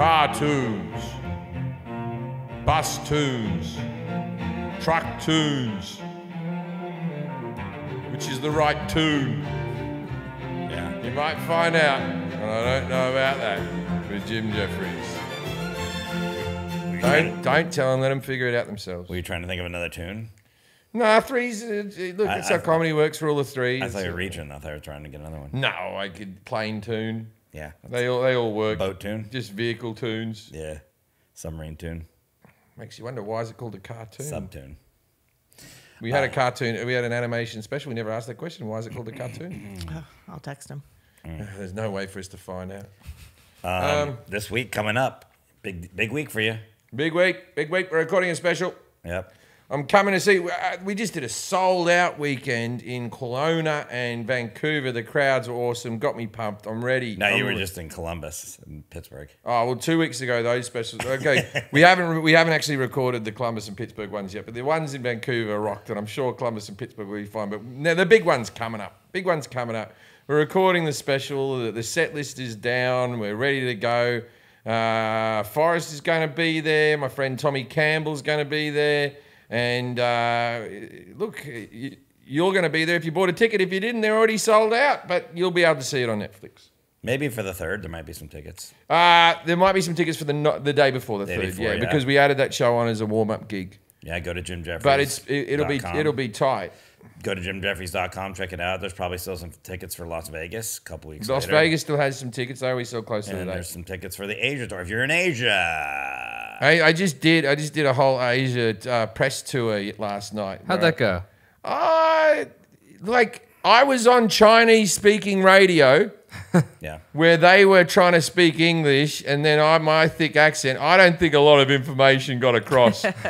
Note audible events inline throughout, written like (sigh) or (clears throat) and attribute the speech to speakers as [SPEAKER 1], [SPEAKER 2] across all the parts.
[SPEAKER 1] cartoons, bus tunes, truck tunes. Which is the right tune?
[SPEAKER 2] Yeah.
[SPEAKER 1] You might find out, and I don't know about that with Jim Jefferies.
[SPEAKER 2] Were you, trying,
[SPEAKER 1] Don't, don't tell them, let them figure it out themselves.
[SPEAKER 2] were you trying to think of another tune?
[SPEAKER 1] Nah, threes. Uh, look,
[SPEAKER 2] I-
[SPEAKER 1] that's how comedy works. Rule of threes.
[SPEAKER 2] I thought you were reaching. I thought you were trying to get another one.
[SPEAKER 1] No, I could plain tune.
[SPEAKER 2] Yeah.
[SPEAKER 1] They all they all work.
[SPEAKER 2] Boat tune.
[SPEAKER 1] Just vehicle tunes.
[SPEAKER 2] Yeah. Submarine tune.
[SPEAKER 1] Makes you wonder why is it called a cartoon?
[SPEAKER 2] Sub tune.
[SPEAKER 1] we had a cartoon. We had an animation special. We never asked that question. Why is it called a cartoon? (clears throat)
[SPEAKER 3] I'll text him. (laughs)
[SPEAKER 1] There's no way for us to find out.
[SPEAKER 2] Um,
[SPEAKER 1] Um,
[SPEAKER 2] this week coming up, big big week for you.
[SPEAKER 1] Big week. Big week. We're recording a special.
[SPEAKER 2] Yep.
[SPEAKER 1] I'm coming to see. uh, We just did a sold out weekend in Kelowna and Vancouver. The crowds were awesome. Got me pumped. I'm ready.
[SPEAKER 2] No, you
[SPEAKER 1] I'm
[SPEAKER 2] were
[SPEAKER 1] re-
[SPEAKER 2] just in Columbus and Pittsburgh.
[SPEAKER 1] Oh well, two weeks ago those specials. Okay, (laughs) we haven't we haven't actually recorded the Columbus and Pittsburgh ones yet, but the ones in Vancouver rocked, and I'm sure Columbus and Pittsburgh will be fine. But now the big ones coming up. Big ones coming up. We're recording the special. The, the set list is down. We're ready to go. Uh, Forrest is going to be there. My friend Tommy Campbell's going to be there. And uh, look, you're going to be there if you bought a ticket. If you didn't, they're already sold out. But you'll be able to see it on Netflix.
[SPEAKER 2] Maybe for the third, there might be some tickets.
[SPEAKER 1] Uh, there might be some tickets for the no- the day before the
[SPEAKER 2] Day
[SPEAKER 1] third,
[SPEAKER 2] before,
[SPEAKER 1] yeah,
[SPEAKER 2] yeah.
[SPEAKER 1] because we added that show on as a warm up gig.
[SPEAKER 2] Yeah, go to Jim Jefferies.
[SPEAKER 1] But it's it, it'll be it'll be tight.
[SPEAKER 2] Go to jimjefferies.com, check it out. There's probably still some tickets for Las Vegas a couple weeks
[SPEAKER 1] Las
[SPEAKER 2] later.
[SPEAKER 1] Vegas still has some tickets. They always sell close to the
[SPEAKER 2] And
[SPEAKER 1] day.
[SPEAKER 2] there's some tickets for the Asia tour. If you're in Asia,
[SPEAKER 1] I, I just did I just did a whole Asia uh, press tour last night.
[SPEAKER 4] How'd
[SPEAKER 1] right?
[SPEAKER 4] that go?
[SPEAKER 1] I like I was on Chinese speaking radio (laughs)
[SPEAKER 2] yeah.
[SPEAKER 1] where they were trying to speak English, and then I my thick accent. I don't think a lot of information got across. (laughs)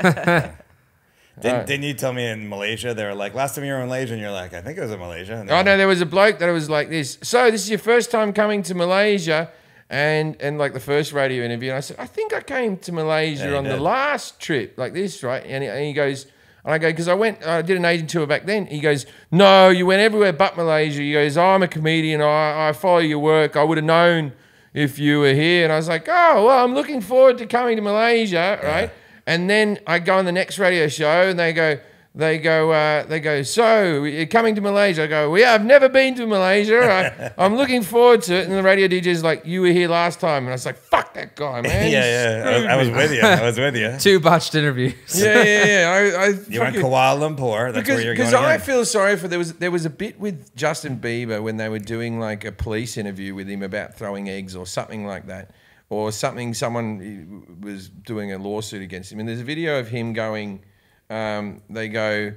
[SPEAKER 2] Didn't, didn't you tell me in Malaysia they were like last time you were in Malaysia and you're like I think it was in Malaysia. And
[SPEAKER 1] Oh no, there was a bloke that was like this. So this is your first time coming to Malaysia, and and like the first radio interview, and I said, I think I came to Malaysia
[SPEAKER 2] Yeah,
[SPEAKER 1] on the last trip, like this, right? And he, and he goes, and I go, because I went, I did an Asian tour back then. He goes, No, you went everywhere but Malaysia. He goes, I'm a comedian. I, I follow your work. I would have known if you were here. And I was like, Oh well, I'm looking forward to coming to Malaysia, right? And then I go on the next radio show, and they go. They go, uh, they go, so you're coming to Malaysia? I go, well, yeah, I've never been to Malaysia. I, (laughs) I'm looking forward to it. And the radio DJ's like, you were here last time. And I was like, fuck that guy, man. (laughs)
[SPEAKER 2] yeah, yeah. I, I was with you. I was with you.
[SPEAKER 4] Two botched interviews.
[SPEAKER 1] Yeah, yeah, yeah. I, I
[SPEAKER 2] You were in Kuala Lumpur. That's
[SPEAKER 1] because
[SPEAKER 2] where you're
[SPEAKER 1] because. I
[SPEAKER 2] again.
[SPEAKER 1] feel sorry for there was there was a bit with Justin Bieber when they were doing like a police interview with him about throwing eggs or something like that, or something someone was doing a lawsuit against him, and there's a video of him going. Um, they go.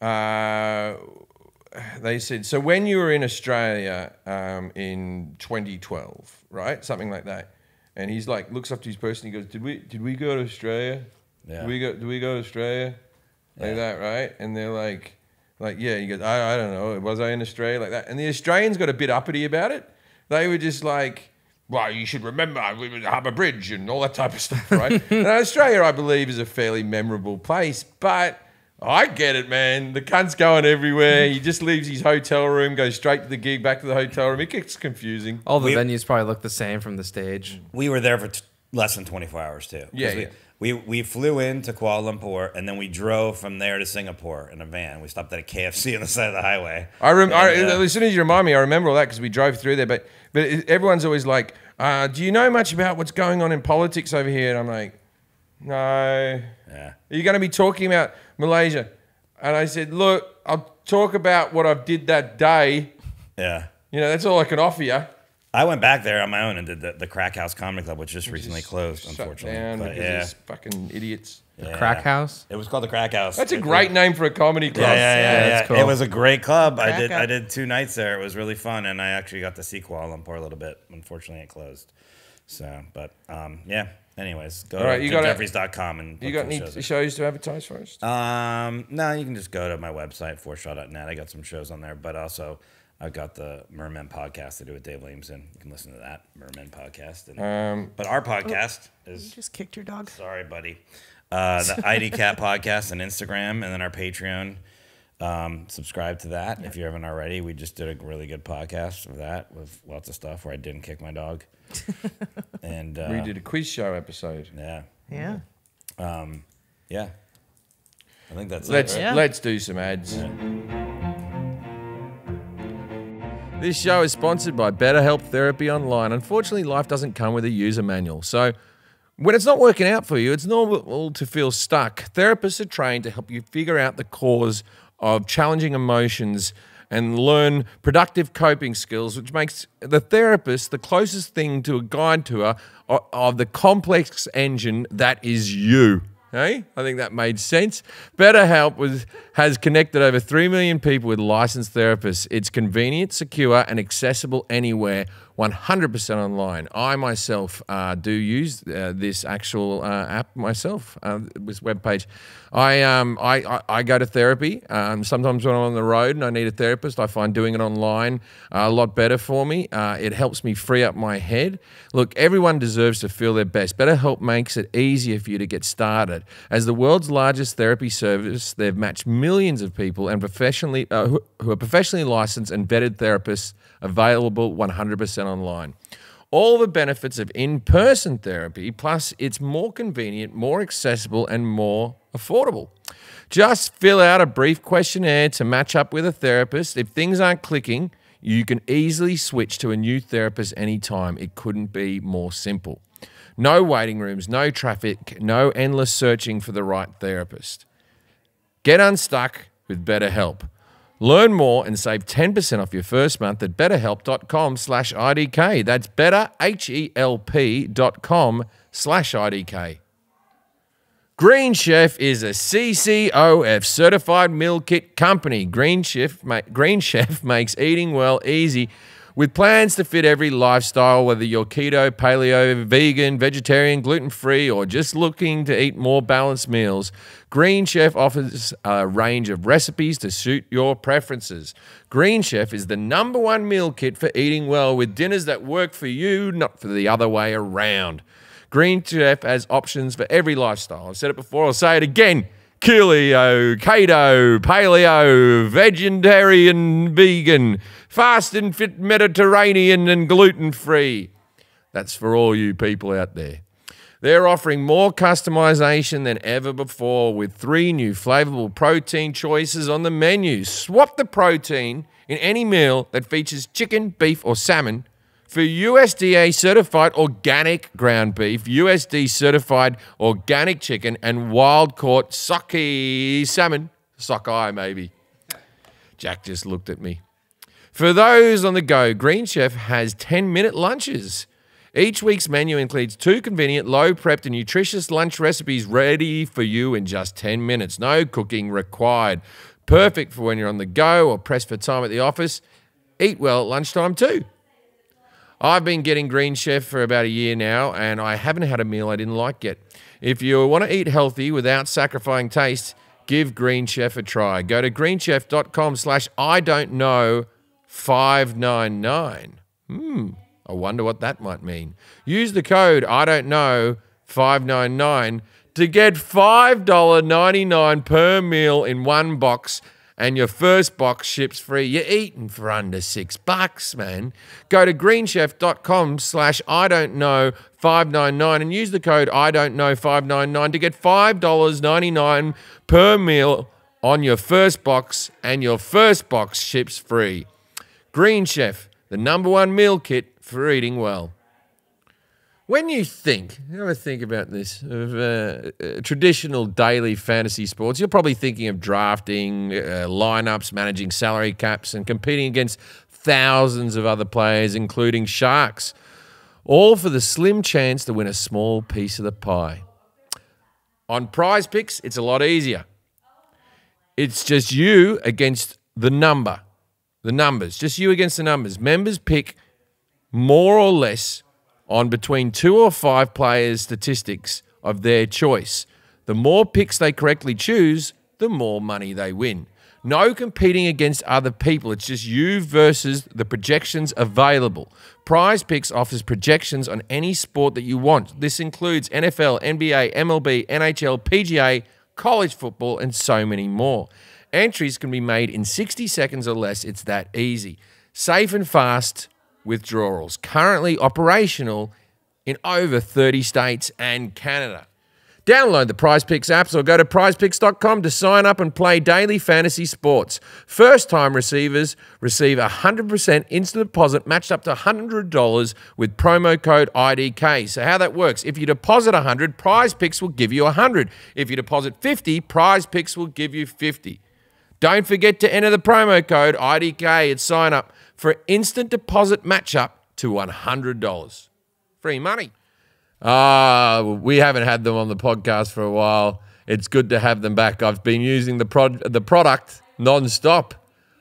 [SPEAKER 1] Uh, they said so when you were in Australia um, in 2012, right? Something like that. And he's like looks up to his person. He goes, "Did we did we go to Australia?
[SPEAKER 2] Yeah.
[SPEAKER 1] Did we go did we go to Australia? Like
[SPEAKER 2] Yeah.
[SPEAKER 1] that, right?" And they're like, "Like yeah." He goes, I, "I don't know. Was I in Australia like that?" And the Australians got a bit uppity about it. They were just like. Well, you should remember we were at Harbour Bridge and all that type of stuff, right? (laughs) and Australia, I believe, is a fairly memorable place, but I get it, man. The cunt's going everywhere. He just leaves his hotel room, goes straight to the gig, back to the hotel room. It gets confusing.
[SPEAKER 4] All the
[SPEAKER 2] We-
[SPEAKER 4] venues probably look the same from the stage.
[SPEAKER 2] we were there for t- less than 24 hours too.
[SPEAKER 1] Yeah,
[SPEAKER 2] we,
[SPEAKER 1] yeah.
[SPEAKER 2] We, we flew into Kuala Lumpur and then we drove from there to Singapore in a van. We stopped at a KFC on the side of the highway.
[SPEAKER 1] I, rem- I
[SPEAKER 2] And, uh,
[SPEAKER 1] as soon as you remind me, I remember all that because we drove through there. But but everyone's always like, uh, "Do you know much about what's going on in politics over here?" And I'm like, "No."
[SPEAKER 2] yeah.
[SPEAKER 1] Are you going to be talking about Malaysia? And I said, "Look, I'll talk about what I did that day.
[SPEAKER 2] Yeah.
[SPEAKER 1] You know, that's all I can offer you."
[SPEAKER 2] I went back there on my own and did the, the Crack House Comedy Club, which just recently
[SPEAKER 1] Just
[SPEAKER 2] closed,
[SPEAKER 1] shut
[SPEAKER 2] unfortunately.
[SPEAKER 1] down
[SPEAKER 2] But
[SPEAKER 1] because
[SPEAKER 2] yeah.
[SPEAKER 1] these fucking idiots.
[SPEAKER 2] yeah.
[SPEAKER 4] Crack House.
[SPEAKER 2] It was called the Crack House.
[SPEAKER 1] That's a
[SPEAKER 2] It-
[SPEAKER 1] great name for a comedy club.
[SPEAKER 2] Yeah, yeah, yeah.
[SPEAKER 4] Yeah,
[SPEAKER 2] yeah.
[SPEAKER 4] cool.
[SPEAKER 2] It was a great club. I
[SPEAKER 3] Crack
[SPEAKER 2] did I did two nights there. It was really fun, and I actually got to see Kuala Lumpur a little bit. Unfortunately, it closed. So, but um, yeah. Anyways, go
[SPEAKER 1] All right,
[SPEAKER 2] to
[SPEAKER 1] you gotta-
[SPEAKER 2] jefferies.com and
[SPEAKER 1] You
[SPEAKER 2] look
[SPEAKER 1] got any
[SPEAKER 2] shows
[SPEAKER 1] shows to advertise for us?
[SPEAKER 2] Um, no, you can just go to my website, forshaw.net. I got some shows on there, but also I've got the Merman podcast I do with Dave Williamson. You can listen to that Merman podcast. And,
[SPEAKER 1] Um,
[SPEAKER 2] but our podcast is
[SPEAKER 3] Just kicked your dog.
[SPEAKER 2] sorry, buddy. Uh, the ID (laughs) Cat podcast on Instagram, and then our Patreon. Um, subscribe to that if you haven't already. We just did a really good podcast of that with lots of stuff where I didn't kick my dog. (laughs) and uh,
[SPEAKER 1] We did a quiz show episode.
[SPEAKER 2] yeah,
[SPEAKER 3] Yeah.
[SPEAKER 2] yeah. I think that's
[SPEAKER 1] Let's
[SPEAKER 2] it. right?
[SPEAKER 3] Yeah.
[SPEAKER 1] let's do some ads. This show is sponsored by BetterHelp Therapy Online. Unfortunately, life doesn't come with a user manual. So, when it's not working out for you, it's normal to feel stuck. Therapists are trained to help you figure out the cause of challenging emotions and learn productive coping skills, which makes the therapist the closest thing to a guide to of the complex engine that is you. Hey, I think that made sense. BetterHelp was, has connected over 3 million people with licensed therapists. It's convenient, secure, and accessible anywhere, 100% online. I myself uh, do use uh, this actual uh, app myself, uh, this webpage. I, um, I, I, I go to therapy. Um, sometimes when I'm on the road and I need a therapist, I find doing it online uh, a lot better for me. Uh, it helps me free up my head. Look, everyone deserves to feel their best. BetterHelp makes it easier for you to get started. As the world's largest therapy service, they've matched millions of people and professionally who, who are professionally licensed and vetted therapists available 100% online. All the benefits of in person therapy, plus it's more convenient, more accessible, and more affordable. Just fill out a brief questionnaire to match up with a therapist. If things aren't clicking, you can easily switch to a new therapist anytime. It couldn't be more simple. No waiting rooms, no traffic, no endless searching for the right therapist. Get unstuck with BetterHelp. Learn more and save 10% off your first month at betterhelp.com slash IDK. That's better, H-E-L-P dot com slash IDK. Green Chef is a CCOF certified meal kit company. Green Chef, Green Chef (laughs) makes eating well easy with plans to fit every lifestyle, whether you're keto, paleo, vegan, vegetarian, gluten free, or just looking to eat more balanced meals. Green Chef offers a range of recipes to suit your preferences. Green Chef is the number one meal kit for eating well with dinners that work for you, not for the other way around. Green Chef has options for every lifestyle. I've said it before, I'll say it again. Keto, keto, paleo, vegetarian, vegan, fast and fit Mediterranean, and gluten free. That's for all you people out there. They're offering more customization than ever before with three new flavorful protein choices on the menu. Swap the protein in any meal that features chicken, beef, or salmon for USDA certified organic ground beef, USD certified organic chicken, and wild caught sockeye salmon. Sockeye, maybe. Jack just looked at me. For those on the go, Green Chef has 10 minute lunches. Each week's menu includes two convenient, low prepped, and nutritious lunch recipes ready for you in just 10 minutes. No cooking required. Perfect for when you're on the go or pressed for time at the office. Eat well at lunchtime too. I've been getting Green Chef for about a year now, and I haven't had a meal I didn't like yet. If you want to eat healthy without sacrificing taste, give Green Chef a try. Go to greenchef.com slash I don't know 599. Hmm, I wonder what that might mean. Use the code I don't know 599 to get $5.99 per meal in one box and your first box ships free. You're eating for under six bucks, man. Go to greenchef.com slash I don't know 599 and use the code I don't know 599 to get $5.99 per meal on your first box and your first box ships free. Green Chef, the number one meal kit for eating well. When you think, ever think about this, of uh, uh, traditional daily fantasy sports, you're probably thinking of drafting, uh, lineups, managing salary caps, and competing against thousands of other players, including sharks, all for the slim chance to win a small piece of the pie. On prize picks, it's a lot easier. It's just you against the number, the numbers, just you against the numbers. Members pick more or less on between two or five players' statistics of their choice. The more picks they correctly choose, the more money they win. No competing against other people. It's just you versus the projections available. Prize Picks offers projections on any sport that you want. This includes NFL, NBA, MLB, NHL, PGA, college football, and so many more. Entries can be made in 60 seconds or less. It's that easy. Safe and fast withdrawals. Currently operational in over 30 states and Canada. Download the Prize Picks apps or go to prizepicks.com to sign up and play daily fantasy sports. First time receivers receive a 100% instant deposit matched up to $100 with promo code IDK. So, how that works if you deposit 100, Prize Picks will give you 100. If you deposit 50, Prize Picks will give you 50. Don't forget to enter the promo code IDK at sign up for instant deposit match up to $100. Free money. Ah, we haven't had them on the podcast for a while. It's good to have them back. I've been using the prod the product non-stop.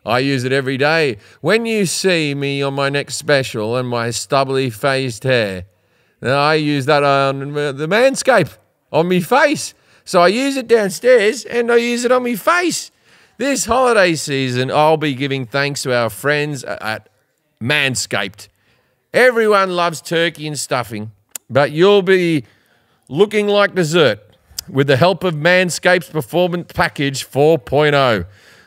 [SPEAKER 1] I use it every day. When you see me on my next special and my stubbly faced hair, I use that on the manscape on me face. So I use it downstairs and I use it on me face. This holiday season, I'll be giving thanks to our friends at Manscaped. Everyone loves turkey and stuffing but you'll be looking like dessert with the help of Manscaped's Performance Package 4.0.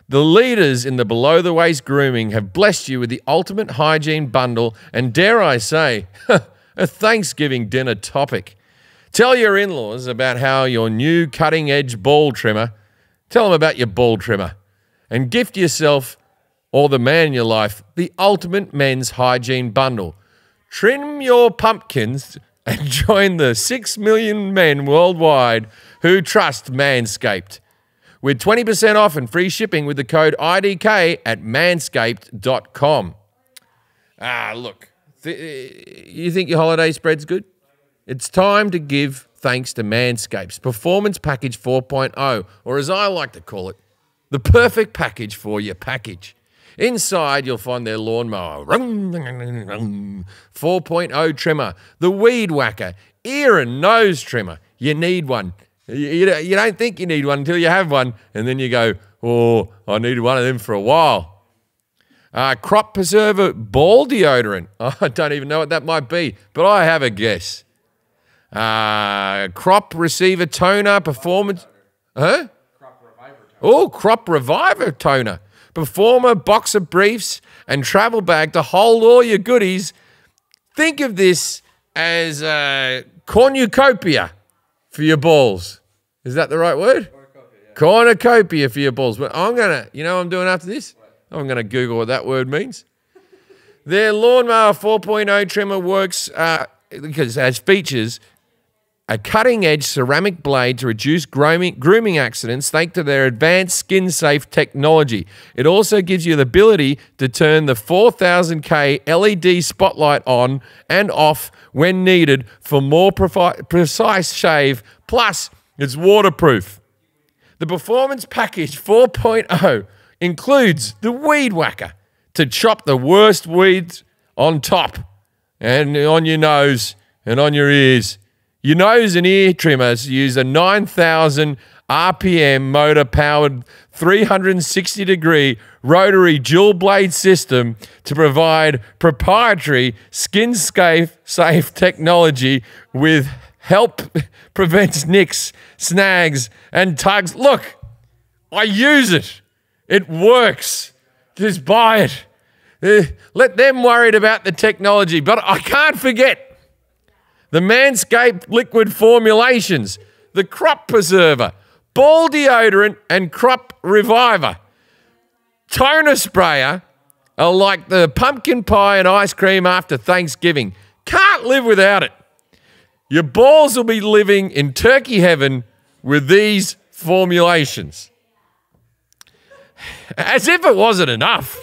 [SPEAKER 1] The leaders in the below the waist grooming have blessed you with the ultimate hygiene bundle and, dare I say, (laughs) a Thanksgiving dinner topic. Tell your in laws about how your new cutting edge ball trimmer, tell them about your ball trimmer, and gift yourself or the man in your life the ultimate men's hygiene bundle. Trim your pumpkins and (laughs) join the 6 million men worldwide who trust Manscaped. With 20% off and free shipping with the code IDK at manscaped.com. Ah, look, th- you think your holiday spread's good? It's time to give thanks to Manscaped's Performance Package 4.0, or as I like to call it, the perfect package for your package. Inside, you'll find their lawnmower, 4.0 trimmer, the weed whacker, ear and nose trimmer. You need one. You, don't think you need one until you have one, and then you go, oh, I needed one of them for a while. Uh, crop preserver ball deodorant. (laughs) I don't even know what that might be, but I have a guess. Uh, crop receiver toner performance. Huh? Oh, crop reviver toner performer, boxer briefs, and travel bag to hold all your goodies. Think of this as a cornucopia for your balls. Is that the right word? Cornucopia for your balls. But I'm going to, you know what I'm doing after this? I'm going to Google what that word means. Their Lawnmower 4.0 trimmer works uh, because it has features a cutting edge ceramic blade to reduce grooming, grooming accidents thanks to their advanced skin safe technology. It also gives you the ability to turn the 4000K LED spotlight on and off when needed for more precise shave. Plus, it's waterproof. The Performance Package 4.0 includes the Weed Whacker to chop the worst weeds on top and on your nose and on your ears. Your nose and ear trimmers use a 9,000 RPM motor powered 360 degree rotary dual blade system to provide proprietary skin safe, technology with help (laughs) prevents nicks, snags, and tugs. Look, I use it. It works. Just buy it. Uh, let them worried about the technology, but I can't forget the Manscaped liquid formulations, the crop preserver, ball deodorant, and crop reviver. Toner sprayer are like the pumpkin pie and ice cream after Thanksgiving. Can't live without it. Your balls will be living in turkey heaven with these formulations. As if it wasn't enough.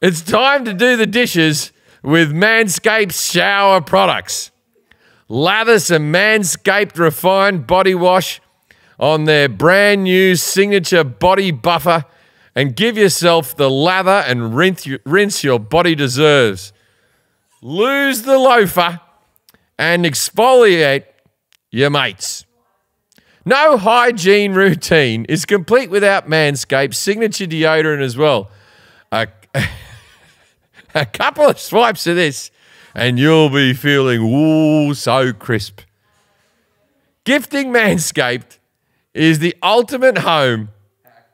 [SPEAKER 1] It's time to do the dishes with Manscaped shower products. Lather some Manscaped refined body wash on their brand new signature body buffer and give yourself the lather and rinse your body deserves. Lose the loafer and exfoliate your mates. No hygiene routine is complete without Manscaped signature deodorant as well. A (laughs) (laughs) a couple of swipes of this, and you'll be feeling ooh so crisp. Gifting Manscaped is the ultimate home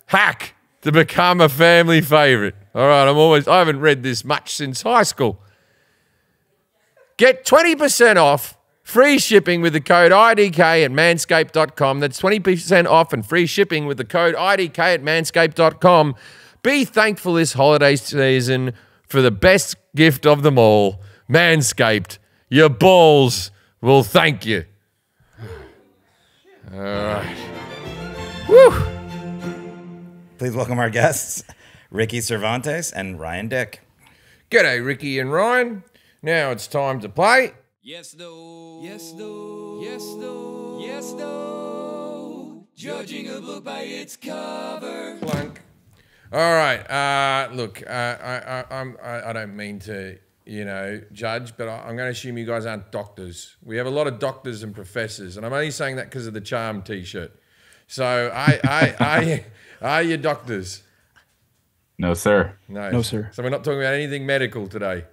[SPEAKER 1] hack to become a family favorite. All right, I'm always, I haven't read this much since high school. Get 20% off free shipping with the code IDK at manscaped.com. That's 20% off and free shipping with the code IDK at manscaped.com. Be thankful this holiday season for the best gift of them all Manscaped. Your balls will thank you. (sighs) All right. Woo!
[SPEAKER 2] Please welcome our guests, Ricky Cervantes and Ryan Dick.
[SPEAKER 1] G'day, Ricky and Ryan. Now it's time to play.
[SPEAKER 3] Yes, no. Yes, no. Yes, no. Yes, no. Judging a book by its cover.
[SPEAKER 1] Plunk. All right. Uh, look, uh, I, I, I'm, I, I don't mean to, you know, judge, but I, I'm going to assume you guys aren't doctors. We have a lot of doctors and professors, and I'm only saying that because of the charm T-shirt. So, I, I, I, (laughs) are you doctors?
[SPEAKER 5] No, sir.
[SPEAKER 1] No.
[SPEAKER 6] No, sir.
[SPEAKER 1] So we're not talking about anything medical today.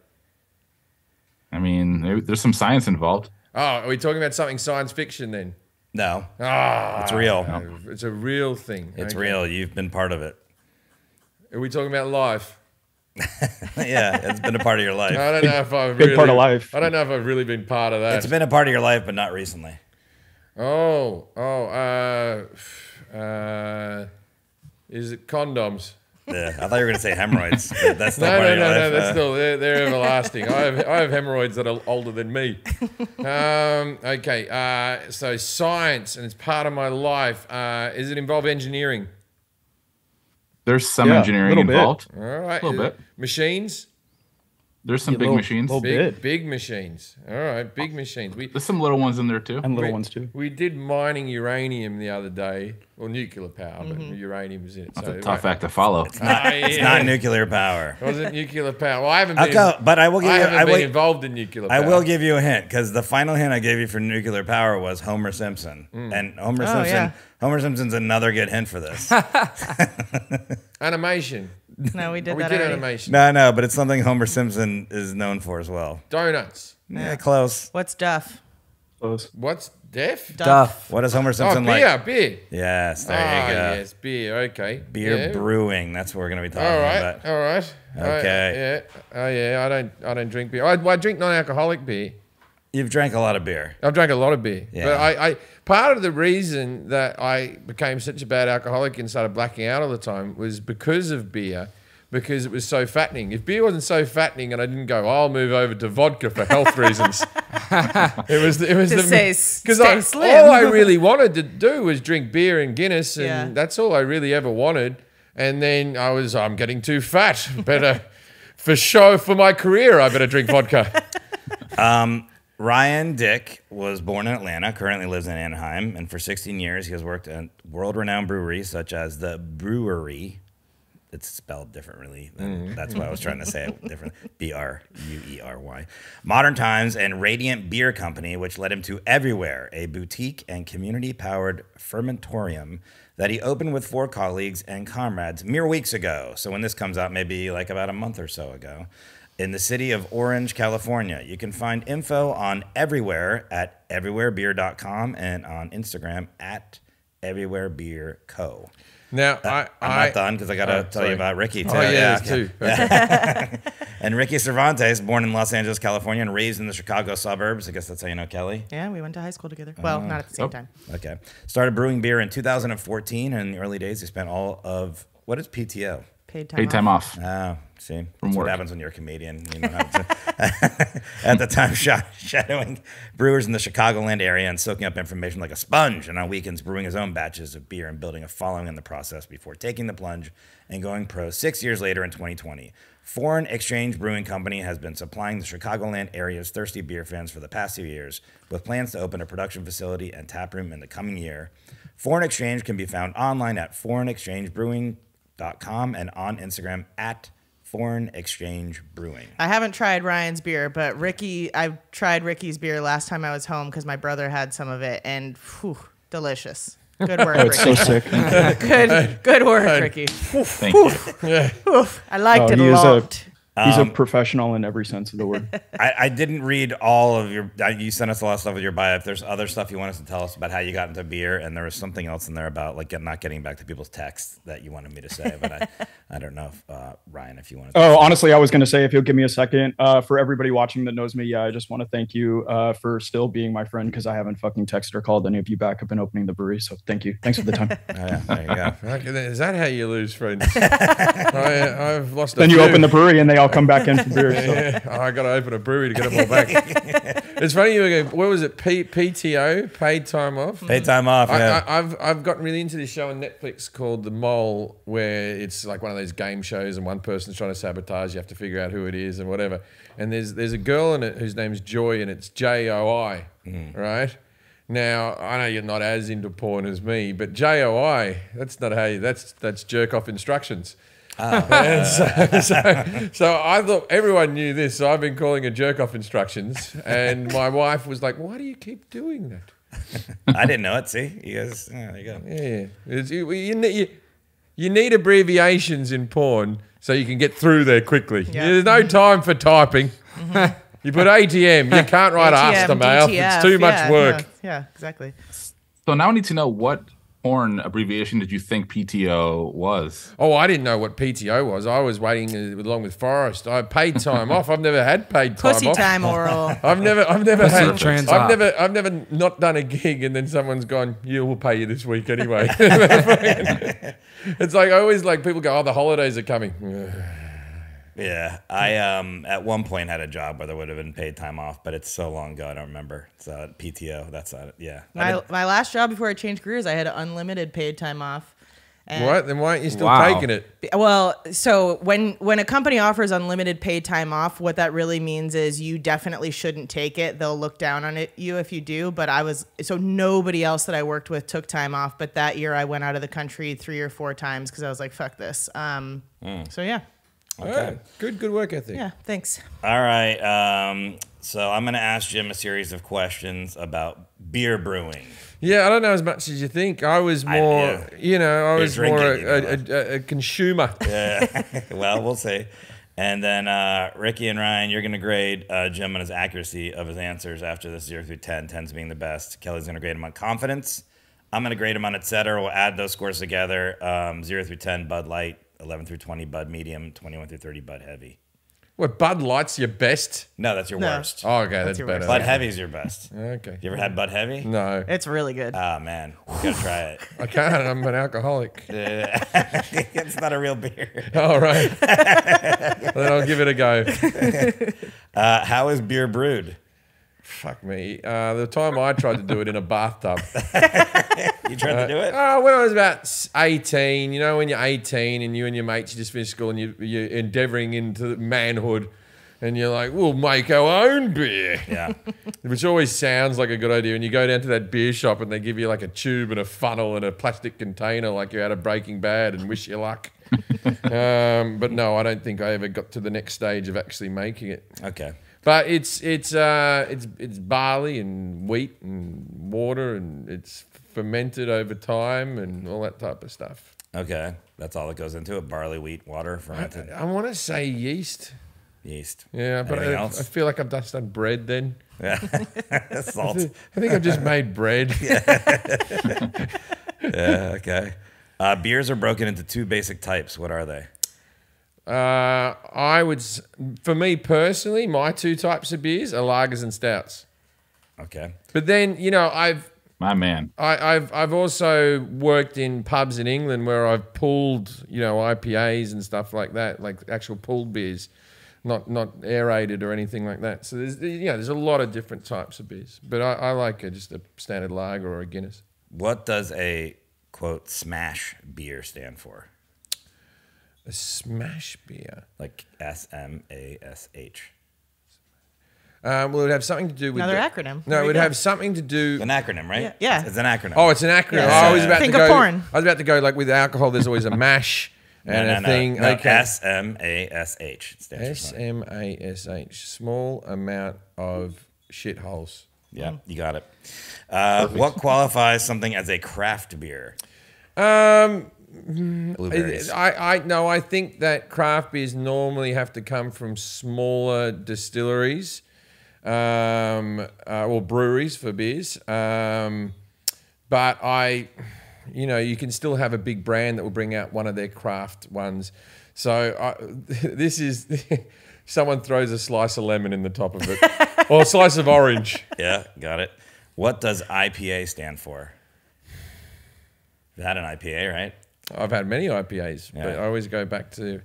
[SPEAKER 5] I mean, there's some science involved.
[SPEAKER 1] Oh, are we talking about something science fiction then?
[SPEAKER 2] No,
[SPEAKER 1] Ah,
[SPEAKER 2] it's real.
[SPEAKER 1] it's a real thing.
[SPEAKER 2] It's
[SPEAKER 1] Okay.
[SPEAKER 2] real. You've been part of it.
[SPEAKER 1] Are we talking about life? (laughs)
[SPEAKER 2] yeah, it's been a part of your life.
[SPEAKER 1] I don't know if I've
[SPEAKER 6] big
[SPEAKER 1] really,
[SPEAKER 6] part of life.
[SPEAKER 1] I don't know if I've really been part of that.
[SPEAKER 2] It's been a part of your life, but not recently.
[SPEAKER 1] Oh, oh, uh, uh, is it condoms?
[SPEAKER 2] Yeah, I thought you were going to say hemorrhoids. That's not
[SPEAKER 1] No,
[SPEAKER 2] part
[SPEAKER 1] no,
[SPEAKER 2] of your
[SPEAKER 1] no, no. That's
[SPEAKER 2] Uh,
[SPEAKER 1] still they're, they're everlasting. I have I have hemorrhoids that are older than me. (laughs) Um, okay, uh, so science and it's part of my life. Uh, is it involve engineering?
[SPEAKER 5] There's some
[SPEAKER 6] Yeah,
[SPEAKER 5] engineering
[SPEAKER 6] little bit.
[SPEAKER 5] involved.
[SPEAKER 1] All right, A
[SPEAKER 5] Little bit.
[SPEAKER 1] machines,
[SPEAKER 5] There's some
[SPEAKER 6] Yeah,
[SPEAKER 5] big
[SPEAKER 6] little-
[SPEAKER 5] machines.
[SPEAKER 6] little
[SPEAKER 1] big big machines. All right, big machines. We
[SPEAKER 5] There's some little ones in there too.
[SPEAKER 6] and little
[SPEAKER 1] we,
[SPEAKER 6] ones too.
[SPEAKER 1] We did mining uranium the other day, or nuclear power, but uranium was in it.
[SPEAKER 5] That's
[SPEAKER 1] so
[SPEAKER 5] a tough
[SPEAKER 1] right.
[SPEAKER 5] act to follow. (laughs)
[SPEAKER 2] It's
[SPEAKER 1] yeah.
[SPEAKER 2] not nuclear power.
[SPEAKER 1] It Was it nuclear power? Well, I haven't been.
[SPEAKER 2] Okay, but I will give
[SPEAKER 1] I
[SPEAKER 2] you.
[SPEAKER 1] haven't
[SPEAKER 2] I
[SPEAKER 1] been
[SPEAKER 2] will,
[SPEAKER 1] involved in nuclear power.
[SPEAKER 2] I will give you a hint because the final hint I gave you for nuclear power was Homer Simpson,
[SPEAKER 1] Mm.
[SPEAKER 2] and Homer
[SPEAKER 7] Oh,
[SPEAKER 2] Simpson.
[SPEAKER 7] yeah.
[SPEAKER 2] Homer Simpson's another good hint for this. (laughs)
[SPEAKER 1] animation.
[SPEAKER 7] No, we did
[SPEAKER 1] Oh, we
[SPEAKER 7] that
[SPEAKER 1] did
[SPEAKER 7] already.
[SPEAKER 1] animation.
[SPEAKER 2] no, no, but it's something Homer Simpson is known for as well.
[SPEAKER 1] Donuts.
[SPEAKER 2] Yeah, close.
[SPEAKER 7] What's Duff?
[SPEAKER 6] Close.
[SPEAKER 1] What's deaf?
[SPEAKER 7] Duff.
[SPEAKER 2] What is Homer
[SPEAKER 1] Oh,
[SPEAKER 2] Simpson
[SPEAKER 1] beer,
[SPEAKER 2] like?
[SPEAKER 1] beer.
[SPEAKER 2] Yes, there
[SPEAKER 1] ah,
[SPEAKER 2] you go.
[SPEAKER 1] yes, beer. Okay.
[SPEAKER 2] Beer
[SPEAKER 1] yeah.
[SPEAKER 2] brewing. That's what we're gonna be talking
[SPEAKER 1] All right.
[SPEAKER 2] about.
[SPEAKER 1] All right.
[SPEAKER 2] Okay.
[SPEAKER 1] I- yeah. Oh yeah. I don't. I don't drink beer. I, I drink non-alcoholic beer.
[SPEAKER 2] You've drank a lot of beer.
[SPEAKER 1] I've drank a lot of beer.
[SPEAKER 2] Yeah.
[SPEAKER 1] But I, I part of the reason that I became such a bad alcoholic and started blacking out all the time was because of beer, because it was so fattening. If beer wasn't so fattening and I didn't go, I'll move over to vodka for health (laughs) reasons. it was it was
[SPEAKER 7] To
[SPEAKER 1] the
[SPEAKER 7] stay
[SPEAKER 1] because I, all I really wanted to do was drink beer and Guinness, and
[SPEAKER 7] Yeah.
[SPEAKER 1] that's all I really ever wanted. And then I was, I'm getting too fat. (laughs) Better for show for my career, I better drink vodka. (laughs)
[SPEAKER 2] Um, Ryan Dick was born in Atlanta, currently lives in Anaheim, and for 16 years he has worked at world-renowned breweries such as the Bruery. It's spelled differently. than- mm-hmm. That's why I was trying to say it different. (laughs) B R U E R Y. Modern Times and Radiant Beer Company, which led him to Everywhere, a boutique and community-powered fermentorium that he opened with four colleagues and comrades mere weeks ago. So when this comes out, maybe like about a month or so ago in the city of Orange, California. You can find info on everywhere at everywherebeer.com and on Instagram at everywherebeerco.
[SPEAKER 1] Now uh, I,
[SPEAKER 2] I'm not done because I got to
[SPEAKER 1] Oh,
[SPEAKER 2] tell
[SPEAKER 1] sorry.
[SPEAKER 2] you about Ricky oh, too.
[SPEAKER 1] Oh yeah, there's (laughs)
[SPEAKER 2] okay.
[SPEAKER 1] two. (laughs)
[SPEAKER 2] And Ricky Cervantes, born in Los Angeles, California, and raised in the Chicago suburbs. I guess that's how you know Kelly.
[SPEAKER 7] Yeah, we went to high school together. Uh-huh. Well, not at the same
[SPEAKER 5] oh.
[SPEAKER 7] time.
[SPEAKER 2] Okay. Started brewing beer in 2014, and in the early days, he spent all of what is PTO?
[SPEAKER 7] Paid time.
[SPEAKER 5] Paid time off.
[SPEAKER 2] Oh, see,
[SPEAKER 5] From
[SPEAKER 2] that's what happens when you're a comedian. You know how to, (laughs) at the time, sh- shadowing brewers in the Chicagoland area and soaking up information like a sponge, and on weekends brewing his own batches of beer and building a following in the process before taking the plunge and going pro six years later in 2020. Foreign Exchange Brewing Company has been supplying the Chicagoland area's thirsty beer fans for the past few years, with plans to open a production facility and tap room in the coming year. Foreign Exchange can be found online at foreignexchangebrewing.com and on Instagram at Foreign Exchange Brewing.
[SPEAKER 7] I haven't tried Ryan's beer, but Ricky, I tried Ricky's beer last time I was home because my brother had some of it, and whew, delicious. Good work, (laughs)
[SPEAKER 6] Oh, it's so
[SPEAKER 7] Ricky.
[SPEAKER 6] sick. (laughs)
[SPEAKER 7] good, good work, Ricky.
[SPEAKER 5] Thank you.
[SPEAKER 7] Oof, I liked
[SPEAKER 6] Oh,
[SPEAKER 7] it a
[SPEAKER 6] is a-
[SPEAKER 7] lot.
[SPEAKER 6] He's a professional in every sense of the word. (laughs)
[SPEAKER 2] I, I didn't read all of your. uh, You sent us a lot of stuff with your bio. If there's other stuff you want us to tell us about how you got into beer, and there was something else in there about like not getting back to people's texts that you wanted me to say, but I, (laughs) I don't know, if, uh, Ryan, if you want to.
[SPEAKER 6] Oh, honestly, I was going to say if you'll give me a second, uh, for everybody watching that knows me, yeah, I just want to thank you uh, for still being my friend because I haven't fucking texted or called any of you back up and opening the brewery. So thank you. Thanks for the time. (laughs)
[SPEAKER 2] Oh, yeah, there you go.
[SPEAKER 1] Is that how you lose friends? I, I've lost. A
[SPEAKER 6] then you
[SPEAKER 1] few.
[SPEAKER 6] open the brewery and they all come back in for beer. So.
[SPEAKER 1] Yeah, oh, I got to open a brewery to get them all back. (laughs) it's funny you go. What was it? P, PTO, paid time off.
[SPEAKER 2] Paid time off. Yeah.
[SPEAKER 1] I, I, I've I've gotten really into this show on Netflix called The Mole, where it's like one of those game shows, and one person's trying to sabotage. You have to figure out who it is and whatever. And there's there's a girl in it whose name's Joy, and it's J O I, hmm. right? Now I know you're not as into porn as me, but J O I, that's not how you. That's that's jerk off instructions. And ah. (laughs) so, so, so I thought everyone knew this. So I've been calling it jerk off instructions, and my wife was like, "Why do you keep doing that?" (laughs)
[SPEAKER 2] I didn't know it. See, you guys. Yeah, there you go.
[SPEAKER 1] Yeah, it's, you, you, you, you need abbreviations in porn so you can get through there quickly.
[SPEAKER 7] Yeah.
[SPEAKER 1] There's no time for typing. Mm-hmm. you put ATM, you can't write
[SPEAKER 7] ATM,
[SPEAKER 1] aftermath.
[SPEAKER 7] DTF,
[SPEAKER 1] It's too much
[SPEAKER 7] yeah,
[SPEAKER 1] work.
[SPEAKER 7] Yeah, yeah, exactly.
[SPEAKER 5] So now I need to know what porn abbreviation did you think PTO was?
[SPEAKER 1] Oh, I didn't know what PTO was. I was waiting uh, along with Forrest. I paid time off. I've never had paid time
[SPEAKER 7] Pussy
[SPEAKER 1] off.
[SPEAKER 7] time oral. (laughs)
[SPEAKER 1] I've never, I've never
[SPEAKER 4] Pussy
[SPEAKER 1] had,
[SPEAKER 4] trans
[SPEAKER 1] I've
[SPEAKER 4] op.
[SPEAKER 1] never, I've never not done a gig and then someone's gone, "Yeah, we'll pay you this week anyway." (laughs) (laughs) it's like I always like people go, "Oh, the holidays are coming." (sighs)
[SPEAKER 2] Yeah, I um at one point had a job where there would have been paid time off, but it's so long ago I don't remember. So PTO, that's not it. Yeah,
[SPEAKER 7] My, my last job before I changed careers, I had unlimited paid time off. And
[SPEAKER 1] What? Then why aren't you still
[SPEAKER 4] Wow.
[SPEAKER 1] taking it?
[SPEAKER 7] Well, so when when a company offers unlimited paid time off, what that really means is you definitely shouldn't take it. They'll look down on it you if you do. But I was so nobody else that I worked with took time off. But that year I went out of the country three or four times because I was like, "Fuck this." Um, So yeah,
[SPEAKER 1] Okay. good, good work ethic.
[SPEAKER 7] yeah. Thanks.
[SPEAKER 2] All right. Um, so I'm gonna ask Jim a series of questions about beer brewing.
[SPEAKER 1] Yeah, I don't know as much as you think. I was more,
[SPEAKER 2] yeah.
[SPEAKER 1] you know, I
[SPEAKER 2] You're
[SPEAKER 1] was more a,
[SPEAKER 2] you know.
[SPEAKER 1] a, a, a consumer. (laughs) Yeah. (laughs)
[SPEAKER 2] well, we'll see. And then uh, Ricky and Ryan, you're gonna grade uh, Jim on his accuracy of his answers after this zero through 10, 10's being the best. Kelly's gonna grade him on confidence. I'm gonna grade him on et cetera. We'll add those scores together. Um, zero through 10, Bud Light. 11 through 20, Bud Medium. 21 through 30, Bud Heavy.
[SPEAKER 1] What Bud Light's your best?
[SPEAKER 2] No, that's your
[SPEAKER 7] No.
[SPEAKER 2] worst.
[SPEAKER 1] Oh, okay, that's,
[SPEAKER 7] your
[SPEAKER 1] better.
[SPEAKER 7] worst.
[SPEAKER 2] Bud Heavy's your best.
[SPEAKER 1] Okay.
[SPEAKER 2] You ever had Bud Heavy?
[SPEAKER 1] No,
[SPEAKER 7] It's really good.
[SPEAKER 2] Ah man, you gotta try it. (laughs)
[SPEAKER 1] I can't. I'm an alcoholic. (laughs)
[SPEAKER 2] it's not a real beer. (laughs)
[SPEAKER 1] All right. then I'll give it a go.
[SPEAKER 2] Uh, how is beer brewed?
[SPEAKER 1] Fuck me. Uh, the time I tried to do it in a bathtub. (laughs)
[SPEAKER 2] You tried to do it?
[SPEAKER 1] Oh, when I was about 18, you know, when you're 18 and you and your mates, you just finished school and you, you're endeavoring into manhood and you're like, we'll make our own beer.
[SPEAKER 2] Yeah. (laughs)
[SPEAKER 1] Which always sounds like a good idea. And you go down to that beer shop and they give you like a tube and a funnel and a plastic container like you're out of Breaking Bad and wish you luck. (laughs) um, but no, I don't think I ever got to the next stage of actually making it.
[SPEAKER 2] Okay.
[SPEAKER 1] But it's it's uh, it's it's barley and wheat and water and it's fermented over time and all that type of stuff.
[SPEAKER 2] Okay. That's all that goes into it. Barley, wheat, water, fermented
[SPEAKER 1] I want to say yeast.
[SPEAKER 2] yeast.
[SPEAKER 1] Yeah, but I, I feel like I've just done bread then.
[SPEAKER 2] Yeah. (laughs) Salt.
[SPEAKER 1] I think I've just made bread. (laughs) (laughs)
[SPEAKER 2] Yeah, okay. Uh, beers are broken into two basic types. What are they?
[SPEAKER 1] Uh, I would, for me personally, my two types of beers are lagers and stouts.
[SPEAKER 2] Okay.
[SPEAKER 1] But then, you know, I've
[SPEAKER 5] My man.
[SPEAKER 1] I, I've I've also worked in pubs in England where I've pulled, you know, IPAs and stuff like that, like actual pulled beers, not not aerated or anything like that. So there's you know there's a lot of different types of beers, but I, I like a, just a standard lager or a Guinness.
[SPEAKER 2] What does a quote smash beer stand for?
[SPEAKER 1] A smash beer.
[SPEAKER 2] Like S M A S H.
[SPEAKER 1] Um, well, it would have something to do with
[SPEAKER 7] Another
[SPEAKER 1] the-
[SPEAKER 7] acronym.
[SPEAKER 1] No, it would
[SPEAKER 7] go.
[SPEAKER 1] have something to do.
[SPEAKER 2] An acronym, right?
[SPEAKER 7] Yeah, yeah.
[SPEAKER 2] It's, it's an acronym.
[SPEAKER 1] Oh, it's an acronym.
[SPEAKER 7] Yeah,
[SPEAKER 1] Oh, I
[SPEAKER 7] so-
[SPEAKER 1] was about
[SPEAKER 7] Think
[SPEAKER 1] to
[SPEAKER 7] of
[SPEAKER 1] go.
[SPEAKER 7] porn.
[SPEAKER 1] I was about to go like with alcohol. There's always a (laughs) mash and
[SPEAKER 2] no,
[SPEAKER 1] a
[SPEAKER 2] no,
[SPEAKER 1] thing.
[SPEAKER 2] no.
[SPEAKER 1] okay.
[SPEAKER 2] S M A S H. It stands for
[SPEAKER 1] S
[SPEAKER 2] something.
[SPEAKER 1] M A S H. Small amount of shitholes.
[SPEAKER 2] Yeah, you got it. Uh, what qualifies something as a craft beer?
[SPEAKER 1] Um,
[SPEAKER 2] Blueberries.
[SPEAKER 1] I, I no, I think that craft beers normally have to come from smaller distilleries, um, uh, or breweries for beers. Um, but I, you know, you can still have a big brand that will bring out one of their craft ones. So I, (laughs) this is (laughs) someone throws a slice of lemon in the top of it, (laughs) or a slice of orange.
[SPEAKER 2] yeah, got it. What does IPA stand for? Had an IPA, right?
[SPEAKER 1] I've had many IPAs, but I always go back to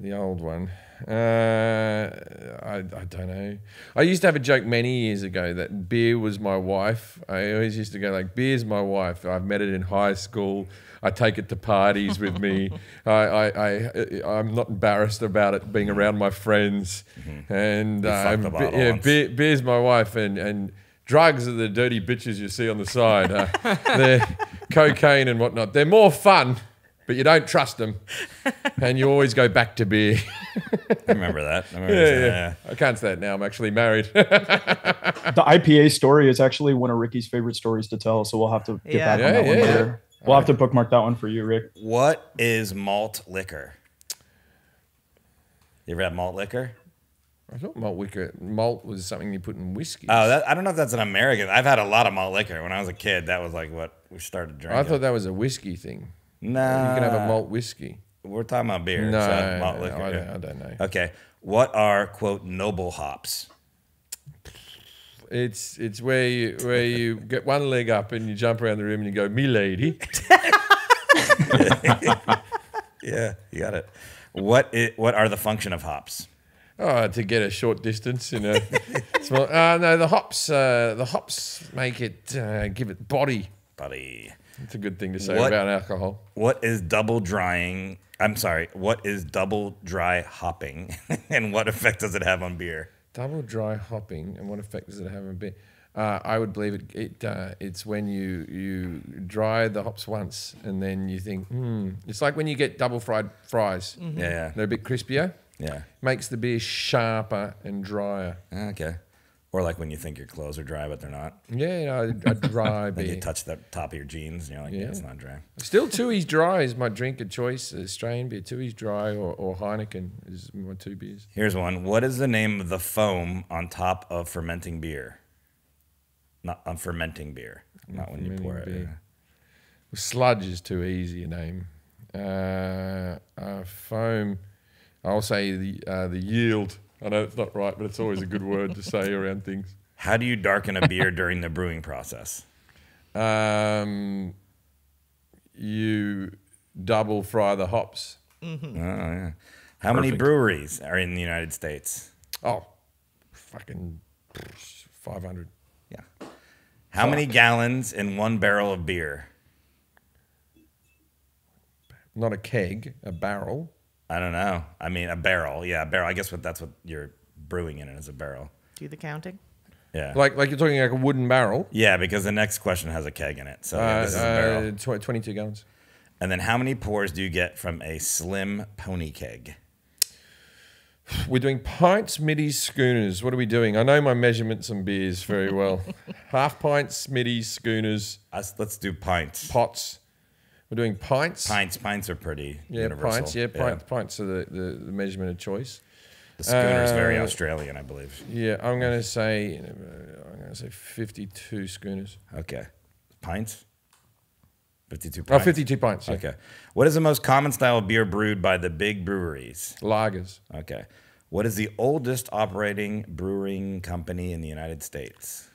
[SPEAKER 1] the old one. Uh, I, I don't know. I used to have a joke many years ago that beer was my wife. I always used to go like, "Beer's my wife." I've met it in high school. I take it to parties with me. (laughs) I, I, I, I'm not embarrassed about it being around my friends. And
[SPEAKER 2] You fucked
[SPEAKER 1] um,
[SPEAKER 2] the
[SPEAKER 1] be- yeah, beer, beer's my wife, and and drugs are the dirty bitches you see on the side. Uh, (laughs) they're cocaine and whatnot. They're more fun, but you don't trust them, and you always go back to beer.
[SPEAKER 2] I remember that. I remember
[SPEAKER 1] yeah,
[SPEAKER 2] saying,
[SPEAKER 1] yeah. I can't say that now. I'm actually married. (laughs)
[SPEAKER 6] The IPA story is actually one of Ricky's favorite stories to tell, so we'll have to get
[SPEAKER 7] Yeah.
[SPEAKER 6] back
[SPEAKER 1] Yeah,
[SPEAKER 6] on that one
[SPEAKER 1] yeah,
[SPEAKER 6] later. We'll have to bookmark that one for you, Rick.
[SPEAKER 2] What is malt liquor? You ever had malt liquor?
[SPEAKER 1] I thought malt liquor, malt was something you put in whiskey.
[SPEAKER 2] Oh, that, I don't know if that's an American. I've had a lot of malt liquor when I was a kid. That was like what we started drinking.
[SPEAKER 1] I thought that was a whiskey thing.
[SPEAKER 2] no,
[SPEAKER 1] You can have a malt whiskey.
[SPEAKER 2] We're talking about beer.
[SPEAKER 1] No,
[SPEAKER 2] so malt
[SPEAKER 1] no,
[SPEAKER 2] liquor.
[SPEAKER 1] I, don't, I don't know.
[SPEAKER 2] Okay, what are quote noble hops?
[SPEAKER 1] It's it's where you where you (laughs) get one leg up and you jump around the room and you go, "Me lady." (laughs)
[SPEAKER 2] Yeah, you got it. What i what are the function of hops?
[SPEAKER 1] Oh, to get a short distance in a (laughs) small. Uh, no, the hops. Uh, the hops make it uh, give it body.
[SPEAKER 2] Body.
[SPEAKER 1] It's a good thing to say
[SPEAKER 2] What-
[SPEAKER 1] about alcohol.
[SPEAKER 2] What is double drying? I'm sorry. What is double dry hopping, (laughs) and what effect does it have on beer?
[SPEAKER 1] Double dry hopping and what effect does it have on beer? Uh, I would believe it. It uh, it's when you you dry the hops once and then you think, hmm. It's like when you get double fried fries.
[SPEAKER 2] Yeah,
[SPEAKER 1] They're a bit crispier.
[SPEAKER 2] Yeah,
[SPEAKER 1] Makes the beer sharper and drier.
[SPEAKER 2] Okay. Or like when you think your clothes are dry, but they're not.
[SPEAKER 1] Yeah, you know, a (laughs) dry
[SPEAKER 2] Then you touch the top of your jeans, and you're like, yeah,
[SPEAKER 1] Yeah.
[SPEAKER 2] it's not dry.
[SPEAKER 1] Still, Tooheys (laughs) Dry is my drink of choice. Australian beer, Tooheys Dry or, or Heineken is my two beers.
[SPEAKER 2] Here's one. What is the name of the foam on top of fermenting beer? Not on fermenting beer. Not when you pour it.
[SPEAKER 1] beer.
[SPEAKER 2] yeah.
[SPEAKER 1] Sludge is too easy a name. Uh, uh, foam, I'll say the uh, the yield. I know it's not right, but it's always a good word to say around things.
[SPEAKER 2] How do you darken a beer during the brewing process?
[SPEAKER 1] Um, you double fry the hops.
[SPEAKER 2] Oh, yeah. How many breweries are in the United States?
[SPEAKER 1] Oh, fucking 500.
[SPEAKER 2] Yeah. How many gallons in one barrel of beer?
[SPEAKER 1] Not a keg, a barrel.
[SPEAKER 2] I don't know. I mean, a barrel. Yeah, a barrel. I guess what that's what you're brewing in it is a barrel.
[SPEAKER 7] Do the counting.
[SPEAKER 2] Yeah.
[SPEAKER 1] Like like you're talking like a wooden barrel.
[SPEAKER 2] yeah, because the next question has a keg in it. So yeah,
[SPEAKER 1] Uh,
[SPEAKER 2] this is a barrel.
[SPEAKER 1] uh, tw- 22 gallons.
[SPEAKER 2] And then how many pours do you get from a slim pony keg?
[SPEAKER 1] We're doing pints, middies, schooners. What are we doing? I know my measurements and beers very well. (laughs) Half pints, middies, schooners,
[SPEAKER 2] Us, let's do pints.
[SPEAKER 1] pots. We're doing pints.
[SPEAKER 2] Pints, pints are pretty
[SPEAKER 1] Yeah,
[SPEAKER 2] universal.
[SPEAKER 1] pints. Yeah, pints. Pints are the, the, the measurement of choice.
[SPEAKER 2] The schooner is very
[SPEAKER 1] Uh,
[SPEAKER 2] Australian, I believe.
[SPEAKER 1] Yeah, I'm going to say uh, I'm going to say 52 schooners.
[SPEAKER 2] Okay. Pints? 52
[SPEAKER 1] Oh,
[SPEAKER 2] pints.
[SPEAKER 1] 52 pints. Yeah.
[SPEAKER 2] Okay. What is the most common style of beer brewed by the big breweries?
[SPEAKER 1] Lagers.
[SPEAKER 2] Okay. What is the oldest operating brewing company in the United States?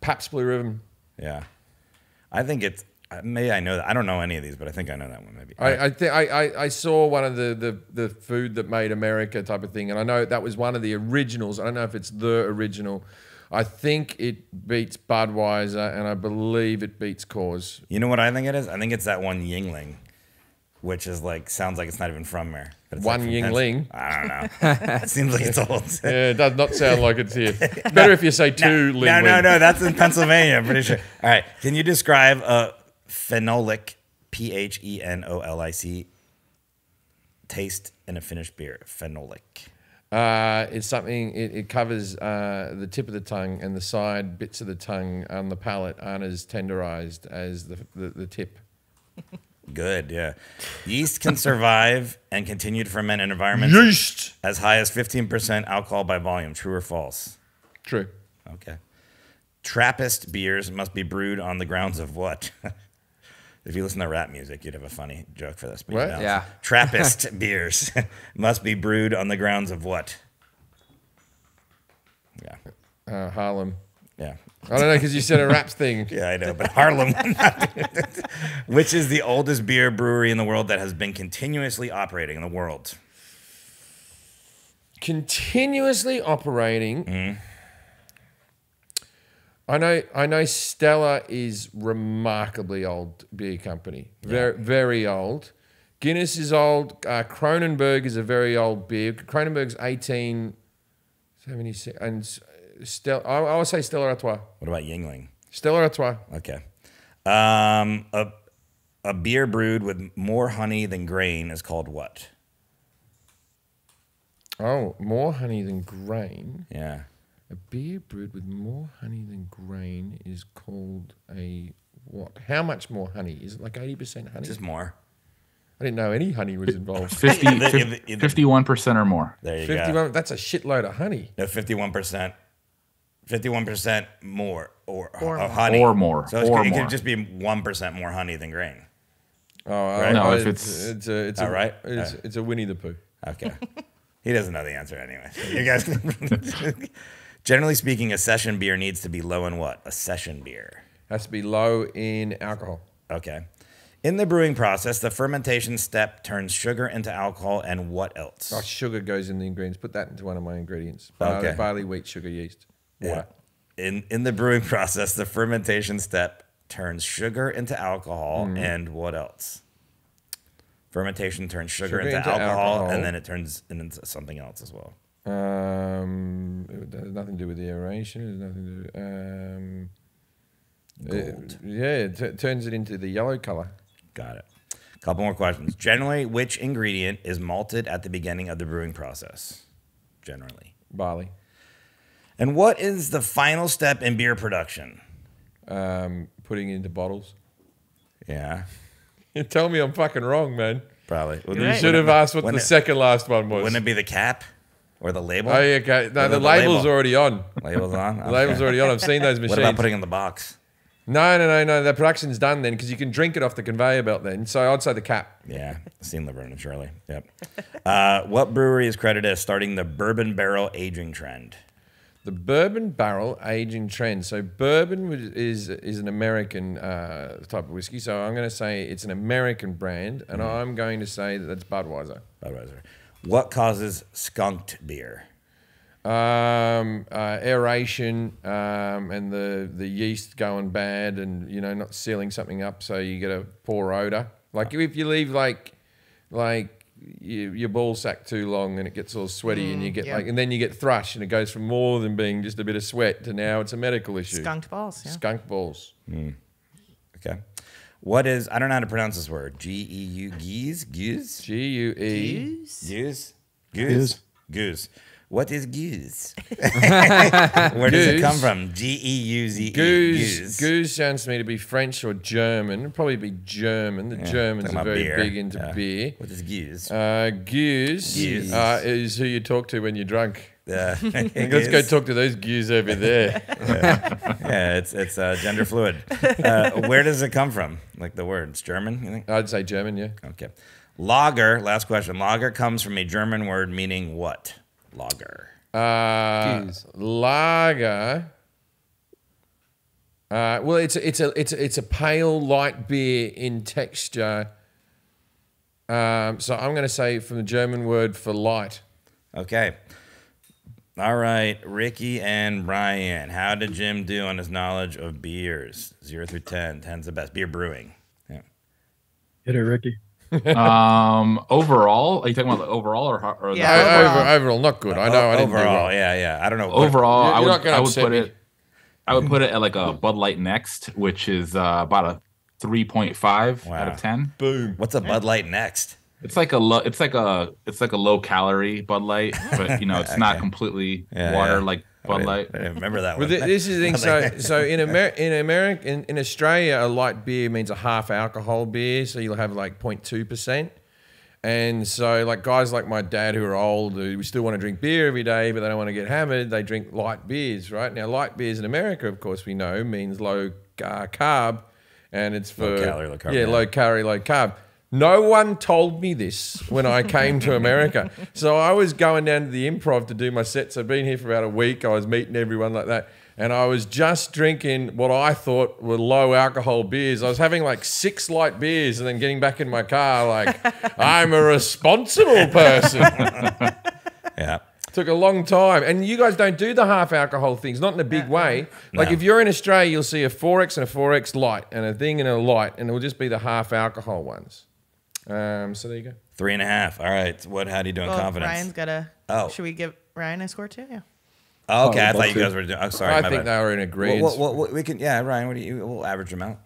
[SPEAKER 1] Pabst Blue Ribbon.
[SPEAKER 2] Yeah. I think it's, maybe I know that. I don't know any of these, but I think I know that one maybe.
[SPEAKER 1] I, I think I, I, I saw one of the, the the food that made America type of thing, and I know that was one of the originals. I don't know if it's the original. I think it beats Budweiser, and I believe it beats Coors.
[SPEAKER 2] you know what I think it is? I think it's that one Yuengling, which is like, sounds like it's not even from there. But it's like
[SPEAKER 1] One
[SPEAKER 2] from Yuengling? I don't know. (laughs) it seems like it's old.
[SPEAKER 1] Yeah, it does not sound like it's here. It's (laughs) better if you say two.
[SPEAKER 2] No,
[SPEAKER 1] Ling
[SPEAKER 2] no,
[SPEAKER 1] Ling.
[SPEAKER 2] no. That's in Pennsylvania. I'm pretty sure. All right. Can you describe a phenolic, P H E N O L I C, taste in a finished beer? Phenolic.
[SPEAKER 1] Uh, it's something. It, it covers uh, the tip of the tongue and the side bits of the tongue on the palate aren't as tenderized as the the, the tip. (laughs)
[SPEAKER 2] Good, yeah. Yeast can survive (laughs) and continue to ferment in environments
[SPEAKER 1] Yeast.
[SPEAKER 2] as high as 15% alcohol by volume. True or false?
[SPEAKER 1] True.
[SPEAKER 2] Okay. Trappist beers must be brewed on the grounds of what? (laughs) if you listen to rap music, you'd have a funny joke for this. but
[SPEAKER 1] What?
[SPEAKER 2] don't.
[SPEAKER 4] Yeah.
[SPEAKER 2] Trappist (laughs) beers must be brewed on the grounds of what? Yeah.
[SPEAKER 1] Uh, Harlem.
[SPEAKER 2] Yeah.
[SPEAKER 1] I don't know because you said a rap thing. (laughs)
[SPEAKER 2] Yeah, I know, but Harlem, (laughs) which is the oldest beer brewery in the world that has been continuously operating in the world.
[SPEAKER 1] Continuously operating.
[SPEAKER 2] Mm-hmm.
[SPEAKER 1] I know. I know. Stella is remarkably old beer company. Very, very old. Guinness is old. Uh, Kronenbourg is a very old beer. Kronenbourg's eighteen seventy six, and Stella. I, I would say Stella Artois.
[SPEAKER 2] What about Yuengling?
[SPEAKER 1] Stella Artois.
[SPEAKER 2] Okay. Um, a, a beer brewed with more honey than grain is called what?
[SPEAKER 1] Oh, more honey than grain.
[SPEAKER 2] Yeah.
[SPEAKER 1] A beer brewed with more honey than grain is called a what? How much more honey? Is it like eighty percent honey?
[SPEAKER 2] Just more.
[SPEAKER 1] I didn't know any honey was involved.
[SPEAKER 5] 50,
[SPEAKER 2] The-
[SPEAKER 5] fif-
[SPEAKER 2] the- the-
[SPEAKER 5] 51% or more.
[SPEAKER 2] There you go.
[SPEAKER 1] That's a shitload of honey.
[SPEAKER 2] No, 51%. 51% more or,
[SPEAKER 7] Or
[SPEAKER 2] of honey.
[SPEAKER 5] Or more.
[SPEAKER 2] So it's,
[SPEAKER 5] Or
[SPEAKER 2] it
[SPEAKER 5] more.
[SPEAKER 2] could just be 1% more honey than grain.
[SPEAKER 1] Oh,
[SPEAKER 2] Right.
[SPEAKER 5] No, if
[SPEAKER 1] it's
[SPEAKER 5] it's-
[SPEAKER 1] it's a it's a
[SPEAKER 2] right?
[SPEAKER 1] It's,
[SPEAKER 2] Uh.
[SPEAKER 1] it's a Winnie the Pooh.
[SPEAKER 2] Okay. he doesn't know the answer anyway. (laughs) You guys. (laughs) Generally speaking, a session beer needs to be low in what? A session beer.
[SPEAKER 1] Has to be low in alcohol.
[SPEAKER 2] Okay. In the brewing process, the fermentation step turns sugar into alcohol and what else?
[SPEAKER 1] Oh, sugar goes in the ingredients. Put that into one of my ingredients. Barley,
[SPEAKER 2] Okay.
[SPEAKER 1] barley wheat, sugar, yeast, water.
[SPEAKER 2] In in the brewing (laughs) process, the fermentation step turns sugar into alcohol
[SPEAKER 1] Mm-hmm.
[SPEAKER 2] and what else? Fermentation turns sugar,
[SPEAKER 1] Sugar
[SPEAKER 2] into,
[SPEAKER 1] into
[SPEAKER 2] alcohol,
[SPEAKER 1] alcohol.
[SPEAKER 2] and then it turns into something else as well.
[SPEAKER 1] Um, it has nothing to do with the aeration. It has nothing to do. Um,
[SPEAKER 2] Gold.
[SPEAKER 1] it- yeah, it turns it into the yellow color.
[SPEAKER 2] Got it. Couple more questions. Generally, which ingredient is malted at the beginning of the brewing process? Generally.
[SPEAKER 1] Barley.
[SPEAKER 2] And what is the final step in beer production?
[SPEAKER 1] Um, putting it into bottles.
[SPEAKER 2] Yeah,
[SPEAKER 1] You (laughs) tell me I'm fucking wrong, man.
[SPEAKER 2] probably. Wouldn't
[SPEAKER 1] You
[SPEAKER 7] right.
[SPEAKER 1] should have asked what the
[SPEAKER 2] it-
[SPEAKER 1] second last one was.
[SPEAKER 2] Wouldn't it be the cap or the label?
[SPEAKER 1] Oh, yeah, okay. No, the
[SPEAKER 2] the
[SPEAKER 1] label's
[SPEAKER 2] label?
[SPEAKER 1] already on.
[SPEAKER 2] Label's on.
[SPEAKER 1] The label's already on. I've seen those machines.
[SPEAKER 2] What about putting it in the box?
[SPEAKER 1] No, no, no, no. The production's done then because you can drink it off the conveyor belt then. So I'd say the cap.
[SPEAKER 2] Yeah, seen Laverne and Shirley. Yep. Uh, what brewery is credited as starting the bourbon barrel aging trend?
[SPEAKER 1] The bourbon barrel aging trend. So bourbon is is an American uh, type of whiskey. So I'm going to say it's an American brand, and I'm going to say that that's Budweiser.
[SPEAKER 2] Budweiser. What causes skunked beer?
[SPEAKER 1] Um, uh, aeration um, and the the yeast going bad, and you know not sealing something up, so you get a poor odor. Like if you leave like like you, your ball sack too long and it gets all sweaty, and you mm, get
[SPEAKER 7] yeah.
[SPEAKER 1] like, and then you get thrush, and it goes from more than being just a bit of sweat to now it's a medical issue.
[SPEAKER 7] Skunked balls. Yeah.
[SPEAKER 1] Skunk balls. Mm.
[SPEAKER 2] Okay. What is, I don't know how to pronounce this word. G E U, geese? Goose?
[SPEAKER 1] G U E.
[SPEAKER 7] Use?
[SPEAKER 2] Goose? Goose? What is goose? (laughs) Where does it come from? G E U Z E.
[SPEAKER 1] Goose, goose sounds to me to be French or German. It'd probably be German. The Germans are very
[SPEAKER 2] beer.
[SPEAKER 1] big into
[SPEAKER 2] Yeah.
[SPEAKER 1] beer.
[SPEAKER 2] What is goose?
[SPEAKER 1] Uh, goose
[SPEAKER 2] Goose.
[SPEAKER 1] uh, is who you talk to when you're drunk.
[SPEAKER 2] Uh,
[SPEAKER 1] Let's (laughs) (laughs) go talk to those goose over there.
[SPEAKER 2] Yeah, it's it's uh, gender fluid. Uh, where does it come from? Like the word? It's German, you think?
[SPEAKER 1] I'd say German, yeah.
[SPEAKER 2] Okay. Lager, last question. Lager comes from a German word meaning what? Lager.
[SPEAKER 1] Uh,
[SPEAKER 4] Goose.
[SPEAKER 1] lager. Uh, well, it's a, it's a it's a, it's a pale light beer in texture. Um, so I'm going to say from the German word for light.
[SPEAKER 2] Okay. All right, Ricky and Brian. How did Jim do on his knowledge of beers? Zero through 10. 10's the best. Beer brewing. Yeah.
[SPEAKER 6] Hit it, Ricky. (laughs)
[SPEAKER 5] Um, overall, are you talking about the overall or, or the
[SPEAKER 7] Yeah.
[SPEAKER 1] O-
[SPEAKER 7] overall.
[SPEAKER 1] over, overall, not good. I know. I didn't do
[SPEAKER 2] Overall,
[SPEAKER 1] well.
[SPEAKER 2] yeah, yeah. I don't know.
[SPEAKER 5] overall?
[SPEAKER 1] You're
[SPEAKER 5] I would, I would put
[SPEAKER 1] me.
[SPEAKER 5] it. I would put it at like a Bud Light Next, which is uh, about a three point five out of ten.
[SPEAKER 1] Boom.
[SPEAKER 2] What's a Bud Light next?
[SPEAKER 5] It's like a low. It's like a. It's like a low calorie Bud Light, but you know, it's (laughs) not completely
[SPEAKER 2] Yeah,
[SPEAKER 5] water
[SPEAKER 2] yeah.
[SPEAKER 5] like
[SPEAKER 2] I
[SPEAKER 5] Bud
[SPEAKER 2] didn't-
[SPEAKER 5] Light.
[SPEAKER 2] I didn't remember that
[SPEAKER 1] Well,
[SPEAKER 2] one.
[SPEAKER 1] thi- this is the thing. (laughs) So, so in America, in America, in, in Australia, a light beer means a half alcohol beer. So you'll have like 0.2 percent. And so, like guys like my dad who are old, who still want to drink beer every day, but they don't want to get hammered, they drink light beers, right? Now, light beers in America, of course, we know means low uh, carb, and it's for
[SPEAKER 2] Low calorie, low carb,
[SPEAKER 1] Yeah,
[SPEAKER 2] yeah.
[SPEAKER 1] low calorie, low carb. No one told me this when I came to America. (laughs) So I was going down to the improv to do my sets. I've been here for about a week. I was meeting everyone like that. And I was just drinking what I thought were low alcohol beers. I was having like six light beers and then getting back in my car like, (laughs) I'm a responsible person. (laughs)
[SPEAKER 2] yeah.
[SPEAKER 1] Took a long time. And you guys don't do the half alcohol things, not in a big way. Like
[SPEAKER 2] No.
[SPEAKER 1] if you're in Australia, you'll see a 4X and a 4X light and a thing and a light, and it will just be the half alcohol ones. Um, so there you go.
[SPEAKER 2] Three and a half. All right. What? How do you do in
[SPEAKER 7] Well,
[SPEAKER 2] confidence?
[SPEAKER 7] Ryan's got a.
[SPEAKER 2] Oh.
[SPEAKER 7] Should we give Ryan a score too? Yeah.
[SPEAKER 2] Oh, okay,
[SPEAKER 6] Oh,
[SPEAKER 2] I thought you guys were doing. Oh, sorry.
[SPEAKER 1] I
[SPEAKER 2] my
[SPEAKER 1] think
[SPEAKER 2] bad.
[SPEAKER 1] they were in agreement.
[SPEAKER 2] Well, well, well, we can. Yeah, Ryan. What do you? We'll average them out.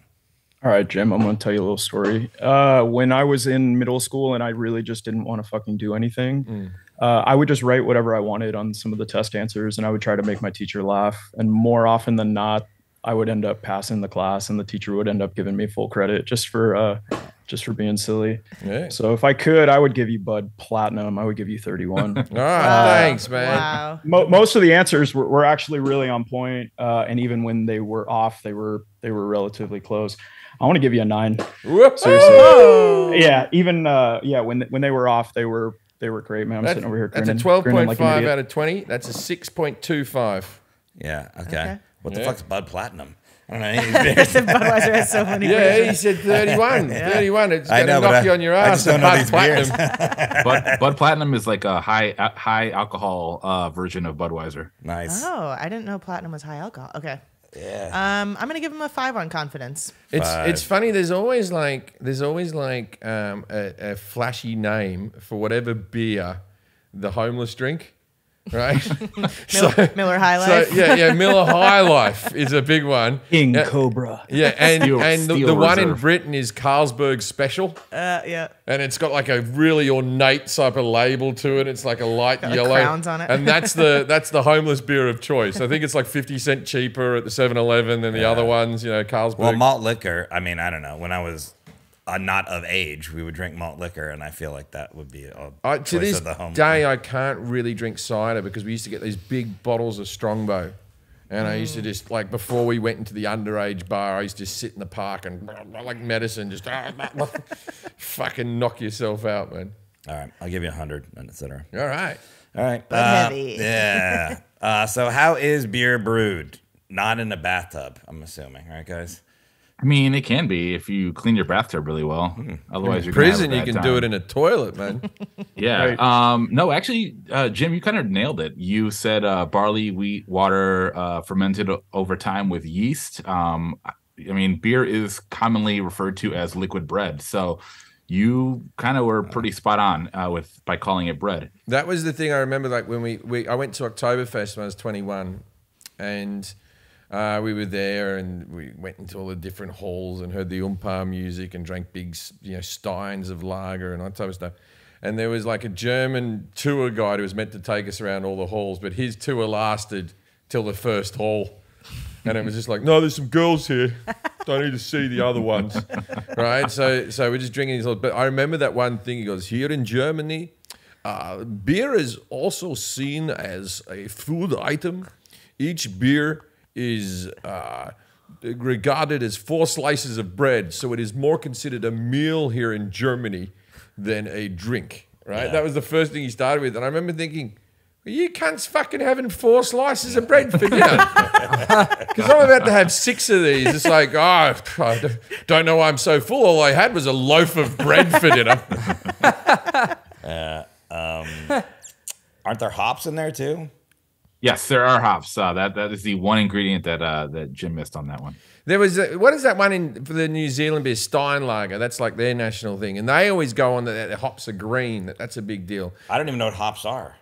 [SPEAKER 6] All right, Jim, I'm going to tell you a little story. Uh, when I was in middle school and I really just didn't want to fucking do anything, uh, I would just write whatever I wanted on some of the test answers and I would try to make my teacher laugh. And more often than not, I would end up passing the class and the teacher would end up giving me full credit just for uh, just for being silly.
[SPEAKER 1] Yeah.
[SPEAKER 6] So if I could, I would give you Bud Platinum. I would give you 31. (laughs)
[SPEAKER 1] All right, thanks, man.
[SPEAKER 7] Wow.
[SPEAKER 6] Mo- most of the answers were, were actually really on point, uh, and even when they were off, they were they were relatively close. I want to give you a nine.
[SPEAKER 1] Whoop.
[SPEAKER 6] Seriously. Yeah, even uh, yeah, when when they were off, they were they were great, man. I'm
[SPEAKER 1] That's,
[SPEAKER 6] sitting over here
[SPEAKER 1] that's a 12.5
[SPEAKER 6] like an
[SPEAKER 1] five
[SPEAKER 6] idiot.
[SPEAKER 1] out of twenty. That's a six point two five.
[SPEAKER 2] Yeah. Okay.
[SPEAKER 7] Okay.
[SPEAKER 2] What the
[SPEAKER 1] Yeah.
[SPEAKER 2] fuck's Bud Platinum? I don't know. any of. (laughs)
[SPEAKER 7] Budweiser has so many.
[SPEAKER 1] Yeah, he said 31. (laughs) 31. It's going to knock
[SPEAKER 2] I-
[SPEAKER 1] you on your
[SPEAKER 2] I
[SPEAKER 1] ass.
[SPEAKER 2] just don't
[SPEAKER 1] and
[SPEAKER 2] know
[SPEAKER 1] Bud
[SPEAKER 2] these beers.
[SPEAKER 1] Platinum. (laughs)
[SPEAKER 5] Bud, Bud Platinum is like a high a high alcohol uh, version of Budweiser.
[SPEAKER 2] nice.
[SPEAKER 7] Oh, I didn't know platinum was high alcohol. Okay.
[SPEAKER 2] Yeah.
[SPEAKER 7] Um, I'm gonna give him a five on confidence.
[SPEAKER 1] It's
[SPEAKER 2] Five.
[SPEAKER 1] it's funny. There's always like there's always like um, a, a flashy name for whatever beer the homeless drink, right? (laughs) (laughs) so,
[SPEAKER 7] Miller High
[SPEAKER 1] so
[SPEAKER 7] Life.
[SPEAKER 1] yeah, yeah. (laughs) Miller High Life is a big one.
[SPEAKER 6] King
[SPEAKER 1] Yeah.
[SPEAKER 6] Cobra.
[SPEAKER 1] Yeah, and
[SPEAKER 5] Steel-
[SPEAKER 1] and the, the one in Britain is Carlsberg Special.
[SPEAKER 7] Uh, yeah.
[SPEAKER 1] and it's got like a really ornate type of label to it. It's like a light
[SPEAKER 7] Got, like,
[SPEAKER 1] yellow,
[SPEAKER 7] crowns on it.
[SPEAKER 1] and that's the that's the homeless beer of choice. I think it's like fifty cent cheaper at the 7-Eleven than the other ones. You know, Carlsberg.
[SPEAKER 2] Well, malt liquor. I mean, I don't know. When I was uh, not of age, we would drink malt liquor, and I feel like that would be a
[SPEAKER 1] I, to this
[SPEAKER 2] of the home.
[SPEAKER 1] day, I can't really drink cider because we used to get these big bottles of Strongbow. And I used
[SPEAKER 7] Mm.
[SPEAKER 1] to just like before we went into the underage bar, I used to just sit in the park and (laughs) like medicine, just (laughs) fucking knock yourself out, man.
[SPEAKER 2] All right, I'll give you a hundred, and etc.
[SPEAKER 1] All right.
[SPEAKER 2] All right,
[SPEAKER 7] But
[SPEAKER 2] uh,
[SPEAKER 7] heavy.
[SPEAKER 2] Yeah. (laughs) uh, so, how is beer brewed? Not in a bathtub, I'm assuming, right, guys?
[SPEAKER 5] I mean, it can be if you clean your bathtub really well.
[SPEAKER 2] Hmm.
[SPEAKER 5] Otherwise, you're gonna have
[SPEAKER 1] Prison, you
[SPEAKER 5] bad
[SPEAKER 1] can do it in a toilet, man. (laughs)
[SPEAKER 5] Yeah.
[SPEAKER 6] Right.
[SPEAKER 5] Um, no, actually, uh, Jim, you kind of nailed it. You said uh, barley, wheat, water, uh, fermented over time with yeast. Um, I mean, beer is commonly referred to as liquid bread. So you kind of were pretty spot on uh, with by calling it bread.
[SPEAKER 1] That was the thing I remember. Like when we, we I went to Oktoberfest when I was 21, and uh, we were there and we went into all the different halls and heard the umpa music and drank big you know steins of lager and that type of stuff. And there was like a German tour guide who was meant to take us around all the halls, but his tour lasted till the first hall. And it was just like, no, there's some girls here. Don't need to see the other ones, (laughs) right? So, so we're just drinking these. But I remember that one thing. He goes, here in Germany, uh, beer is also seen as a food item. Each beer is uh, regarded as four slices of bread, so it is more considered a meal here in Germany than a drink. Right? That was the first thing he started with, and I remember thinking. You cunts fucking having four slices of bread for dinner. (laughs) (laughs) Because I'm about to have six of these. It's like, oh, I don't know why I'm so full. All I had was a loaf of bread for dinner. (laughs)
[SPEAKER 2] Uh, um, aren't there hops in there too?
[SPEAKER 5] Yes, there are hops. Uh, that that is the one ingredient that uh, that Jim missed on that one.
[SPEAKER 1] There was a, what is that one in for the New Zealand beer Steinlager? That's like their national thing, and they always go on that the hops are green. That, that's a big deal.
[SPEAKER 2] I don't even know what hops are.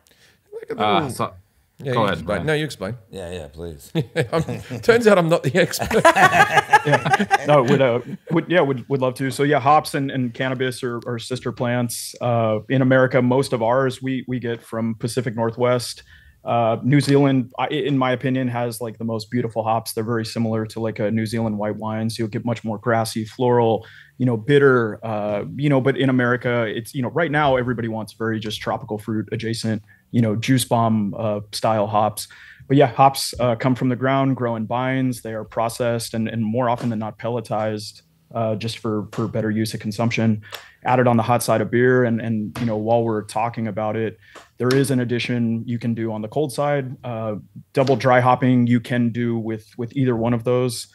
[SPEAKER 1] Like a
[SPEAKER 5] Uh, so,
[SPEAKER 1] Yeah,
[SPEAKER 5] Go ahead,
[SPEAKER 1] explain.
[SPEAKER 5] Brian.
[SPEAKER 1] No, you explain.
[SPEAKER 2] Yeah, yeah, please. (laughs)
[SPEAKER 1] I'm- turns out I'm not the expert. (laughs)
[SPEAKER 6] no, would, uh, would yeah, would, would love to. So yeah, hops and, and cannabis are, are sister plants. Uh, in America, most of ours we we get from Pacific Northwest. Uh, New Zealand, in my opinion, has like the most beautiful hops. They're very similar to like a New Zealand white wine, so you'll get much more grassy, floral, you know, bitter. Uh, you know, but in America, it's you know, right now everybody wants very just tropical fruit adjacent, you know, juice bomb uh, style hops but yeah, hops uh, come from the ground, grow in vines. They are processed and, and more often than not pelletized, uh, just for for better use of consumption. Added on the hot side of beer, and and you know while we're talking about it, there is an addition you can do on the cold side. Uh, double dry hopping you can do with with either one of those.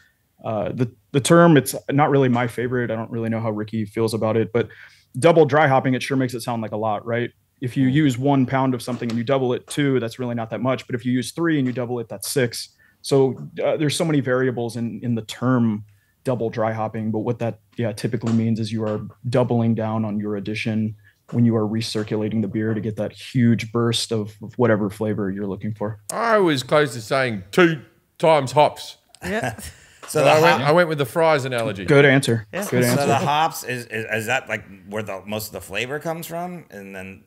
[SPEAKER 6] Uh, the the term it's not really my favorite. I don't really know how Ricky feels about it, but double dry hopping it sure makes it sound like a lot, right? if you use one pound of something and you double it two, that's really not that much. But if you use three and you double it, that's six. So uh, there's so many variables in in the term double dry hopping. But what that yeah typically means is you are doubling down on your addition when you are recirculating the beer to get that huge burst of, of whatever flavor you're looking for.
[SPEAKER 1] I was close to saying two times hops.
[SPEAKER 7] Yeah. (laughs)
[SPEAKER 2] So
[SPEAKER 1] But
[SPEAKER 2] the,
[SPEAKER 1] I, went,
[SPEAKER 2] hop,
[SPEAKER 1] I went with the fries analogy.
[SPEAKER 6] Good answer.
[SPEAKER 7] Yeah.
[SPEAKER 6] Good
[SPEAKER 2] so the hops is, is is that like where the most of the flavor comes from, and then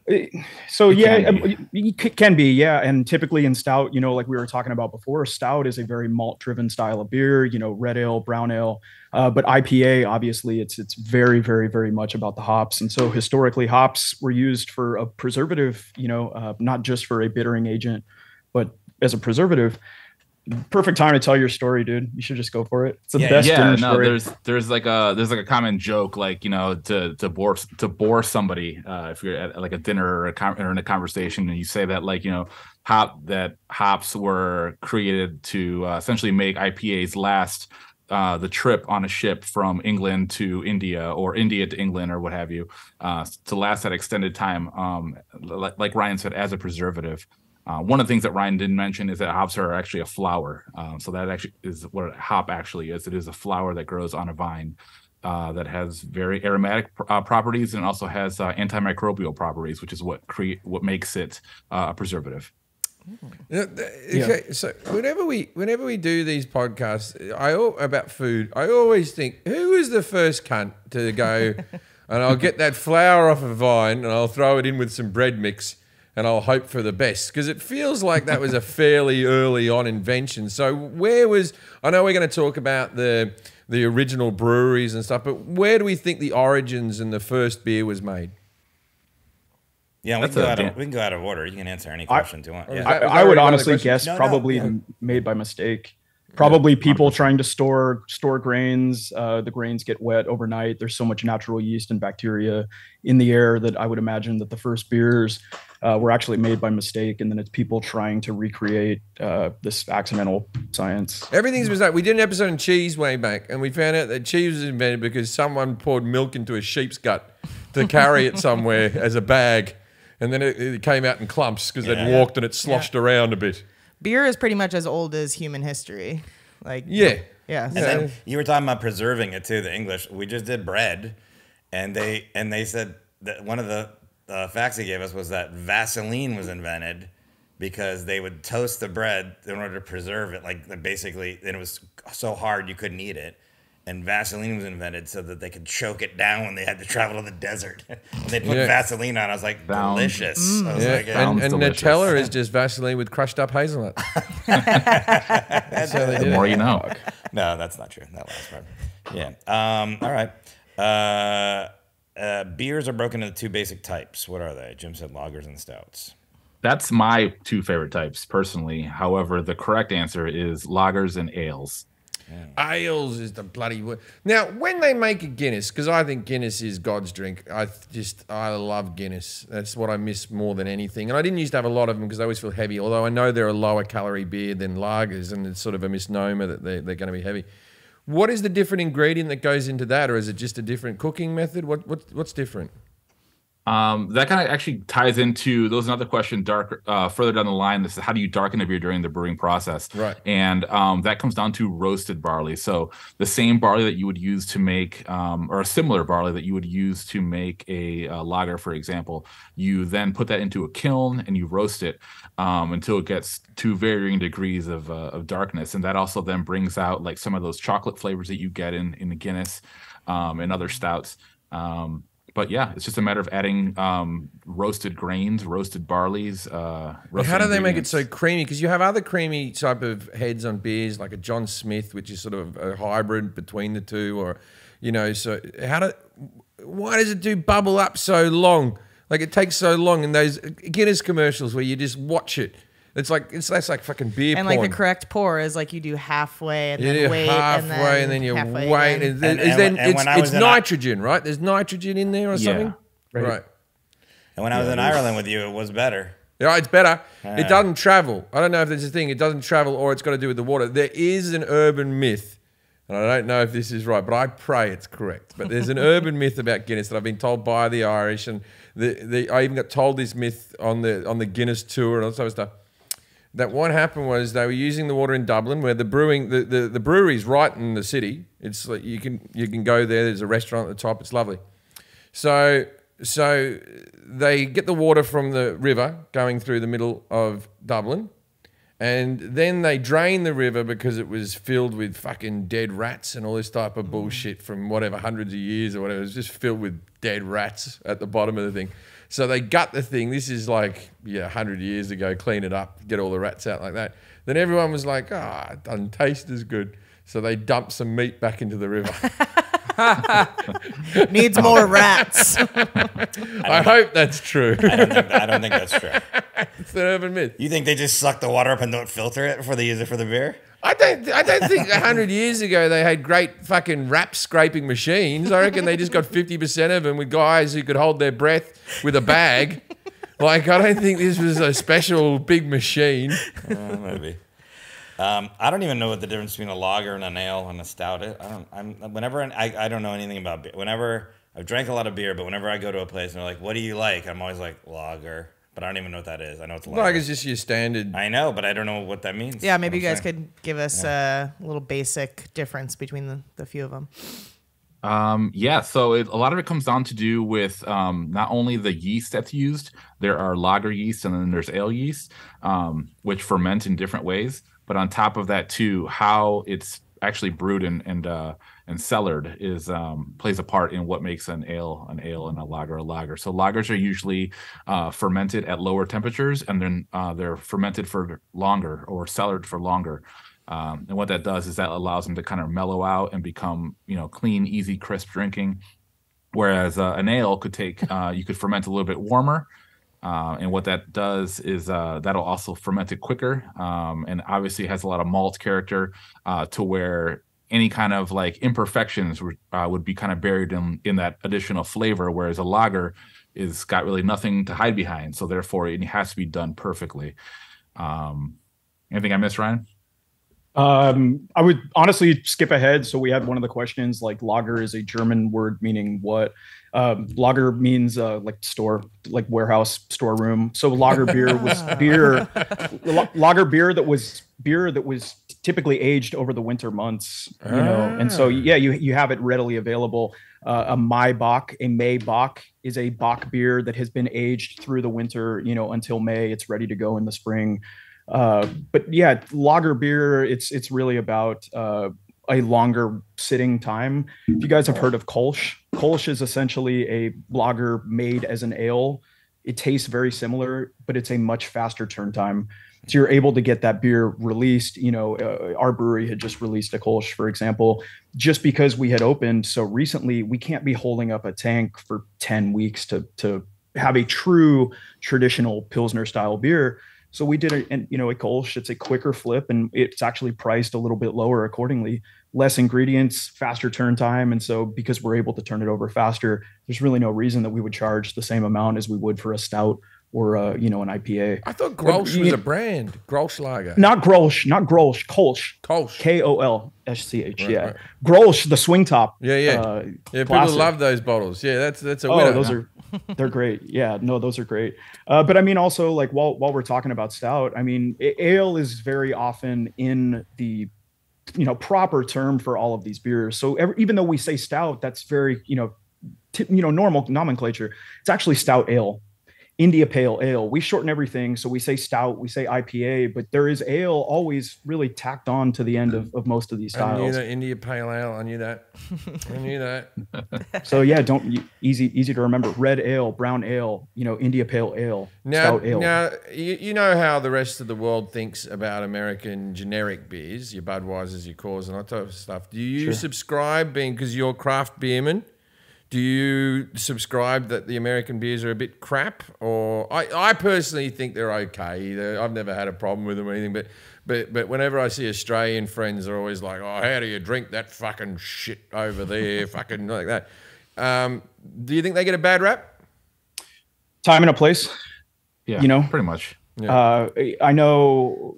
[SPEAKER 6] So yeah,
[SPEAKER 5] can be.
[SPEAKER 6] y- y- c- can be yeah, and typically in stout, you know, like we were talking about before, stout is a very malt-driven style of beer. You know, red ale, brown ale, uh, but IPA obviously it's it's very very very much about the hops, and so historically hops were used for a preservative. You know, uh, not just for a bittering agent, but as a preservative. Perfect time to tell your story, dude. You should just go for it. It's the
[SPEAKER 2] Yeah,
[SPEAKER 6] best
[SPEAKER 5] yeah, no,
[SPEAKER 6] story.
[SPEAKER 5] there's there's like a there's like a common joke, like you know, to to bore to bore somebody, uh, if you're at like a dinner or, a con- or in a conversation, and you say that like you know, hop that hops were created to uh, essentially make IPAs last uh, the trip on a ship from England to India or India to England or what have you, uh, to last that extended time. Um, like, like Ryan said, as a preservative. Uh, one of the things that Ryan didn't mention is that hops are actually a flower. Um, so that actually is what a hop actually is. It is a flower that grows on a vine uh, that has very aromatic uh, properties and also has uh, antimicrobial properties, which is what create what makes it uh, a preservative.
[SPEAKER 1] Yeah, Okay, so whenever we whenever we do these podcasts, I al- about food, I always think who was the first cunt to go, (laughs) and I'll get that flour off a vine and I'll throw it in with some bread mix and I'll hope for the best because it feels like that was a fairly early on invention. So where was I know we're going to talk about the the original breweries and stuff, but where do we think the origins and the first beer was made?
[SPEAKER 2] yeah, we
[SPEAKER 5] That's
[SPEAKER 2] can, go
[SPEAKER 5] a
[SPEAKER 2] out of, we can go out of order. You can answer any questions you want. Yeah.
[SPEAKER 1] that-
[SPEAKER 6] I, I would
[SPEAKER 1] already one of the
[SPEAKER 6] honestly guess
[SPEAKER 2] No, no,
[SPEAKER 6] probably
[SPEAKER 2] yeah.
[SPEAKER 6] made by mistake. Probably people trying to store store grains. Uh, the grains get wet overnight. There's so much natural yeast and bacteria in the air that I would imagine that the first beers uh, were actually made by mistake, and then it's people trying to recreate uh, this accidental science.
[SPEAKER 1] Everything's was like we did an episode on cheese way back, and we found out that cheese was invented because someone poured milk into a sheep's gut to carry it somewhere as a bag, and then it, it came out in clumps because
[SPEAKER 2] Yeah.
[SPEAKER 1] they'd walked and it sloshed around a bit.
[SPEAKER 7] Beer is pretty much as old as human history. Like
[SPEAKER 1] Yeah,
[SPEAKER 7] yeah.
[SPEAKER 2] And then you were talking about preserving it too. The English. We just did bread, and they and they said that one of the uh, facts they gave us was that Vaseline was invented because they would toast the bread in order to preserve it. Like basically, and it was so hard you couldn't eat it. And Vaseline was invented so that they could choke it down when they had to travel to the desert. (laughs) they put
[SPEAKER 1] Yeah.
[SPEAKER 2] Vaseline on. I was like,
[SPEAKER 5] Sounds-
[SPEAKER 2] delicious. I was
[SPEAKER 1] yeah.
[SPEAKER 2] like,
[SPEAKER 1] and,
[SPEAKER 5] Sounds
[SPEAKER 1] and
[SPEAKER 5] delicious.
[SPEAKER 1] Nutella is (laughs) just Vaseline with crushed up hazelnut. (laughs) That's how they
[SPEAKER 5] The more
[SPEAKER 1] it.
[SPEAKER 5] you know.
[SPEAKER 2] No, that's not true. That last part. Yeah. Um, all right. Uh, uh, beers are broken into two basic types. What are they? Jim said lagers and stouts.
[SPEAKER 5] That's my two favorite types personally. However, the correct answer is lagers and ales.
[SPEAKER 1] Ales is the bloody word. Now, when they make a Guinness, because I think Guinness is God's drink. I just I love Guinness. That's what I miss more than anything. And I didn't used to have a lot of them because I always feel heavy. Although I know they're a lower calorie beer than lagers, and it's sort of a misnomer that they're, they're going to be heavy. What is the different ingredient that goes into that, or is it just a different cooking method? What what what's different?
[SPEAKER 5] Um, that kind of actually ties into there was another question dark uh, further down the line. This is how do you darken a beer during the brewing process?
[SPEAKER 1] Right.
[SPEAKER 5] And um, that comes down to roasted barley. So the same barley that you would use to make, um, or a similar barley that you would use to make a, uh lager, for example, you then put that into a kiln and you roast it um, until it gets to varying degrees of, uh, of darkness, and that also then brings out like some of those chocolate flavors that you get in in the Guinness um, and other stouts. Um, but yeah, it's just a matter of adding um, roasted grains, roasted barleys. Uh, roasted
[SPEAKER 1] how do they make it so creamy? Because you have other creamy type of heads on beers, like a John Smith, which is sort of a hybrid between the two, or you know. So how do? Why does it do bubble up so long? Like it takes so long in those Guinness commercials where you just watch it. It's like it's that's like fucking beer
[SPEAKER 7] And
[SPEAKER 1] porn.
[SPEAKER 7] like the correct pour is like you do halfway and
[SPEAKER 1] you
[SPEAKER 7] then
[SPEAKER 1] do
[SPEAKER 7] wait
[SPEAKER 1] halfway and then, you wait,
[SPEAKER 7] again.
[SPEAKER 1] and, then,
[SPEAKER 2] And-
[SPEAKER 1] is
[SPEAKER 2] and
[SPEAKER 1] then
[SPEAKER 2] and
[SPEAKER 1] it's, it's
[SPEAKER 2] was in I-
[SPEAKER 1] nitrogen, right? There's nitrogen in there or
[SPEAKER 5] Yeah,
[SPEAKER 1] something,
[SPEAKER 6] right.
[SPEAKER 1] right?
[SPEAKER 2] And when I was in Ireland with you, it was better.
[SPEAKER 1] Yeah, it's better.
[SPEAKER 2] Yeah.
[SPEAKER 1] It doesn't travel. I don't know if there's a thing. It doesn't travel, or it's got to do with the water. There is an urban myth, and I don't know if this is right, but I pray it's correct. But there's an (laughs) urban myth about Guinness that I've been told by the Irish, and the, the I even got told this myth on the on the Guinness tour and all that sort of stuff. That what happened was they were using the water in Dublin, where the brewing the, the, the brewery's right in the city. It's like you can you can go there. There's a restaurant at the top. It's lovely. So so they get the water from the river going through the middle of Dublin, and then they drain the river because it was filled with fucking dead rats and all this type of bullshit from whatever hundreds of years or whatever. It was just filled with dead rats at the bottom of the thing. So they gut the thing. This is like yeah, hundred years ago. Clean it up, get all the rats out like that. Then everyone was like, ah, it doesn't taste as good. So they dumped some meat back into the river. (laughs) (laughs)
[SPEAKER 7] needs more rats. (laughs)
[SPEAKER 1] I hope that's true.
[SPEAKER 2] I don't think, I don't think that's true. (laughs)
[SPEAKER 1] it's an urban myth.
[SPEAKER 2] You think they just suck the water up and don't filter it before they use it for the beer?
[SPEAKER 1] I don't. I don't think hundred years ago they had great fucking rap scraping machines. I reckon they just got fifty percent of them with guys who could hold their breath with a bag. Like I don't think this was a special big machine.
[SPEAKER 2] Uh, maybe. Um, I don't even know what the difference between a lager and an ale and a stout is. I don't. I'm whenever I, I don't know anything about beer. Whenever I've drank a lot of beer, but whenever I go to a place and they're like, "What do you like?" I'm always like lager, but I don't even know what that is. I know it's a lager.
[SPEAKER 1] Like it's just your standard.
[SPEAKER 2] I know, but I don't know what that means.
[SPEAKER 7] yeah, maybe you guys
[SPEAKER 2] saying.
[SPEAKER 7] could give us a little basic difference between the, the few of them.
[SPEAKER 5] Um, yeah, so it, a lot of it comes down to do with um, not only the yeast that's used. There are lager yeast and then there's ale yeast, um, which ferment in different ways. But on top of that, too, how it's actually brewed and and uh, and cellared is um, plays a part in what makes an ale an ale and a lager a lager. So lagers are usually uh, fermented at lower temperatures, and then uh, they're fermented for longer or cellared for longer. Um, and what that does is that allows them to kind of mellow out and become, you know, clean, easy, crisp drinking. Whereas uh, an ale could take, uh, you could ferment a little bit warmer. Uh, and what that does is uh, that'll also ferment it quicker. Um, and obviously has a lot of malt character uh, to where any kind of like imperfections would, uh, would be kind of buried in, in that additional flavor. Whereas a lager is got really nothing to hide behind. So therefore it has to be done perfectly. Um, anything I missed, Ryan?
[SPEAKER 6] Um, I would honestly skip ahead. So we had one of the questions like lager is a German word meaning what? Um, lager means uh, like store, like warehouse, storeroom. So lager beer was (laughs) beer, la- lager beer that was beer that was typically aged over the winter months. You know, and so yeah, you you have it readily available. Uh, a Maibock, a Maibock is a Bock beer that has been aged through the winter. You know, until May, it's ready to go in the spring uh but yeah lager beer it's it's really about uh a longer sitting time. If you guys have heard of kolsch kolsch is essentially a lager made as an ale. It tastes very similar but it's a much faster turn time. So you're able to get that beer released you know uh, our brewery had just released a kolsch for example just because we had opened so recently we can't be holding up a tank for 10 weeks to to have a true traditional pilsner style beer so we did a, and you know, a Kolsch, it's a quicker flip and it's actually priced a little bit lower accordingly. Less ingredients, faster turn time. And so because we're able to turn it over faster, there's really no reason that we would charge the same amount as we would for a stout or uh, you know, an IPA.
[SPEAKER 1] I thought Grolsch was a brand. Grolsch Lager.
[SPEAKER 6] Not Grolsch, not Grolsch, Kolsch.
[SPEAKER 1] Kolsch.
[SPEAKER 6] K O L S C H.
[SPEAKER 1] Right,
[SPEAKER 6] Yeah.
[SPEAKER 1] right.
[SPEAKER 6] Grolsch, the swing top.
[SPEAKER 1] Yeah, yeah.
[SPEAKER 6] Uh,
[SPEAKER 1] yeah, people love those bottles. Yeah, that's that's a
[SPEAKER 6] Oh,
[SPEAKER 1] winner.
[SPEAKER 6] those are They're great. Yeah, no, those are great. Uh, but I mean, also like while while we're talking about stout, I mean, ale is very often in the you know proper term for all of these beers. So every, even though we say stout, that's very you know you know normal nomenclature. It's actually stout ale. India Pale Ale. We shorten everything, so we say stout, we say IPA, but there is ale always really tacked on to the end of, of most of these
[SPEAKER 1] I knew
[SPEAKER 6] styles.
[SPEAKER 1] that India Pale Ale. I knew that. (laughs) I knew that. (laughs)
[SPEAKER 6] So yeah, don't you- easy easy to remember. Red ale, brown ale, you know, India Pale Ale,
[SPEAKER 1] Now,
[SPEAKER 6] stout ale.
[SPEAKER 1] now you, you know how the rest of the world thinks about American generic beers, your Budweisers, your Coors, and that type of stuff. Do you subscribe, being because you're craft beerman? Do you subscribe that the American beers are a bit crap, or I, I personally think they're okay. They're, I've never had a problem with them or anything, but but but whenever I see Australian friends, they're always like, "Oh, how do you drink that fucking shit over there?" (laughs) fucking like that. Um, do you think they get a bad rap?
[SPEAKER 6] Time and a place.
[SPEAKER 5] Yeah,
[SPEAKER 6] You know?
[SPEAKER 5] pretty much.
[SPEAKER 6] Uh, I know.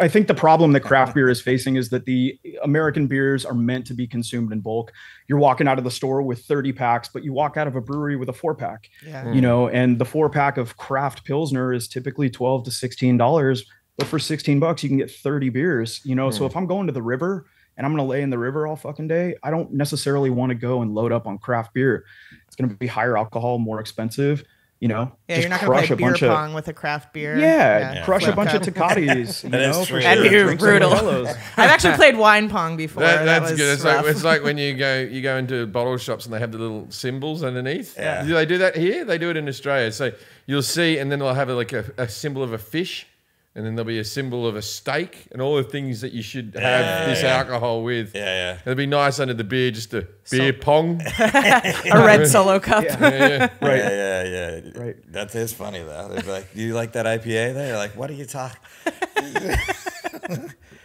[SPEAKER 6] I think the problem that craft beer is facing is that the American beers are meant to be consumed in bulk. You're walking out of the store with 30 packs, but you walk out of a brewery with a four pack.
[SPEAKER 7] Yeah. Hmm.
[SPEAKER 6] You know, and the four pack of craft pilsner is typically 12 to 16 dollars, but for 16 bucks you can get 30 beers. You know, so hmm. if I'm going to the river and I'm going to lay in the river all fucking day, I don't necessarily want to go and load up on craft beer. It's going to be higher alcohol, more expensive. You know,
[SPEAKER 7] Yeah,
[SPEAKER 6] Just
[SPEAKER 7] you're not gonna
[SPEAKER 6] crush
[SPEAKER 7] play
[SPEAKER 6] a
[SPEAKER 7] beer
[SPEAKER 6] bunch
[SPEAKER 7] pong
[SPEAKER 6] of-
[SPEAKER 7] with a craft beer.
[SPEAKER 6] yeah, crush a
[SPEAKER 7] flip
[SPEAKER 6] bunch of
[SPEAKER 7] cup.
[SPEAKER 6] Tecates. (laughs) You
[SPEAKER 2] That is
[SPEAKER 6] know,
[SPEAKER 2] true.
[SPEAKER 6] for
[SPEAKER 2] That'd
[SPEAKER 6] sure.
[SPEAKER 7] be brutal. (laughs) I've actually played wine pong before.
[SPEAKER 1] That,
[SPEAKER 7] That
[SPEAKER 1] that's
[SPEAKER 7] was
[SPEAKER 1] good. It's like, it's like when you go you go into bottle shops and they have the little symbols underneath.
[SPEAKER 2] Yeah.
[SPEAKER 1] Do they do that here? They do it in Australia. So you'll see, and then they'll have a, like a, a symbol of a fish, and then there'll be a symbol of a steak, and all the things that you should have
[SPEAKER 2] Yeah,
[SPEAKER 1] this
[SPEAKER 2] yeah.
[SPEAKER 1] alcohol with.
[SPEAKER 2] Yeah, yeah.
[SPEAKER 1] It'd be nice under the beer, just a beer pong. (laughs) (laughs)
[SPEAKER 7] a red (laughs) solo cup.
[SPEAKER 1] Yeah, yeah.
[SPEAKER 6] Right.
[SPEAKER 2] Yeah, yeah, yeah.
[SPEAKER 6] Right.
[SPEAKER 2] That is funny though. They'd be like, "Do you like that IPA?" They're like, "What are you talking?"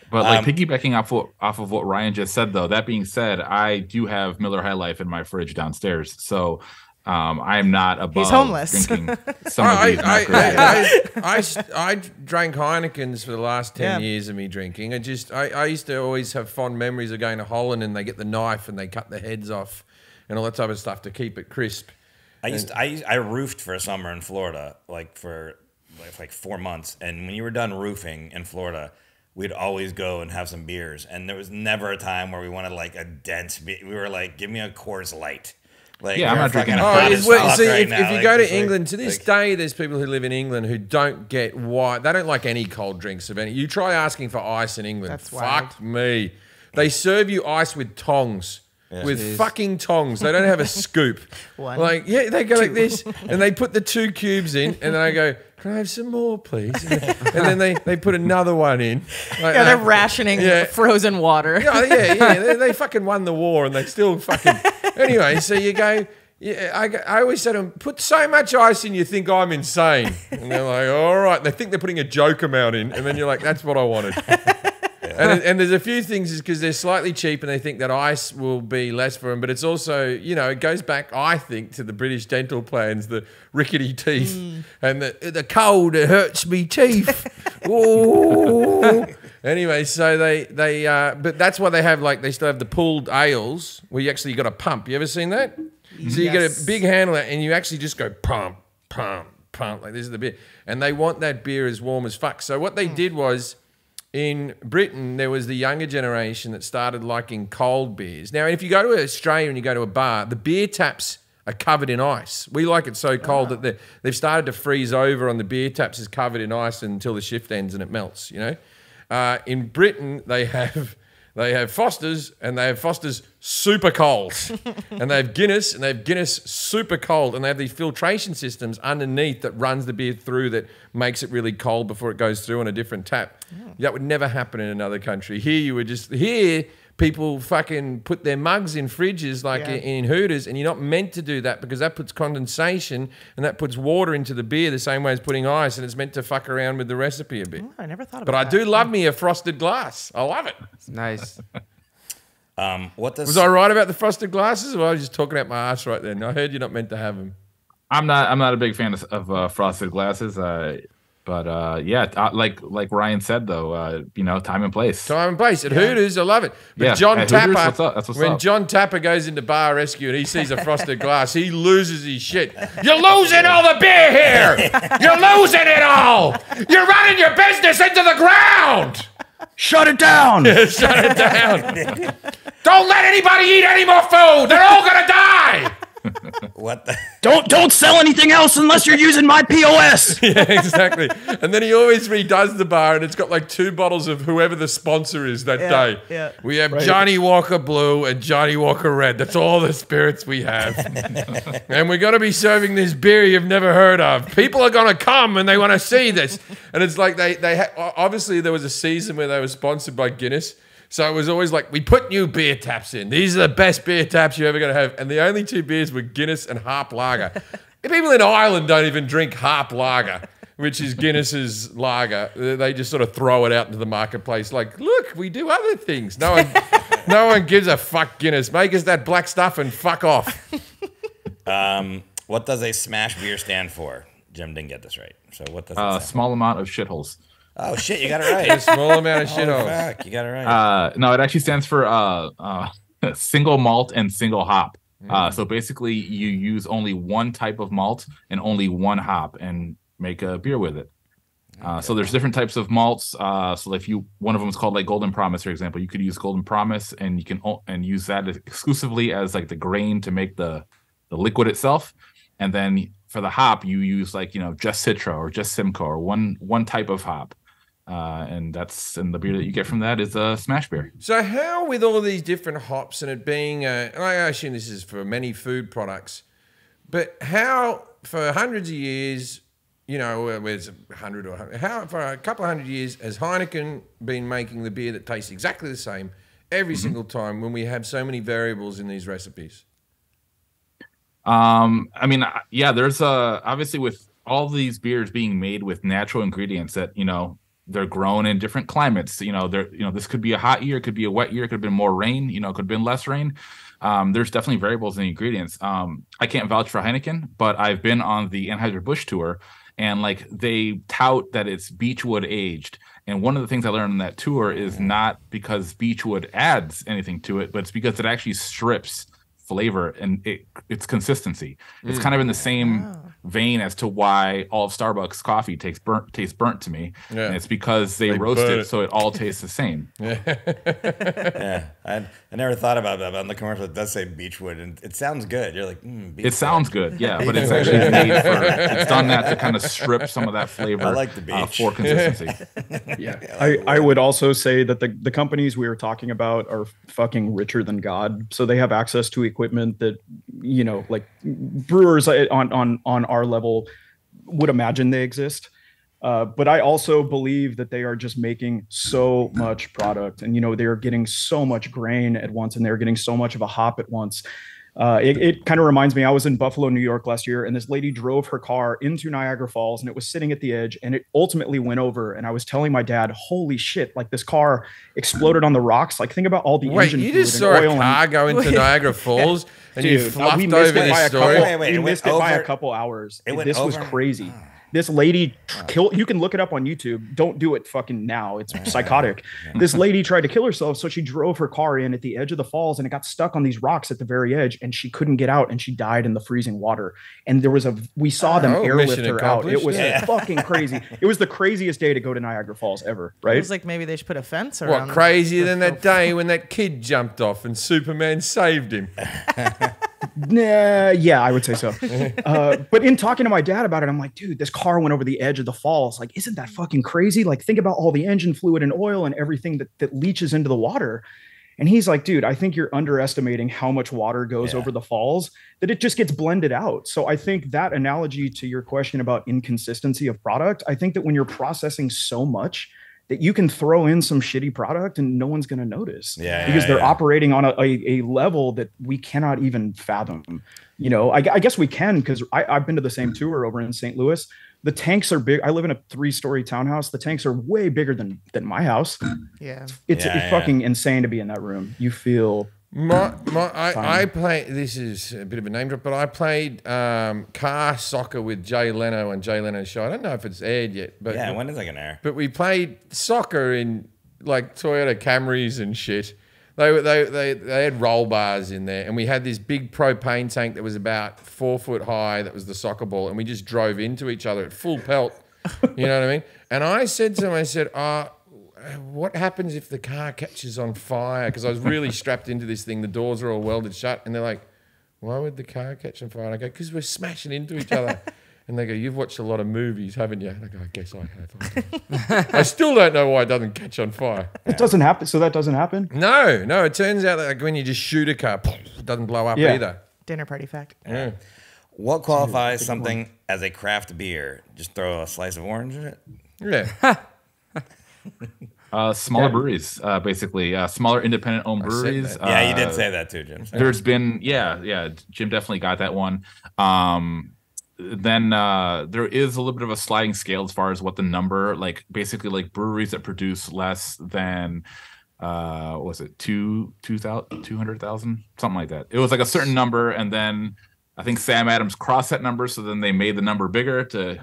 [SPEAKER 5] But like
[SPEAKER 2] Um,
[SPEAKER 5] piggybacking off what, off of what Ryan just said, though. That being said, I do have Miller High Life in my fridge downstairs, so um, I am not above He's
[SPEAKER 7] homeless.
[SPEAKER 5] drinking (laughs) some of
[SPEAKER 1] I,
[SPEAKER 5] these.
[SPEAKER 1] I,
[SPEAKER 5] not
[SPEAKER 1] I, I, I, I drank Heinekens for the last 10
[SPEAKER 7] Yeah.
[SPEAKER 1] years of me drinking. I just, I, I used to always have fond memories of going to Holland and they get the knife and they cut the heads off and all that type of stuff to keep it crisp.
[SPEAKER 2] I used I I roofed for a summer in Florida, like for like, like four months. And when you were done roofing in Florida, we'd always go and have some beers. And there was never a time where we wanted like a dense. Be- we were like, "Give me a Coors Light." Like,
[SPEAKER 5] Yeah, I'm not drinking
[SPEAKER 2] fucking
[SPEAKER 5] a
[SPEAKER 1] Oh,
[SPEAKER 2] hot
[SPEAKER 1] it's, well, see,
[SPEAKER 2] right
[SPEAKER 1] if,
[SPEAKER 2] now.
[SPEAKER 1] if you
[SPEAKER 2] Like,
[SPEAKER 1] go
[SPEAKER 2] just
[SPEAKER 1] to
[SPEAKER 2] like-
[SPEAKER 1] England, to this
[SPEAKER 2] like-
[SPEAKER 1] day, there's people who live in England who don't get why they don't like any cold drinks of any. You try asking for ice in England.
[SPEAKER 7] That's
[SPEAKER 1] Fuck me. They serve you ice with tongs. With fucking tongs. They don't have a (laughs) scoop.
[SPEAKER 7] One,
[SPEAKER 1] like, yeah, they go like this and they put the two cubes in and then I go, Can I have some more, please? And then, and then they, they put another one in. Like
[SPEAKER 7] Yeah, they're
[SPEAKER 1] that.
[SPEAKER 7] rationing
[SPEAKER 1] Yeah.
[SPEAKER 7] frozen water.
[SPEAKER 1] Yeah, yeah, yeah. (laughs) They, they fucking won the war and they still fucking. Anyway, so you go. Yeah, I, I always say to them, put so much ice in, you think I'm insane. And they're like, all right. They think they're putting a joke amount in. And then you're like, that's what I wanted. (laughs) And, and there's a few things is because they're slightly cheap and they think that ice will be less for them. But it's also, you know, it goes back, I think, to the British dental plans, the rickety teeth mm. and the, the cold, it hurts me teeth. (laughs) Ooh. Anyway, so they they uh, but that's why they have like they still have the pulled ales where you actually got a pump. You ever seen that? So you get a big handle and you actually just go pump, pump, pump like this is the beer, and they want that beer as warm as fuck. So what they did was. In Britain, there was the younger generation that started liking cold beers. Now, if you go to Australia and you go to a bar, the beer taps are covered in ice. We like it so cold that they- they've started to freeze over on the beer taps is covered in ice until the shift ends and it melts. You know, uh, in Britain they have they have Fosters and they have Fosters super cold, (laughs) and they have Guinness and they have Guinness super cold, and they have these filtration systems underneath that runs the beer through that makes it really cold before it goes through on a different tap. That would never happen in another country. Here you would just here people fucking put their mugs in fridges like
[SPEAKER 7] Yeah.
[SPEAKER 1] in, in Hooters, and you're not meant to do that because that puts condensation and that puts water into the beer the same way as putting ice, and it's meant to fuck around with the recipe a bit.
[SPEAKER 7] I never thought about
[SPEAKER 1] But I
[SPEAKER 7] that.
[SPEAKER 1] do love me a frosted glass. I love it.
[SPEAKER 4] Nice. (laughs)
[SPEAKER 2] Um, what does
[SPEAKER 1] Was I right about the frosted glasses, or I was just talking out my ass right then? I heard you're not meant to have them.
[SPEAKER 5] I'm not. I'm not a big fan of, of uh, frosted glasses. Uh, But uh, yeah, uh, like like Ryan said though, uh, you know, time and place.
[SPEAKER 1] Time and place at Hooters, I love it. But
[SPEAKER 5] Yeah,
[SPEAKER 1] John
[SPEAKER 5] at Hooters,
[SPEAKER 1] Taffer,
[SPEAKER 5] what's up? That's what's
[SPEAKER 1] when
[SPEAKER 5] up.
[SPEAKER 1] Jon Taffer goes into bar rescue and he sees a frosted glass, he loses his shit. You're losing all the beer here. You're losing it all. You're running your business into the ground.
[SPEAKER 6] Shut it down. (laughs)
[SPEAKER 1] Shut it down. Don't let anybody eat any more food. They're all gonna die.
[SPEAKER 2] What the? (laughs)
[SPEAKER 6] don't don't sell anything else unless you're using my POS. (laughs)
[SPEAKER 1] yeah, exactly. And then he always redoes the bar, and it's got like two bottles of whoever the sponsor is that
[SPEAKER 7] Yeah,
[SPEAKER 1] day.
[SPEAKER 7] yeah.
[SPEAKER 1] We have Johnnie Walker Blue and Johnnie Walker Red. That's all the spirits we have. (laughs) and we're going to be serving this beer you've never heard of. People are going to come and they want to see this. And it's like they they ha- obviously there was a season where they were sponsored by Guinness. So it was always like we put new beer taps in. These are the best beer taps you're ever going to have. And the only two beers were Guinness and Harp Lager. (laughs) People in Ireland don't even drink Harp Lager, which is Guinness's lager. They just sort of throw it out into the marketplace. Like, look, we do other things. No one, (laughs) no one gives a fuck Guinness. Make us that black stuff and fuck off. (laughs)
[SPEAKER 2] What does a smash beer stand for? Jim didn't get this right. So what does it
[SPEAKER 5] Uh, small amount of shitholes.
[SPEAKER 2] Oh shit, you got it right.
[SPEAKER 1] A
[SPEAKER 2] right.
[SPEAKER 1] small amount of shit
[SPEAKER 2] oh,
[SPEAKER 1] on.
[SPEAKER 2] fuck, you got it right.
[SPEAKER 5] Uh, no, it actually stands for uh, uh, (laughs) single malt and single hop. Uh, so basically, you use only one type of malt and only one hop, and make a beer with it. Uh, so there's different types of malts. Uh, so if you one of them is called like Golden Promise, for example, you could use Golden Promise, and you can and use that exclusively as like the grain to make the the liquid itself, and then for the hop you use like you know just Citra or just Simcoe or one one type of hop. Uh, and that's and the beer that you get from that is a smash beer.
[SPEAKER 1] So how with all these different hops and it being, uh, and I assume this is for many food products, but how for hundreds of years, you know, uh, where's a hundred or how for a couple of hundred years has Heineken been making the beer that tastes exactly the same every single time when we have so many variables in these recipes?
[SPEAKER 5] Um, I mean, uh, yeah, there's uh obviously with all these beers being made with natural ingredients that you know they're grown in different climates. You know, there you know this could be a hot year, it could be a wet year, it could have been more rain. You know, it could have been less rain. Um, there's definitely variables in the ingredients. Um, I can't vouch for Heineken, but I've been on the Anheuser Busch tour, and like they tout that it's Beechwood aged. And one of the things I learned on that tour is not because Beechwood adds anything to it, but it's because it actually strips flavor and it, its consistency. It's kind of in the same vein as to why all of Starbucks coffee tastes burnt tastes burnt to me.
[SPEAKER 1] Yeah.
[SPEAKER 5] And it's because they,
[SPEAKER 1] They
[SPEAKER 5] roast it,
[SPEAKER 1] it.
[SPEAKER 5] so it all tastes the same. (laughs)
[SPEAKER 2] yeah, I, I never thought about that. But on the commercial, it does say Beechwood, and it sounds good. You're like, mm,
[SPEAKER 5] It sounds good, yeah, but it's actually made for (laughs) it's done that to kind of strip some of that flavor
[SPEAKER 2] I like the
[SPEAKER 5] uh, for consistency. (laughs)
[SPEAKER 6] Yeah. I, I would also say that the, the companies we were talking about are fucking richer than God. So they have access to equipment that, you know, like brewers on, on, on our level would imagine they exist. Uh, but I also believe that they are just making so much product and, you know, they're getting so much grain at once and they're getting so much of a hop at once. Uh, it it kind of reminds me, I was in Buffalo, New York last year, and this lady drove her car into Niagara Falls and it was sitting at the edge and it ultimately went over. And I was telling my dad, holy shit, like this car exploded on the rocks. Like, think about all the
[SPEAKER 1] Wait,
[SPEAKER 6] engine
[SPEAKER 1] you
[SPEAKER 6] fluid
[SPEAKER 1] just
[SPEAKER 6] and
[SPEAKER 1] saw a
[SPEAKER 6] oil and-
[SPEAKER 1] car go into (laughs) Niagara Falls and you
[SPEAKER 6] Dude, uh,
[SPEAKER 1] fluffed
[SPEAKER 6] we
[SPEAKER 1] over
[SPEAKER 6] it by
[SPEAKER 1] this
[SPEAKER 6] a
[SPEAKER 1] story?
[SPEAKER 6] couple.
[SPEAKER 2] Wait, wait,
[SPEAKER 6] we
[SPEAKER 2] it went
[SPEAKER 6] missed it by a couple hours.
[SPEAKER 2] it went
[SPEAKER 6] this was
[SPEAKER 2] over-
[SPEAKER 6] crazy. This lady tr- kill. You can look it up on YouTube. Don't do it fucking now. It's psychotic. This (laughs) lady tried to kill herself, so she drove her car in at the edge of the falls, and it got stuck on these rocks at the very edge, and she couldn't get out, and she died in the freezing water. And there was a. We saw them
[SPEAKER 1] Oh,
[SPEAKER 6] airlift her out. It was
[SPEAKER 2] Yeah.
[SPEAKER 6] fucking crazy. (laughs) It was the craziest day to go to Niagara Falls ever. Right?
[SPEAKER 7] It was like maybe they should put a fence around.
[SPEAKER 1] What crazier than
[SPEAKER 7] the-
[SPEAKER 1] that day when that kid jumped off and Superman saved him? (laughs)
[SPEAKER 6] Nah, yeah, I would say so. (laughs) uh, but in talking to my dad about it, I'm like, dude, this car went over the edge of the falls. Like, isn't that fucking crazy? Like, think about all the engine fluid and oil and everything that, that leaches into the water. And he's like, dude, I think you're underestimating how much water goes
[SPEAKER 2] Yeah.
[SPEAKER 6] over the falls, that it just gets blended out. So I think that analogy to your question about inconsistency of product, I think that when you're processing so much, that you can throw in some shitty product and no one's going to notice
[SPEAKER 2] Yeah,
[SPEAKER 6] because
[SPEAKER 2] yeah,
[SPEAKER 6] they're
[SPEAKER 2] yeah.
[SPEAKER 6] operating on a, a, a level that we cannot even fathom. You know, I, I guess we can because I've been to the same tour over in St. Louis. The tanks are big. I live in a three story townhouse. The tanks are way bigger than than my house.
[SPEAKER 7] Yeah.
[SPEAKER 6] It's,
[SPEAKER 2] Yeah,
[SPEAKER 6] it's
[SPEAKER 2] yeah.
[SPEAKER 6] fucking insane to be in that room. You feel
[SPEAKER 1] My, (clears throat) my, I, I play. This is a bit of a name drop, but I played um, car soccer with Jay Leno and Jay Leno's show. I don't know if it's aired yet, but
[SPEAKER 2] Yeah, when is it gonna air?
[SPEAKER 1] but we played soccer in like Toyota Camrys and shit. They, were- they, they, they had roll bars in there, and we had this big propane tank that was about four foot high. That was the soccer ball, and we just drove into each other at full pelt. (laughs) You know what I mean? And I said to him, I said, uh, what happens if the car catches on fire? Because I was really (laughs) strapped into this thing. The doors are all welded shut, and they're like, "Why would the car catch on fire?" And I go, "Because we're smashing into each other." (laughs) And they go, "You've watched a lot of movies, haven't you?" And I go, "I guess I have." I still don't know why it doesn't catch on fire.
[SPEAKER 6] It doesn't happen. So that doesn't happen.
[SPEAKER 1] No, no. It turns out that like when you just shoot a car, it doesn't blow up
[SPEAKER 6] Yeah.
[SPEAKER 1] either.
[SPEAKER 7] Dinner party fact.
[SPEAKER 1] Yeah.
[SPEAKER 2] What qualifies something as a craft beer? Just throw a slice of orange in it.
[SPEAKER 1] Yeah. (laughs)
[SPEAKER 5] Uh, smaller breweries, uh, basically, uh, smaller independent owned breweries.
[SPEAKER 2] Yeah, you
[SPEAKER 5] uh,
[SPEAKER 2] did say that too, Jim. (laughs)
[SPEAKER 5] there's been yeah yeah jim definitely got that one. Um then uh there is a little bit of a sliding scale as far as what the number like basically like breweries that produce less than uh what was it two two thousand two hundred thousand? Something like that. It was like a certain number and then i think sam adams crossed that number so then they made the number bigger to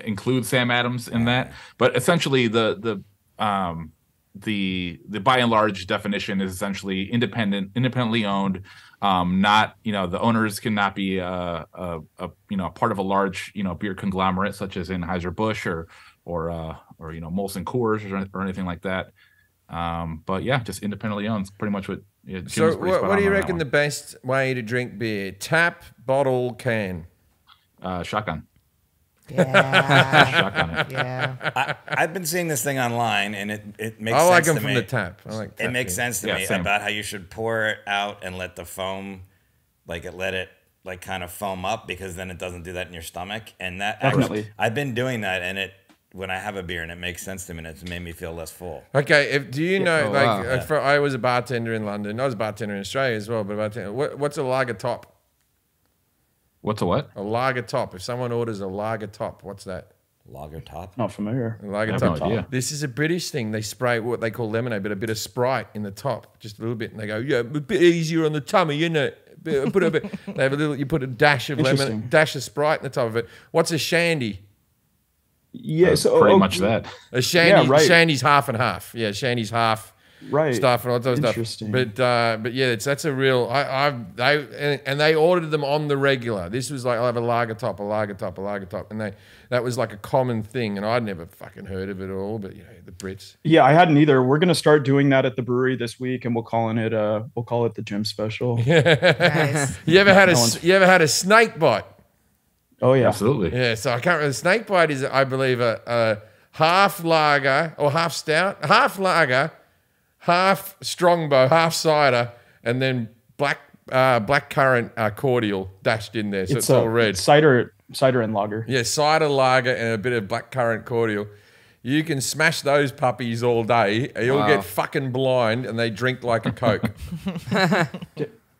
[SPEAKER 5] include sam adams in that. But essentially the the um the the by and large definition is essentially independent independently owned um not you know the owners cannot be uh, a, a you know part of a large you know beer conglomerate such as in Anheuser Busch or or uh or you know Molson Coors or, or anything like that um but yeah just independently owned is pretty much what yeah,
[SPEAKER 1] So, what, what do you reckon the best way to drink beer? Tap, bottle, can.
[SPEAKER 5] uh shotgun
[SPEAKER 7] Yeah. (laughs)
[SPEAKER 5] shotgun it.
[SPEAKER 7] yeah.
[SPEAKER 2] I, I've been seeing this thing online, and it, it makes
[SPEAKER 1] I like
[SPEAKER 2] sense
[SPEAKER 1] them
[SPEAKER 2] to
[SPEAKER 1] from
[SPEAKER 2] me.
[SPEAKER 1] the tap. I like
[SPEAKER 2] It
[SPEAKER 1] tap
[SPEAKER 2] makes
[SPEAKER 1] beer.
[SPEAKER 2] sense to
[SPEAKER 5] Yeah,
[SPEAKER 2] me
[SPEAKER 5] same.
[SPEAKER 2] about how you should pour it out and let the foam, like it let it like kind of foam up because then it doesn't do that in your stomach. And that
[SPEAKER 6] Definitely.
[SPEAKER 2] actually, I've been doing that, and it when I have a beer and it makes sense to me, and it's made me feel less full.
[SPEAKER 1] Okay, if, do you know,
[SPEAKER 4] Oh,
[SPEAKER 1] like,
[SPEAKER 4] wow.
[SPEAKER 1] uh, for, I was a bartender in London. I was a bartender in Australia as well, but a bartender, what, what's a lager top?
[SPEAKER 5] What's a what
[SPEAKER 1] A lager top. If someone orders a lager top, what's that?
[SPEAKER 2] Lager top.
[SPEAKER 6] Not familiar.
[SPEAKER 1] Lager
[SPEAKER 5] I
[SPEAKER 1] top.
[SPEAKER 5] no idea.
[SPEAKER 1] This is a British thing. They spray what they call lemonade, but a bit of Sprite in the top, just a little bit, and they go, "Yeah, a bit easier on the tummy, isn't it?" Put a bit. (laughs) They have a little. You put a dash of lemon,
[SPEAKER 6] Interesting.
[SPEAKER 1] dash of Sprite in the top of it. What's a shandy?
[SPEAKER 6] Yeah. So
[SPEAKER 5] pretty
[SPEAKER 6] oh,
[SPEAKER 5] much that
[SPEAKER 1] A shandy.
[SPEAKER 6] right.
[SPEAKER 1] Shandy's half and half. Yeah, shandy's half.
[SPEAKER 6] Right.
[SPEAKER 1] stuff and all that sort of stuff. But uh, but yeah, it's that's a real. I I've they and, and they ordered them on the regular. This was like I will have a lager top, a lager top, a lager top, and they that was like a common thing. And I'd never fucking heard of it all. But you know the Brits.
[SPEAKER 6] Yeah, I hadn't either. We're gonna start doing that at the brewery this week, and we'll calling it uh we'll call it the Jim special.
[SPEAKER 7] Nice. (laughs)
[SPEAKER 1] You ever had a
[SPEAKER 6] No
[SPEAKER 1] s-
[SPEAKER 6] one's-
[SPEAKER 1] you ever had a snake bite?
[SPEAKER 6] Oh yeah.
[SPEAKER 5] absolutely
[SPEAKER 1] Yeah. So I can't remember. Snake bite is I believe a, a half lager or half stout, half lager, half strongbow, half cider, and then black uh, black currant uh, cordial dashed in there. So it's,
[SPEAKER 6] uh,
[SPEAKER 1] all red.
[SPEAKER 6] cider cider and lager.
[SPEAKER 1] Yeah, cider lager and a bit of black currant cordial. You can smash those puppies all day. You'll
[SPEAKER 4] Wow.
[SPEAKER 1] get fucking blind, and they drink like a coke. (laughs)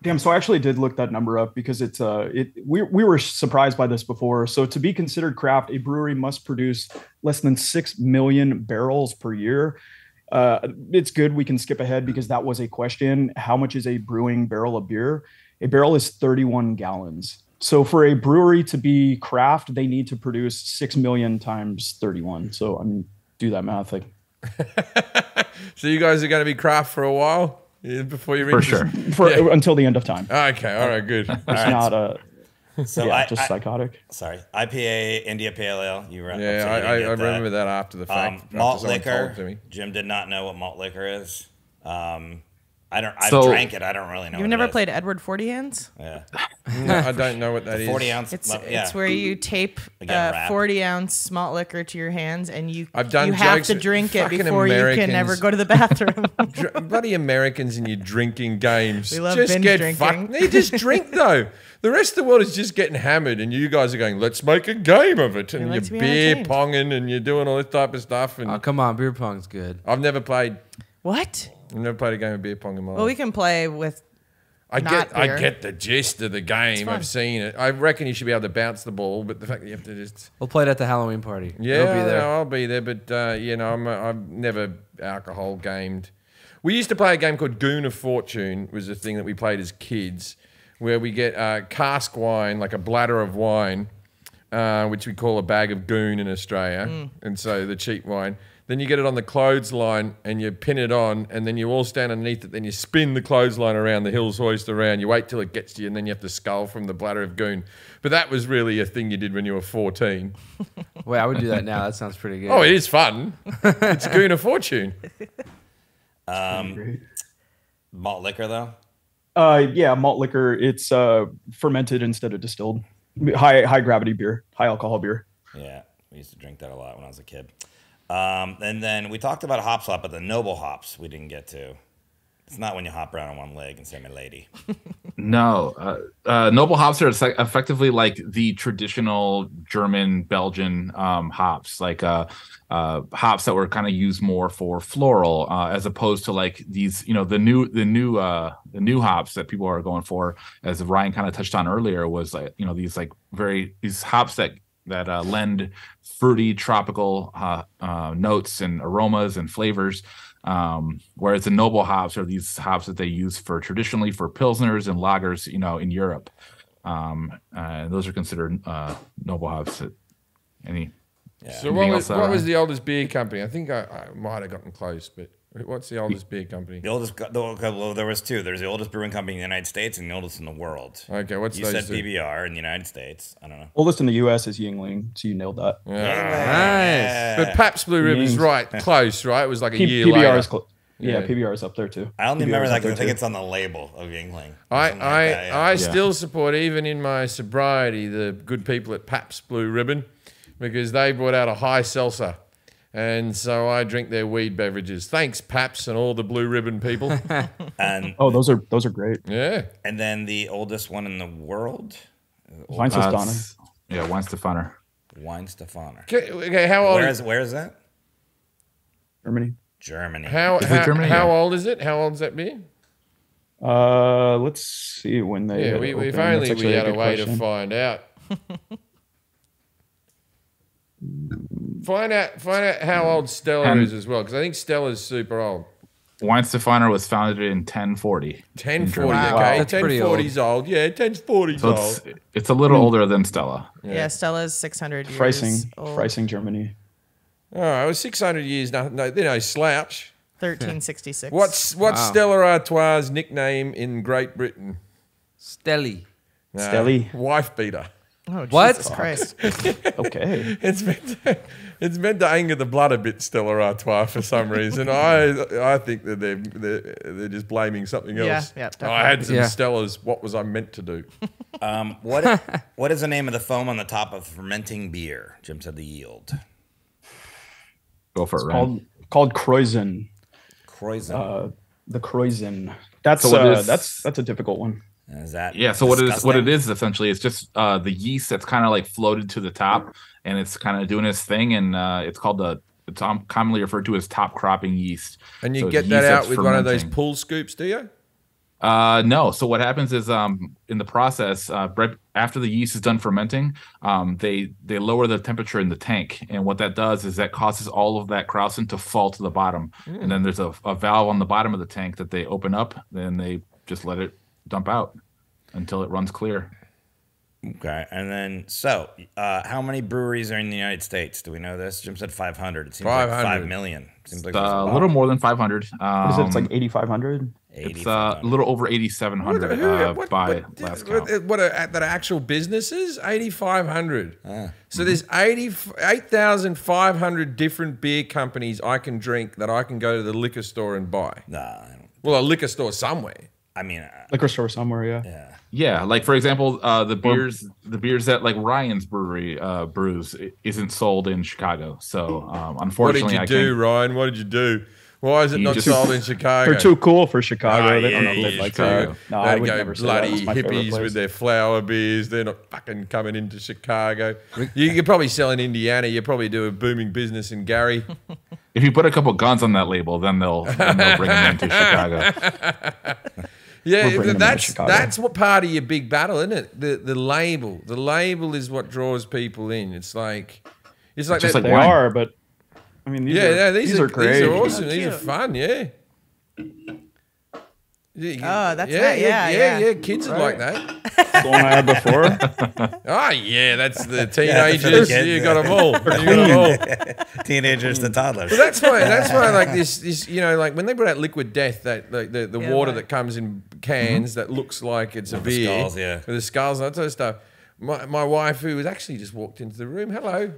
[SPEAKER 6] Damn, so I actually did look that number up because it's uh it we we were surprised by this before. So to be considered craft, a brewery must produce less than six million barrels per year. Uh, it's good we can skip ahead because that was a question. How much is a brewing barrel of beer? A barrel is 31 gallons. So for a brewery to be craft, they need to produce six million times 31. So I mean, do that math. Like (laughs)
[SPEAKER 1] so you guys are going to be craft for a while before you reach
[SPEAKER 5] for
[SPEAKER 1] reach
[SPEAKER 5] sure
[SPEAKER 6] for until the end of time.
[SPEAKER 1] Okay, all right, good.
[SPEAKER 6] It's not a
[SPEAKER 2] So
[SPEAKER 6] yeah,
[SPEAKER 2] I,
[SPEAKER 6] just
[SPEAKER 2] I-
[SPEAKER 6] psychotic.
[SPEAKER 2] sorry, IPA, India Pale Ale. You were
[SPEAKER 1] Yeah, I, I, I remember that after the fact.
[SPEAKER 2] Um, malt liquor.
[SPEAKER 1] it to me.
[SPEAKER 2] Jim did not know what malt liquor is. Um, I don't. I've
[SPEAKER 5] So-
[SPEAKER 2] drank it. I don't really know.
[SPEAKER 7] You've
[SPEAKER 2] what
[SPEAKER 7] never
[SPEAKER 2] it is.
[SPEAKER 7] played Edward Forty Hands?
[SPEAKER 2] Yeah,
[SPEAKER 1] No, I don't know what that is.
[SPEAKER 2] forty ounce.
[SPEAKER 7] It's
[SPEAKER 2] well, yeah.
[SPEAKER 7] it's where you tape
[SPEAKER 2] Again,
[SPEAKER 7] uh, forty ounce malt liquor to your hands, and you
[SPEAKER 1] I've done
[SPEAKER 7] you have to drink it
[SPEAKER 1] fucking
[SPEAKER 7] before you can ever go to the bathroom. (laughs)
[SPEAKER 1] Bloody Americans and your drinking games.
[SPEAKER 7] We love
[SPEAKER 1] just
[SPEAKER 7] binge
[SPEAKER 1] get
[SPEAKER 7] drinking.
[SPEAKER 1] fucked. They just drink (laughs) though. The rest of the world is just getting hammered, and you guys are going, "Let's make a game of it," and
[SPEAKER 7] We
[SPEAKER 1] you're
[SPEAKER 7] be
[SPEAKER 1] beer ponging, and you're doing all this type of stuff. And
[SPEAKER 4] Oh, come on, beer pong's good.
[SPEAKER 1] I've never played.
[SPEAKER 7] what?
[SPEAKER 1] I've never played a game of beer pong in my life.
[SPEAKER 7] Well, we can play with.
[SPEAKER 1] I
[SPEAKER 7] not
[SPEAKER 1] get, I get the gist of the game. I've seen it. I reckon you should be able to bounce the ball, but the fact that you have to just
[SPEAKER 4] We'll play it at the Halloween party.
[SPEAKER 1] Yeah,
[SPEAKER 4] It'll be there.
[SPEAKER 1] no, I'll be there, but uh, you know, I'm, I'm never alcohol gamed. We used to play a game called Goon of Fortune. Was a thing that we played as kids, where we get uh, cask wine, like a bladder of wine, uh, which we call a bag of goon in Australia, and so the cheap wine. Then you get it on the clothesline and you pin it on, and then you all stand underneath it. Then you spin the clothesline around, the hills hoist around. You wait till it gets to you, and then you have to scull from the bladder of goon. But that was really a thing you did when you were 14. (laughs)
[SPEAKER 4] Wait, I would do that now. That sounds pretty good.
[SPEAKER 1] Oh, it is fun. (laughs) it's Goon of Fortune.
[SPEAKER 2] Malt liquor though.
[SPEAKER 6] Uh, yeah, malt liquor. It's uh fermented instead of distilled. High high gravity beer, high alcohol beer.
[SPEAKER 2] Yeah, we used to drink that a lot when I was a kid. Um, and then we talked about hop but the noble hops we didn't get to. It's not when you hop around on one leg and say "my lady." (laughs)
[SPEAKER 5] No, uh, uh, noble hops are effectively like the traditional German Belgian um, hops, like uh, uh, hops that were kind of used more for floral, uh, as opposed to like these, you know, the new the new uh, the new hops that people are going for, as Ryan kind of touched on earlier, was like you know these like very these hops that that uh, lend fruity tropical uh, uh, notes and aromas and flavors. Um, whereas the noble hops are these hops that they use for traditionally for pilsners and lagers, you know, in Europe. Um, uh, those are considered uh, noble hops. Any
[SPEAKER 1] So what was, what was the oldest beer company? I think I, I might have gotten close, but what's the oldest beer company?
[SPEAKER 2] The oldest, the, well, there was two. There's the oldest brewing company in the United States and the oldest in the world.
[SPEAKER 1] Okay, what's
[SPEAKER 2] You said
[SPEAKER 1] two?
[SPEAKER 2] PBR in the United States. I don't know.
[SPEAKER 6] Oldest in the U.S. is Yuengling, so you nailed that.
[SPEAKER 4] yeah Nice.
[SPEAKER 1] But Pabst Blue Ribbon's
[SPEAKER 6] Names.
[SPEAKER 1] right close, right? It was like a
[SPEAKER 6] P-
[SPEAKER 1] year
[SPEAKER 6] PBR
[SPEAKER 1] later.
[SPEAKER 6] is close. Yeah,
[SPEAKER 1] Yeah.
[SPEAKER 6] PBR is up there too.
[SPEAKER 2] I only
[SPEAKER 6] PBR
[SPEAKER 2] remember
[SPEAKER 6] is
[SPEAKER 2] that
[SPEAKER 6] up
[SPEAKER 2] because I think
[SPEAKER 6] too.
[SPEAKER 2] it's on the label of Yuengling.
[SPEAKER 1] I,
[SPEAKER 2] Something
[SPEAKER 1] I,
[SPEAKER 2] like that, yeah.
[SPEAKER 1] I still support, even in my sobriety, the good people at Pabst Blue Ribbon because they brought out a high seltzer. And so I drink their weed beverages. Thanks, Pabst, and all the Blue Ribbon people. (laughs)
[SPEAKER 2] and
[SPEAKER 6] Oh, those are those are great.
[SPEAKER 1] yeah.
[SPEAKER 2] and then the oldest one in the world,
[SPEAKER 6] Mine's
[SPEAKER 5] uh, yeah, Weihenstephaner.
[SPEAKER 2] Wine Stefaner.
[SPEAKER 1] Okay, okay, how old
[SPEAKER 2] Where
[SPEAKER 1] is
[SPEAKER 2] is where is that?
[SPEAKER 6] Germany.
[SPEAKER 2] Germany.
[SPEAKER 1] how,
[SPEAKER 5] Is it
[SPEAKER 1] how,
[SPEAKER 5] Germany?
[SPEAKER 1] how old is it? How old is that beer?
[SPEAKER 6] Uh, let's see when they.
[SPEAKER 1] Yeah, we,
[SPEAKER 6] it
[SPEAKER 1] if only we
[SPEAKER 6] actually
[SPEAKER 1] had a
[SPEAKER 6] good
[SPEAKER 1] way to find out. (laughs) find out find out how old Stella
[SPEAKER 5] And-
[SPEAKER 1] is as well, because I think Stella's super old.
[SPEAKER 5] Weihenstephaner was founded in 1040.
[SPEAKER 1] 1040,
[SPEAKER 5] In
[SPEAKER 1] forty,
[SPEAKER 5] Germany.
[SPEAKER 1] okay.
[SPEAKER 4] That's
[SPEAKER 1] Ten
[SPEAKER 4] old.
[SPEAKER 1] old. Yeah, ten forty's
[SPEAKER 5] So
[SPEAKER 1] old.
[SPEAKER 5] it's, it's a little older than Stella.
[SPEAKER 7] Yeah, Stella's 600 years
[SPEAKER 6] Freising,
[SPEAKER 7] old.
[SPEAKER 6] Freising, Germany.
[SPEAKER 1] All right, well, six hundred years. No, no, they're no slouch.
[SPEAKER 7] 1366.
[SPEAKER 1] What's what's
[SPEAKER 4] Wow.
[SPEAKER 1] Stella Artois' nickname in Great Britain?
[SPEAKER 4] Stelly.
[SPEAKER 1] Nah,
[SPEAKER 6] Stelly.
[SPEAKER 1] wife beater.
[SPEAKER 7] Oh,
[SPEAKER 4] What?
[SPEAKER 7] Jesus Christ. (laughs)
[SPEAKER 6] Okay.
[SPEAKER 1] It's meant to, it's meant to anger the blood a bit, Stella Artois, for some reason. I I think that they're they're, they're just blaming something else.
[SPEAKER 7] yeah,
[SPEAKER 1] Oh, I had some
[SPEAKER 4] Yeah.
[SPEAKER 1] Stellas. What was I meant to do? (laughs)
[SPEAKER 2] Um, what what is the name of the foam on the top of fermenting beer? Jim said the yield.
[SPEAKER 5] Go for it, Ryan.
[SPEAKER 6] called called Krausen.
[SPEAKER 2] Krausen.
[SPEAKER 6] Uh, the Krausen. That's
[SPEAKER 5] So
[SPEAKER 6] uh, that's that's a difficult one.
[SPEAKER 2] Is that
[SPEAKER 5] Yeah. So what it is what it
[SPEAKER 2] disgusting?
[SPEAKER 5] is essentially it's just uh, the yeast that's kind of like floated to the top, and it's kind of doing its thing, and uh, it's called the it's um, commonly referred to as top cropping yeast.
[SPEAKER 1] And you
[SPEAKER 5] So
[SPEAKER 1] get that out
[SPEAKER 5] that's
[SPEAKER 1] with one of those
[SPEAKER 5] fermenting.
[SPEAKER 1] pull scoops, do you?
[SPEAKER 5] Uh, no. So what happens is, um, in the process, uh, right after the yeast is done fermenting, um, they they lower the temperature in the tank, and what that does is that causes all of that krausen to fall to the bottom, and then there's a, a valve on the bottom of the tank that they open up, then they just let it dump out until it runs clear.
[SPEAKER 2] Okay, and then so uh, how many breweries are in the United States? Do we know this? Jim said 500. It seems like
[SPEAKER 1] 500.
[SPEAKER 2] five million. Seems like
[SPEAKER 5] Uh,
[SPEAKER 2] there's
[SPEAKER 5] a
[SPEAKER 2] lot.
[SPEAKER 5] little more than 500. Um,
[SPEAKER 6] What is it? It's like 8,500.
[SPEAKER 5] it's uh, a little over 8,700 uh, by last count.
[SPEAKER 1] what, what are, that are actual businesses? 8,500. So there's 80 8,500 different beer companies I can drink that I can go to the liquor store and buy.
[SPEAKER 2] Nah, I, don't,
[SPEAKER 1] Well, a liquor store somewhere.
[SPEAKER 2] I mean, uh,
[SPEAKER 6] Liquor store somewhere. Yeah.
[SPEAKER 2] yeah.
[SPEAKER 5] Yeah, like for example, uh, the beers, the beers that like Ryan's Brewery uh, brews isn't sold in Chicago. So um,
[SPEAKER 1] What did you
[SPEAKER 5] I
[SPEAKER 1] do. Ryan? What did you do? Why is it
[SPEAKER 5] You
[SPEAKER 1] not
[SPEAKER 5] just-
[SPEAKER 1] sold in Chicago?
[SPEAKER 6] They're too cool for Chicago.
[SPEAKER 1] Oh,
[SPEAKER 6] they don't
[SPEAKER 1] yeah,
[SPEAKER 6] know
[SPEAKER 1] yeah,
[SPEAKER 6] like
[SPEAKER 1] Chicago.
[SPEAKER 6] that. No, I
[SPEAKER 1] They
[SPEAKER 6] would
[SPEAKER 1] go
[SPEAKER 6] never say that.
[SPEAKER 1] bloody
[SPEAKER 6] That's my favorite
[SPEAKER 1] hippies with their flower beers. They're not fucking coming into Chicago. You could probably sell in Indiana. You probably do a booming business in Gary.
[SPEAKER 5] If you put a couple guns on that label, then they'll, then they'll bring them into (laughs) Chicago. (laughs)
[SPEAKER 1] Yeah,
[SPEAKER 6] We're bringing them into
[SPEAKER 1] that's that's what part of your big battle, isn't it? The the label. The label is what draws people in. It's like it's like
[SPEAKER 5] Just
[SPEAKER 1] that-
[SPEAKER 5] like
[SPEAKER 6] They
[SPEAKER 5] wine.
[SPEAKER 6] are, but I mean, these
[SPEAKER 1] yeah,
[SPEAKER 6] are,
[SPEAKER 1] yeah, these, are,
[SPEAKER 6] great.
[SPEAKER 1] these are awesome. These are fun. Yeah, Yeah,
[SPEAKER 7] Oh, that's
[SPEAKER 1] yeah,
[SPEAKER 7] nice.
[SPEAKER 1] yeah,
[SPEAKER 7] Yeah,
[SPEAKER 1] yeah,
[SPEAKER 7] yeah.
[SPEAKER 1] yeah. Kids are like that.
[SPEAKER 6] The one I had before.
[SPEAKER 1] Oh (laughs) yeah, that's the (laughs)
[SPEAKER 2] Yeah,
[SPEAKER 1] teenagers.
[SPEAKER 2] kids,
[SPEAKER 1] you
[SPEAKER 2] yeah.
[SPEAKER 1] got them all. (laughs) You got them all.
[SPEAKER 2] Teenagers to toddlers.
[SPEAKER 1] But that's why that's why like this this you know like when they brought out liquid death that like the, the
[SPEAKER 7] Yeah,
[SPEAKER 1] water
[SPEAKER 7] right.
[SPEAKER 1] that comes in cans that looks like it's a
[SPEAKER 2] With the skulls, yeah.
[SPEAKER 1] with the skulls and that sort of stuff. My my wife who was actually just walked into the room. Hello.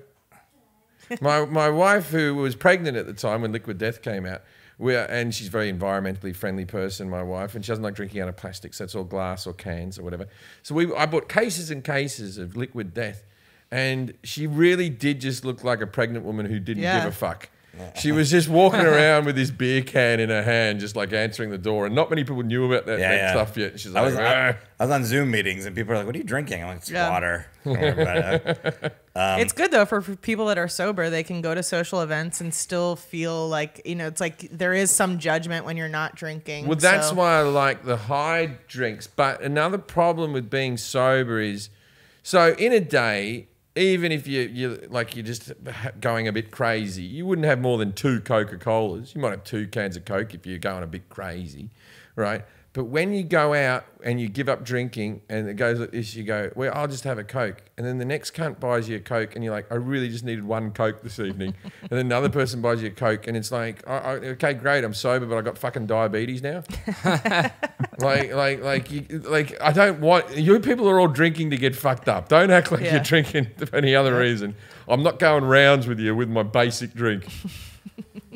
[SPEAKER 1] my my wife who was pregnant at the time when liquid death came out. We are, and she's a very environmentally friendly person, my wife, and she doesn't like drinking out of plastic, so it's all glass or cans or whatever. So we, I bought cases and cases of liquid death, and she really did just look like a pregnant woman who didn't
[SPEAKER 7] Yeah.
[SPEAKER 1] give a fuck. She was just walking around with this beer can in her hand, just like answering the door, and not many people knew about that,
[SPEAKER 2] Yeah,
[SPEAKER 1] that
[SPEAKER 2] yeah.
[SPEAKER 1] stuff yet. She's
[SPEAKER 2] I
[SPEAKER 1] like,
[SPEAKER 2] was,
[SPEAKER 1] "Ah."
[SPEAKER 2] I, I was on Zoom meetings and people are like, "What are you drinking?" I'm like, "It's
[SPEAKER 7] Yeah.
[SPEAKER 2] water." But, uh, (laughs)
[SPEAKER 7] it's good though for, for people that are sober. They can go to social events and still feel like you know. It's like there is some judgment when you're not drinking.
[SPEAKER 1] Well, that's
[SPEAKER 7] so-
[SPEAKER 1] why I like the high drinks. But another problem with being sober is, so in a day, even if you you like you're just going a bit crazy, you wouldn't have more than two Coca Colas. You might have two cans of Coke if you're going a bit crazy, right? But when you go out and you give up drinking and it goes like this, you go, well, I'll just have a Coke. And then the next cunt buys you a Coke and you're like, I really just needed one Coke this evening. (laughs) and then another person buys you a Coke and it's like, I, I, okay, great, I'm sober, but I got fucking diabetes now. (laughs) like, like, like, you, like, I don't want, you people are all drinking to get fucked up. Don't act like
[SPEAKER 7] Yeah.
[SPEAKER 1] you're drinking (laughs) for any other reason. I'm not going rounds with you with my basic drink.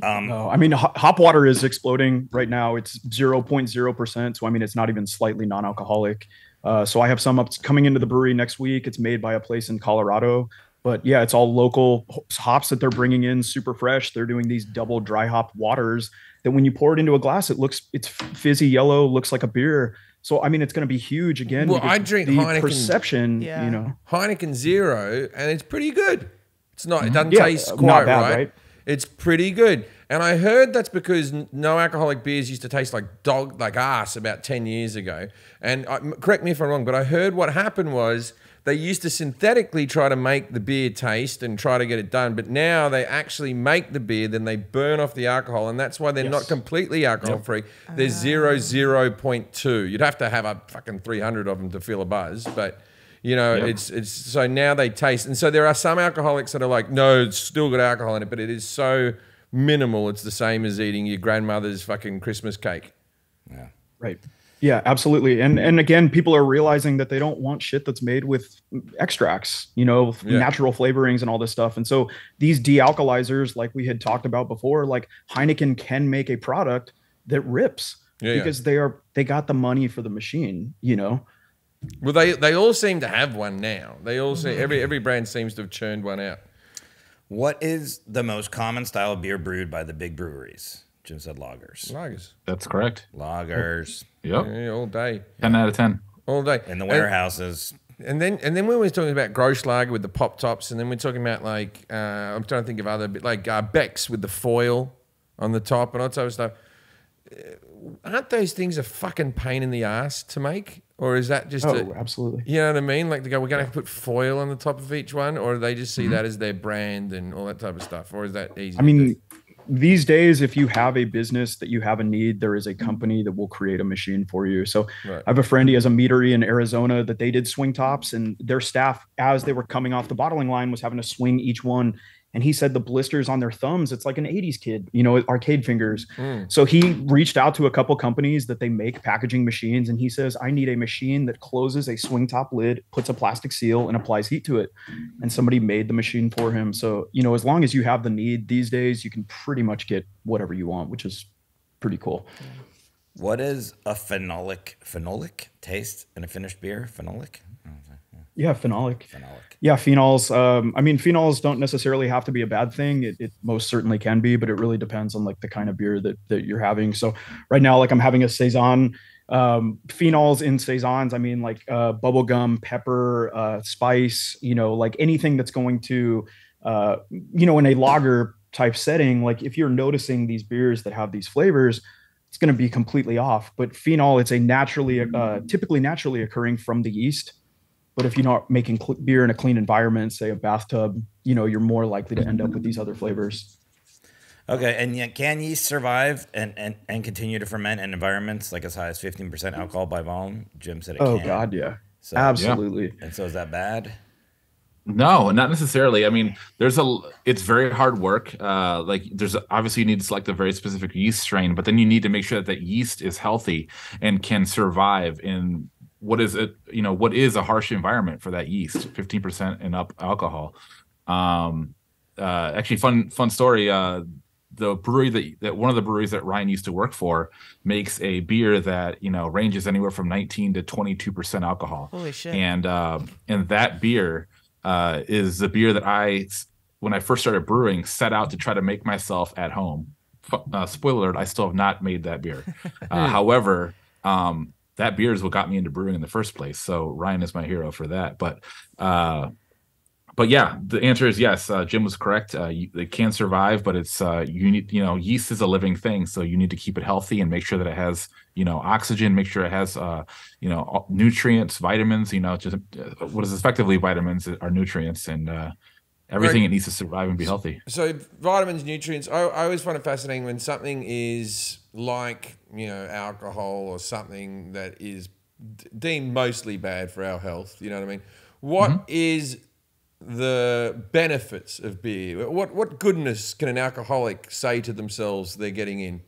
[SPEAKER 6] No, (laughs) I mean, hop water is exploding right now. It's 0.0%. So, I mean, it's not even slightly non alcoholic. Uh, so, I have some up coming into the brewery next week. It's made by a place in Colorado. But yeah, it's all local hops that they're bringing in, super fresh. They're doing these double dry hop waters that when you pour it into a glass, it looks, it's fizzy yellow, looks like a beer. So, I mean, it's going to be huge again.
[SPEAKER 1] Well, I drink
[SPEAKER 6] the
[SPEAKER 1] Heineken-
[SPEAKER 6] perception,
[SPEAKER 7] Yeah.
[SPEAKER 6] you know.
[SPEAKER 1] Heineken Zero, and it's pretty good. It's not. It doesn't
[SPEAKER 6] Yeah,
[SPEAKER 1] taste
[SPEAKER 6] uh,
[SPEAKER 1] quite
[SPEAKER 6] not bad,
[SPEAKER 1] right.
[SPEAKER 6] right?
[SPEAKER 1] It's pretty good. And I heard that's because no alcoholic beers used to taste like dog, like ass about ten years ago. And uh, m- correct me if I'm wrong, but I heard what happened was they used to synthetically try to make the beer taste and try to get it done. But now they actually make the beer, then they burn off the alcohol, and that's why they're not completely alcohol free. They're zero ah. zero point two. You'd have to have a fucking three hundred of them to feel a buzz, but. You know,
[SPEAKER 6] Yep.
[SPEAKER 1] it's it's so now they taste, and so there are some alcoholics that are like, no, it's still got alcohol in it, but it is so minimal. It's the same as eating your grandmother's fucking Christmas cake. Yeah.
[SPEAKER 6] Right. Yeah, absolutely. And and again, people are realizing that they don't want shit that's made with extracts, you know,
[SPEAKER 1] Yeah.
[SPEAKER 6] natural flavorings and all this stuff. And so these dealcoholizers, like we had talked about before, like Heineken can make a product that rips
[SPEAKER 1] Yeah, yeah.
[SPEAKER 6] because they are they got the money for the machine, you know.
[SPEAKER 1] Well, they they all seem to have one now. They all say mm-hmm. every every brand seems to have churned one out.
[SPEAKER 2] what is the most common style of beer brewed by the big breweries? Jim said loggers.
[SPEAKER 1] Loggers.
[SPEAKER 5] That's correct.
[SPEAKER 2] Loggers.
[SPEAKER 5] Yep.
[SPEAKER 1] yeah, all day,
[SPEAKER 5] Ten out of ten.
[SPEAKER 1] all day.
[SPEAKER 2] in the warehouses.
[SPEAKER 1] And then and then we were talking about Grolsch Lager with the pop tops, and then we're talking about like uh, I'm trying to think of other bit like uh, Beck's with the foil on the top and all that type of stuff. Uh, Aren't those things a fucking pain in the ass to make, or is that just
[SPEAKER 6] Oh,
[SPEAKER 1] a,
[SPEAKER 6] absolutely.
[SPEAKER 1] you know what I mean? Like to go, we're gonna have to put foil on the top of each one, or do they just see that as their brand and all that type of stuff, or is that easy?
[SPEAKER 6] I mean, these days, if you have a business that you have a need, there is a mm-hmm. company that will create a machine for you. So
[SPEAKER 1] Right.
[SPEAKER 6] I have a friend, he has a meadery in Arizona that they did swing tops, and their staff, as they were coming off the bottling line, was having to swing each one. And he said the blisters on their thumbs, it's like an 80s kid, you know, arcade fingers. Mm. So he reached out to a couple companies that they make packaging machines. And he says, I need a machine that closes a swing top lid, puts a plastic seal, and applies heat to it. And somebody made the machine for him. So, you know, as long as you have the need these days, you can pretty much get whatever you want, which is pretty cool.
[SPEAKER 2] What is a phenolic phenolic taste in a finished beer? Phenolic?
[SPEAKER 6] Yeah, phenolic.
[SPEAKER 2] Phenolic.
[SPEAKER 6] Yeah, phenols. Um, I mean, phenols don't necessarily have to be a bad thing. It, it most certainly can be, but it really depends on like the kind of beer that that you're having. So right now, like I'm having a saison. Um, phenols in saisons. I mean, like uh, bubblegum, pepper, uh, spice. You know, like anything that's going to, uh, you know, in a lager type setting. Like if you're noticing these beers that have these flavors, it's going to be completely off. But phenol, it's a naturally, uh, typically naturally occurring from the yeast. But if you're not making cl- beer in a clean environment, say a bathtub, you know, you're more likely to end up with these other flavors.
[SPEAKER 2] Okay, and yet can yeast survive and, and, and continue to ferment in environments like as high as 15% alcohol by volume? Jim said it
[SPEAKER 6] Oh
[SPEAKER 2] can.
[SPEAKER 6] God, yeah,
[SPEAKER 2] So-
[SPEAKER 6] absolutely.
[SPEAKER 2] And so is that bad?
[SPEAKER 5] No, not necessarily. I mean, there's a it's very hard work. Uh, like there's obviously you need to select a very specific yeast strain, but then you need to make sure that that yeast is healthy and can survive in what is it, you know, what is a harsh environment for that yeast, 15% and up alcohol. Um, uh, actually fun, fun story. Uh, the brewery that, that one of the breweries that Ryan used to work for makes a beer that, you know, ranges anywhere from 19 to 22% alcohol.
[SPEAKER 7] Holy shit.
[SPEAKER 5] And, uh, and that beer, uh, is the beer that I, when I first started brewing, set out to try to make myself at home. Uh, spoiler alert: I still have not made that beer. (laughs) Uh, however, um, that beer is what got me into brewing in the first place. So Ryan is my hero for that. But, uh, but yeah, the answer is yes. Uh, Jim was correct. Uh, you, it can survive, but it's uh, you need you know yeast is a living thing, so you need to keep it healthy and make sure that it has you know oxygen. Make sure it has uh, you know nutrients, vitamins. You know, just uh, what is effectively vitamins are nutrients and uh, everything
[SPEAKER 1] Right.
[SPEAKER 5] it needs to survive and be healthy.
[SPEAKER 1] So vitamins, nutrients. I, I always find it fascinating when something is like you know alcohol or something that is deemed mostly bad for our health. You know what I mean? What mm-hmm. is the benefits of beer? What what goodness can an alcoholic say to themselves they're getting in?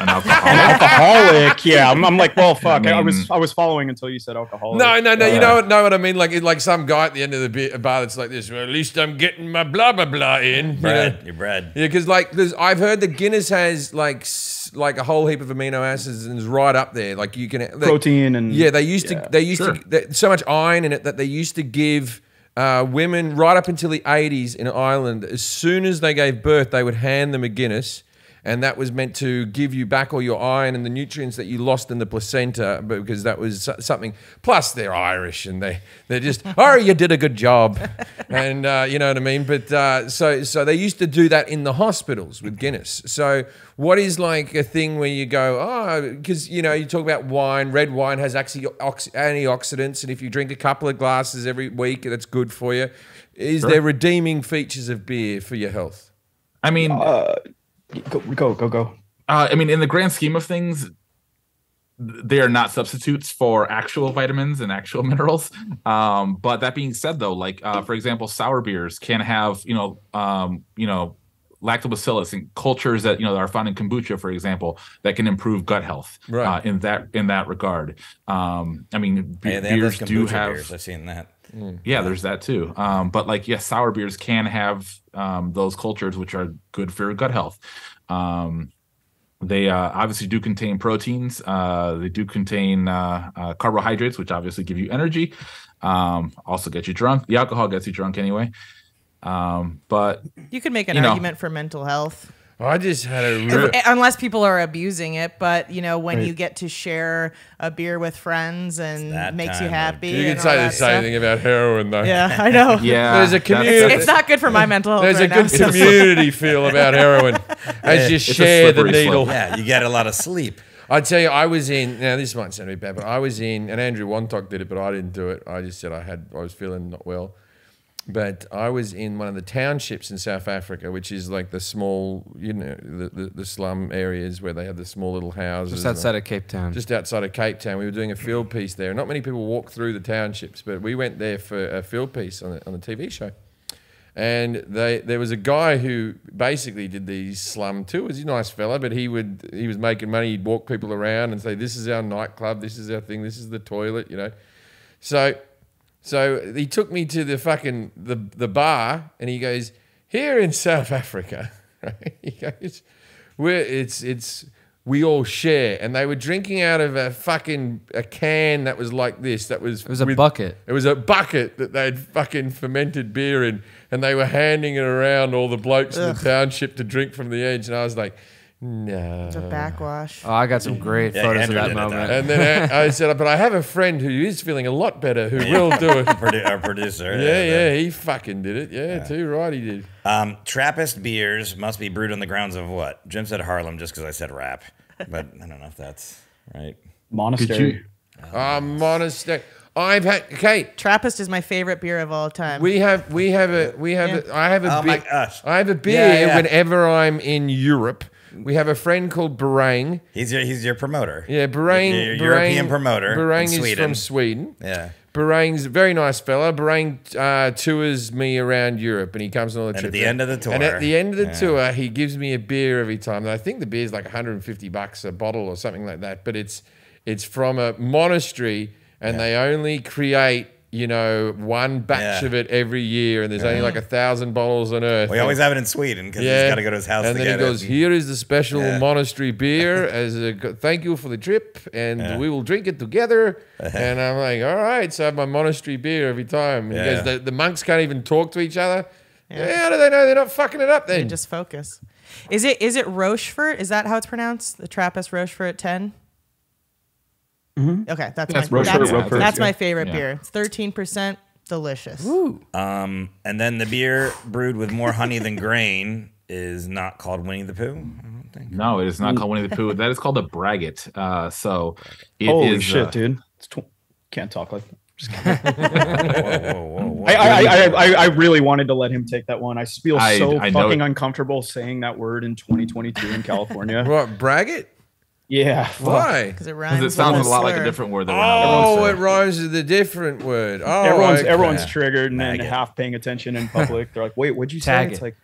[SPEAKER 5] An alcoholic.
[SPEAKER 6] alcoholic. Yeah, I'm, I'm like, well, fuck. I,
[SPEAKER 5] mean-
[SPEAKER 6] was I was following until you said alcoholic.
[SPEAKER 1] No, no, no.
[SPEAKER 6] Uh,
[SPEAKER 1] You know what? Know what I mean? Like, like some guy at the end of the beer, bar that's like this. Well, at least I'm getting my blah blah blah in. you know?
[SPEAKER 2] Bread, your bread.
[SPEAKER 1] Yeah, because like there's, I've heard that Guinness has like like a whole heap of amino acids and is right up there. Like you can they-
[SPEAKER 6] protein and
[SPEAKER 1] Yeah, they used
[SPEAKER 6] yeah.
[SPEAKER 1] to they used
[SPEAKER 5] Sure.
[SPEAKER 1] to there's so much iron in it that they used to give uh, women right up until the 80s in Ireland. As soon as they gave birth, they would hand them a Guinness. And that was meant to give you back all your iron and the nutrients that you lost in the placenta, because that was something. Plus, they're Irish and they they're just, (laughs) oh, you did a good job, (laughs) and uh, you know what I mean. But uh, so so they used to do that in the hospitals with Guinness. So what is like a thing where you go, oh, because you know you talk about wine. Red wine has actually antioxidants, and if you drink a couple of glasses every week, that's good for you. Is there redeeming features of beer for your health?
[SPEAKER 5] I mean,
[SPEAKER 6] Uh, go go go go.
[SPEAKER 5] Uh, I mean, in the grand scheme of things, they are not substitutes for actual vitamins and actual (laughs) minerals. Um, but that being said, though, like uh, for example, sour beers can have you know um, you know lactobacillus and cultures that you know that are found in kombucha, for example, that can improve gut health.
[SPEAKER 1] Right.
[SPEAKER 5] Uh, in that in that regard, um, I mean, be-
[SPEAKER 2] Yeah, they have
[SPEAKER 5] beers do have.
[SPEAKER 2] beers. I've seen that.
[SPEAKER 5] Yeah, there's that too. Um, but like, yes, sour beers can have um, those cultures, which are good for your gut health. Um, they uh, obviously do contain proteins. Uh, they do contain uh, uh, carbohydrates, which obviously give you energy. Um, also get you drunk. The alcohol gets you drunk anyway. Um, but
[SPEAKER 7] You could make an
[SPEAKER 5] You know.
[SPEAKER 7] argument for mental health.
[SPEAKER 1] I just had a real,
[SPEAKER 7] unless people are abusing it, but you know when you get to share a beer with friends and makes you happy.
[SPEAKER 1] you can
[SPEAKER 7] and
[SPEAKER 1] say the same thing about heroin though.
[SPEAKER 7] Yeah, I know. (laughs)
[SPEAKER 5] yeah,
[SPEAKER 1] There's a
[SPEAKER 5] that's-
[SPEAKER 1] community-
[SPEAKER 7] It's not good for my mental health.
[SPEAKER 1] There's a
[SPEAKER 7] right now,
[SPEAKER 1] good
[SPEAKER 7] so-
[SPEAKER 1] community feel about heroin (laughs) as you share the needle.
[SPEAKER 5] slope. (laughs)
[SPEAKER 2] Yeah, you get a lot of sleep.
[SPEAKER 1] I tell you, I was in. Now this might sound a bit bad, but I was in, and Andrew Wontok did it, but I didn't do it. I just said I had, I was feeling not well. But I was in one of the townships in South Africa, which is like the small, you know, the, the, the slum areas where they have the small little houses.
[SPEAKER 4] Just outside of Cape Town.
[SPEAKER 1] just outside of Cape Town. We were doing a field piece there. Not many people walk through the townships, but we went there for a field piece on a, on a TV show. And they, there was a guy who basically did these slum tours. He's a nice fella, but he would he was making money. He'd walk people around and say, "This is our nightclub. This is our thing. This is the toilet." You know. So, so he took me to the fucking the the bar, and he goes, "Here in South Africa, (laughs) right? he goes, we're it's it's we all share." And they were drinking out of a fucking a can that was like this. That was
[SPEAKER 4] It was a bucket.
[SPEAKER 1] It was a bucket that they'd fucking fermented beer in, and they were handing it around all the blokes in the township to drink from the edge. And I was like, "No."
[SPEAKER 7] The backwash.
[SPEAKER 4] Oh, I got some great photos
[SPEAKER 2] Andrew
[SPEAKER 4] of that
[SPEAKER 2] did it,
[SPEAKER 4] moment.
[SPEAKER 2] that.
[SPEAKER 1] And then I I said, "But I have a friend who is feeling a lot better, who will do it." (laughs)
[SPEAKER 2] Produ- our producer.
[SPEAKER 1] Yeah, yeah, he fucking did it. Yeah, too right, he did.
[SPEAKER 2] Um, Trappist beers must be brewed on the grounds of what? Jim said Harlem just because I said rap, but I don't know if that's right.
[SPEAKER 6] Monastery.
[SPEAKER 5] you?
[SPEAKER 1] Ah, monastery. I've had okay.
[SPEAKER 7] Trappist is my favorite beer of all time.
[SPEAKER 1] We have we have a we have
[SPEAKER 7] Yeah.
[SPEAKER 1] a I have a
[SPEAKER 2] Oh my
[SPEAKER 1] beer.
[SPEAKER 2] gosh.
[SPEAKER 1] I have a beer
[SPEAKER 2] Yeah, yeah.
[SPEAKER 1] whenever I'm in Europe. We have a friend called Barang.
[SPEAKER 2] He's your he's your promoter.
[SPEAKER 1] Yeah, Barang-
[SPEAKER 2] European promoter.
[SPEAKER 1] Barang is
[SPEAKER 2] Sweden.
[SPEAKER 1] from Sweden.
[SPEAKER 2] Yeah.
[SPEAKER 1] Barang's a very nice fella. Barang uh, tours me around Europe, and he comes on all the
[SPEAKER 2] And at the end of the tour-
[SPEAKER 1] and at the end of the
[SPEAKER 2] Yeah.
[SPEAKER 1] tour, he gives me a beer every time. And I think the beer's like 150 bucks a bottle or something like that. But it's it's from a monastery, and they only create you know one batch
[SPEAKER 2] Yeah.
[SPEAKER 1] of it every year, and there's only like a thousand bottles on Earth.
[SPEAKER 2] We always have it in Sweden because he's got to go to his house
[SPEAKER 1] And
[SPEAKER 2] to
[SPEAKER 1] then
[SPEAKER 2] get
[SPEAKER 1] he goes,
[SPEAKER 2] it.
[SPEAKER 1] "Here is the special
[SPEAKER 2] Yeah.
[SPEAKER 1] monastery beer (laughs) as a thank you for the trip, and
[SPEAKER 2] Yeah.
[SPEAKER 1] we will drink it together." (laughs) and I'm like, "All right." So I have my monastery beer every time. And he goes, the, the monks can't even talk to each other. Yeah. How do they know they're not fucking it up
[SPEAKER 7] They
[SPEAKER 1] then?
[SPEAKER 7] just focus. Is it is it Rochefort? Is that how it's pronounced? The Trappist Rochefort at 10? Okay, that's,
[SPEAKER 5] That's
[SPEAKER 7] my
[SPEAKER 6] Rochefort,
[SPEAKER 7] that's,
[SPEAKER 6] Roquefort,
[SPEAKER 7] that's
[SPEAKER 6] yeah.
[SPEAKER 7] my favorite
[SPEAKER 5] Yeah.
[SPEAKER 7] beer. It's 13%, delicious.
[SPEAKER 2] Um, and then the beer brewed with more honey than grain is not called Winnie the Pooh. Think.
[SPEAKER 5] No, it is not called Winnie the Pooh. (laughs) That is called a braggot. Uh, so it
[SPEAKER 6] Holy
[SPEAKER 5] is,
[SPEAKER 6] shit,
[SPEAKER 5] uh,
[SPEAKER 6] dude! It's tw- can't talk like. Just (laughs)
[SPEAKER 2] Whoa, whoa, whoa, whoa.
[SPEAKER 6] I, I, I, I, I really wanted to let him take that one. I feel
[SPEAKER 5] I-
[SPEAKER 6] so
[SPEAKER 5] I
[SPEAKER 6] fucking uncomfortable saying that word in 2022 in California.
[SPEAKER 1] what brag it?
[SPEAKER 6] Yeah.
[SPEAKER 1] Why?
[SPEAKER 7] Because it rhymes.
[SPEAKER 5] Because it sounds
[SPEAKER 7] with
[SPEAKER 5] a lot like a different word. Than
[SPEAKER 1] Oh,
[SPEAKER 5] we're
[SPEAKER 1] it rhymes with a different word. Oh,
[SPEAKER 6] everyone's
[SPEAKER 1] okay.
[SPEAKER 6] everyone's triggered and then
[SPEAKER 2] Maggot.
[SPEAKER 6] half paying attention in (laughs) public. They're like, "Wait, what'd you
[SPEAKER 4] Tag
[SPEAKER 6] say?" It's
[SPEAKER 4] it.
[SPEAKER 6] like,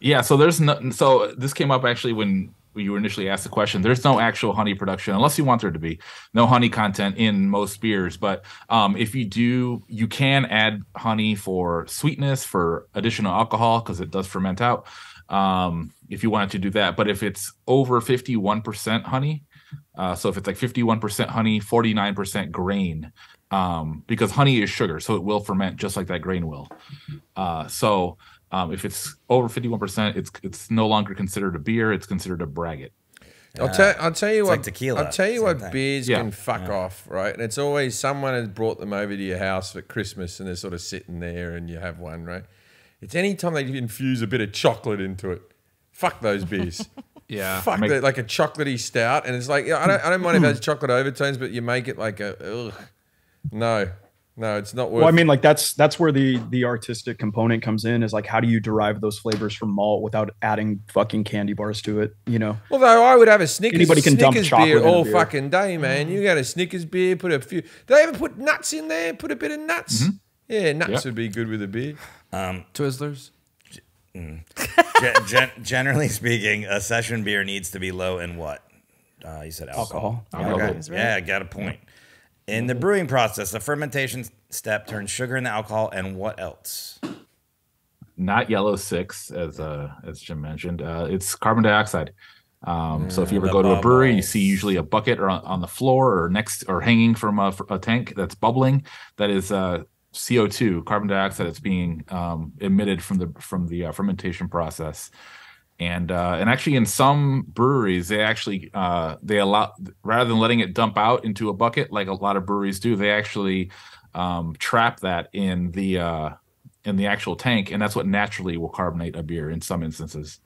[SPEAKER 5] Yeah, so there's no. So this came up actually when you were initially asked the question. There's no actual honey production unless you want there to be. No honey content in most beers, but um, if you do, you can add honey for sweetness, for additional alcohol because it does ferment out. Um, if you wanted to do that, but if it's over 51% honey, uh, so if it's like 51% honey, 49% grain, um, because honey is sugar, so it will ferment just like that grain will. Uh, so um, if it's over 51%, it's it's no longer considered a beer; it's considered a braggot.
[SPEAKER 1] I'll tell. I'll tell you
[SPEAKER 2] It's
[SPEAKER 1] what.
[SPEAKER 2] like tequila,
[SPEAKER 1] I'll tell you what
[SPEAKER 2] thing.
[SPEAKER 1] beers
[SPEAKER 5] Yeah.
[SPEAKER 1] can fuck off, right? And it's always someone has brought them over to your house for Christmas, and they're sort of sitting there, and you have one, right? It's any time they infuse a bit of chocolate into it. Fuck those beers. (laughs)
[SPEAKER 4] Yeah.
[SPEAKER 1] Fuck
[SPEAKER 5] Make-
[SPEAKER 1] that, like a chocolatey stout, and it's like I don't. I don't mind if it has chocolate overtones, but you make it like a. Ugh. No, no, it's not worth.
[SPEAKER 6] well, I mean, like that's that's where the the artistic component comes in. Is like, how do you derive those flavors from malt without adding fucking candy bars to it? You know,
[SPEAKER 1] Although I would have a Snickers,
[SPEAKER 6] Anybody can dump
[SPEAKER 1] Snickers
[SPEAKER 6] chocolate
[SPEAKER 1] beer all
[SPEAKER 6] beer.
[SPEAKER 1] fucking day, man. You got a Snickers beer, put a few. Do they ever put nuts in there? Put a bit of nuts. Mm-hmm. Yeah, nuts
[SPEAKER 5] Yep.
[SPEAKER 1] would be good with a beer.
[SPEAKER 4] Twizzlers.
[SPEAKER 2] Gen- gen- generally speaking, a session beer needs to be low in what? Uh, you said alcohol.
[SPEAKER 6] alcohol.
[SPEAKER 2] Okay.
[SPEAKER 7] Alcohol.
[SPEAKER 2] Yeah, I got a point. In the brewing process, the fermentation step turns sugar into alcohol, and what else?
[SPEAKER 5] Not yellow six, as uh, as Jim mentioned. Uh, it's carbon dioxide. Um, so if you ever
[SPEAKER 2] the
[SPEAKER 5] go to a brewery, you see usually a bucket or on, on the floor or next or hanging from a, a tank that's bubbling. That is uh, CO2, carbon dioxide that's being um, emitted from the from the uh, fermentation process. And uh, and actually, in some breweries, they actually uh, they allow rather than letting it dump out into a bucket like a lot of breweries do, they actually um, trap that in the uh, in the actual tank, and that's what naturally will carbonate a beer in some instances.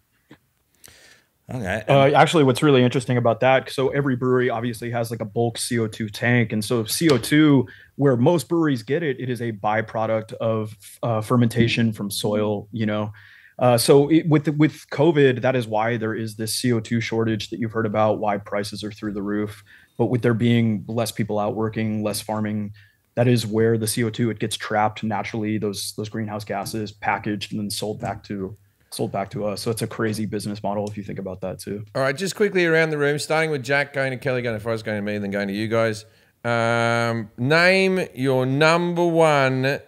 [SPEAKER 2] Okay.
[SPEAKER 6] Uh, actually, what's really interesting about that, so every brewery obviously has like a bulk CO2 tank, and so CO2, where most breweries get it, it is a byproduct of uh, fermentation from soil. You know, uh, so it, with with COVID, that is why there is this CO2 shortage that you've heard about. Why prices are through the roof, but with there being less people out working, less farming, that is where the CO2 it gets trapped naturally. Those those greenhouse gases packaged and then sold back to sold back to us. So it's a crazy business model if you think about that too.
[SPEAKER 1] All right, just quickly around the room, starting with Jack, going to Kelly, going to Forrest, going to me, then going to you guys. Um, name your number one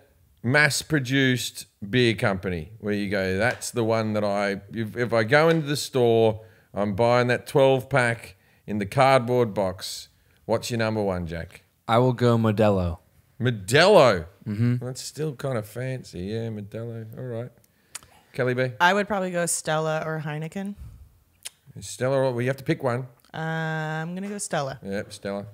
[SPEAKER 1] mass-produced beer company where you go. That's the one that I. If, if I go into the store, I'm buying that 12-pack in the cardboard box. What's your number one, Jack?
[SPEAKER 4] I will go Modelo.
[SPEAKER 1] Modelo. Mm-hmm. That's still kind of fancy. Yeah, Modelo. All right. Kelly B.
[SPEAKER 7] I would probably go Stella or Heineken.
[SPEAKER 1] Stella. Well, you have to pick one.
[SPEAKER 7] Uh, I'm gonna go Stella.
[SPEAKER 1] Yep, Stella.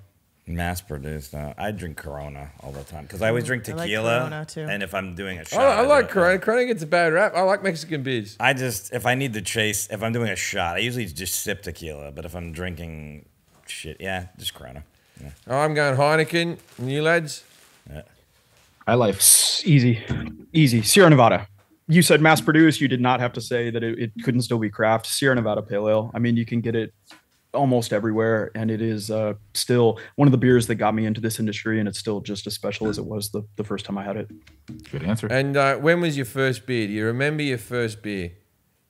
[SPEAKER 2] Mass produced. Uh, I drink Corona all the time because I always drink tequila.
[SPEAKER 7] I like
[SPEAKER 2] tequila.
[SPEAKER 7] Corona, too.
[SPEAKER 2] And if I'm doing a shot,
[SPEAKER 1] I
[SPEAKER 2] do
[SPEAKER 1] like
[SPEAKER 2] it-
[SPEAKER 1] Corona. Corona gets a bad rap. I like Mexican beers.
[SPEAKER 2] I just if I need to chase, if I'm doing a shot, I usually just sip tequila. But if I'm drinking shit, yeah, just Corona. Yeah.
[SPEAKER 1] I'm going Heineken. And you lads?
[SPEAKER 5] High life.
[SPEAKER 6] It's easy, easy. Sierra Nevada. You said mass produced. You did not have to say that it, it couldn't still be craft. Sierra Nevada Pale Ale. I mean, you can get it almost everywhere, and it is uh, still one of the beers that got me into this industry, and it's still just as special as it was the, the first time I had it.
[SPEAKER 5] Good answer.
[SPEAKER 1] And uh, when was your first beer? Do you remember your first beer?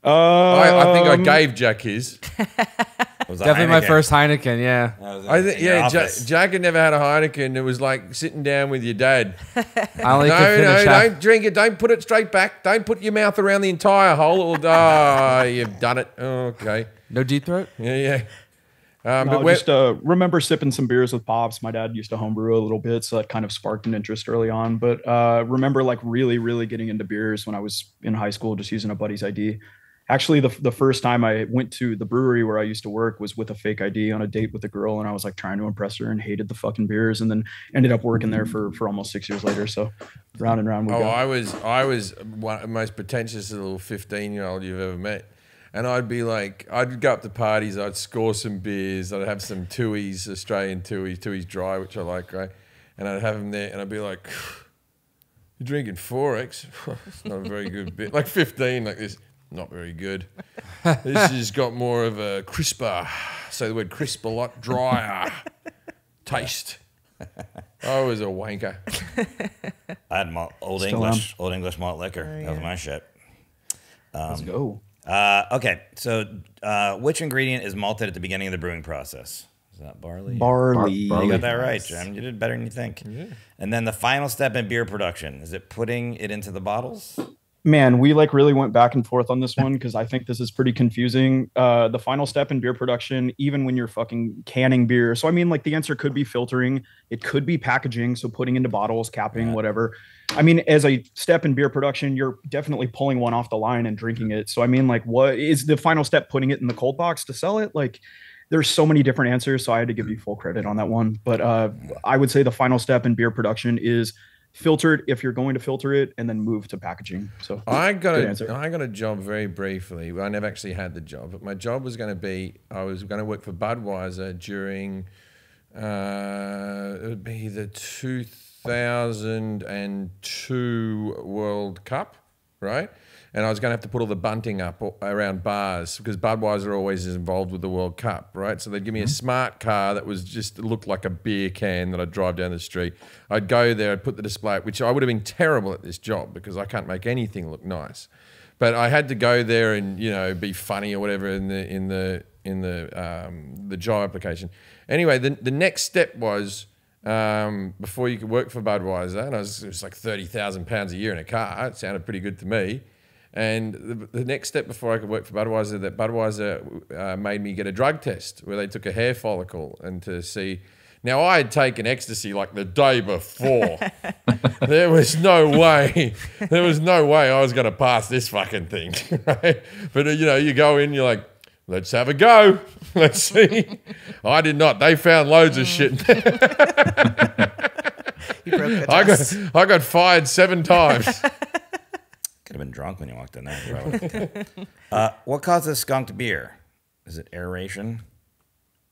[SPEAKER 6] Uh,
[SPEAKER 1] I, I think I gave Jack his. (laughs)
[SPEAKER 2] It was a
[SPEAKER 4] Definitely my first Heineken. Yeah.
[SPEAKER 1] I think yeah, Ja- Jack had never had a Heineken. It was like sitting down with your dad. (laughs)
[SPEAKER 4] I only
[SPEAKER 1] no,
[SPEAKER 4] could
[SPEAKER 1] no,
[SPEAKER 4] finish half.
[SPEAKER 1] don't drink it. Don't put it straight back. Don't put your mouth around the entire hole. It'll, (laughs) oh, you've done it. Okay.
[SPEAKER 4] No deep throat.
[SPEAKER 1] Yeah, yeah. Um,
[SPEAKER 6] No,
[SPEAKER 1] but when,
[SPEAKER 6] just uh, remember sipping some beers with pops. My dad used to homebrew a little bit, so that kind of sparked an interest early on. But uh, remember, like really, really getting into beers when I was in high school, just using a buddy's ID. Actually, the the first time I went to the brewery where I used to work was with a fake ID on a date with a girl, and I was like trying to impress her and hated the fucking beers, and then ended up working there for for almost six years later. So round and round we
[SPEAKER 1] Oh,
[SPEAKER 6] go.
[SPEAKER 1] I was I was one of the most pretentious little fifteen year old you've ever met. And I'd be like, I'd go up to parties, I'd score some beers, I'd have some Tooheys, Australian Tooheys, Tooheys dry, which I like, right? And I'd have them there, and I'd be like, "You're drinking Forex? it's (laughs) not a very good bit." Like fifteen, like this, not very good. (laughs) This has got more of a crisper, say the word crisp a lot, drier (laughs) taste. I was a wanker.
[SPEAKER 2] I had malt, old
[SPEAKER 6] Still
[SPEAKER 2] English, old English malt liquor.
[SPEAKER 1] Oh,
[SPEAKER 2] That was my shit.
[SPEAKER 6] Let's go.
[SPEAKER 2] Uh, okay, so uh, which ingredient is malted at the beginning of the brewing process? Is that barley?
[SPEAKER 6] Barley.
[SPEAKER 5] Bar-
[SPEAKER 2] You got that right, Jim. You did better than you think. And then the final step in beer production is it putting it into the bottles?
[SPEAKER 6] Man we like really went back and forth on this one because i think this is pretty confusing. Uh the final step in beer production even when you're fucking canning beer so i mean like the answer could be filtering it could be packaging so putting into bottles capping whatever. I mean as a step in beer production you're definitely pulling one off the line and drinking it so i mean like what is the final step putting it in the cold box to sell it? Like there's so many different answers so i had to give you full credit on that one but uh i would say the final step in beer production is filtered if you're going to filter it and then move to packaging so
[SPEAKER 1] I got a. I got a job very briefly. I never actually had the job, but my job was going to be I was going to work for Budweiser during uh, it would be the 2002 World Cup, right? And I was going to have to put all the bunting up around bars because Budweiser always is involved with the World Cup, right? So they'd give me a smart car that was just looked like a beer can that I'd drive down the street. I'd go there, I'd put the display, which I would have been terrible at this job because I can't make anything look nice. But I had to go there and you know be funny or whatever in the in the in the um, the job application. Anyway, the the next step was um, before you could work for Budweiser, and I was, it was like thirty thousand pounds a year in a car. It sounded pretty good to me. And the, the next step before I could work for Budweiser, that Budweiser uh, made me get a drug test where they took a hair follicle and to see. Now I had taken ecstasy like the day before. (laughs) there was no way, there was no way I was going to pass this fucking thing. (laughs) Right? But you know, you go in, you're like, let's have a go, (laughs) let's see. I did not. They found loads of shit.
[SPEAKER 7] You broke
[SPEAKER 1] I got. I got fired seven times.
[SPEAKER 2] Could have been drunk when you walked in there. (laughs) uh, what causes skunked beer? Is it aeration?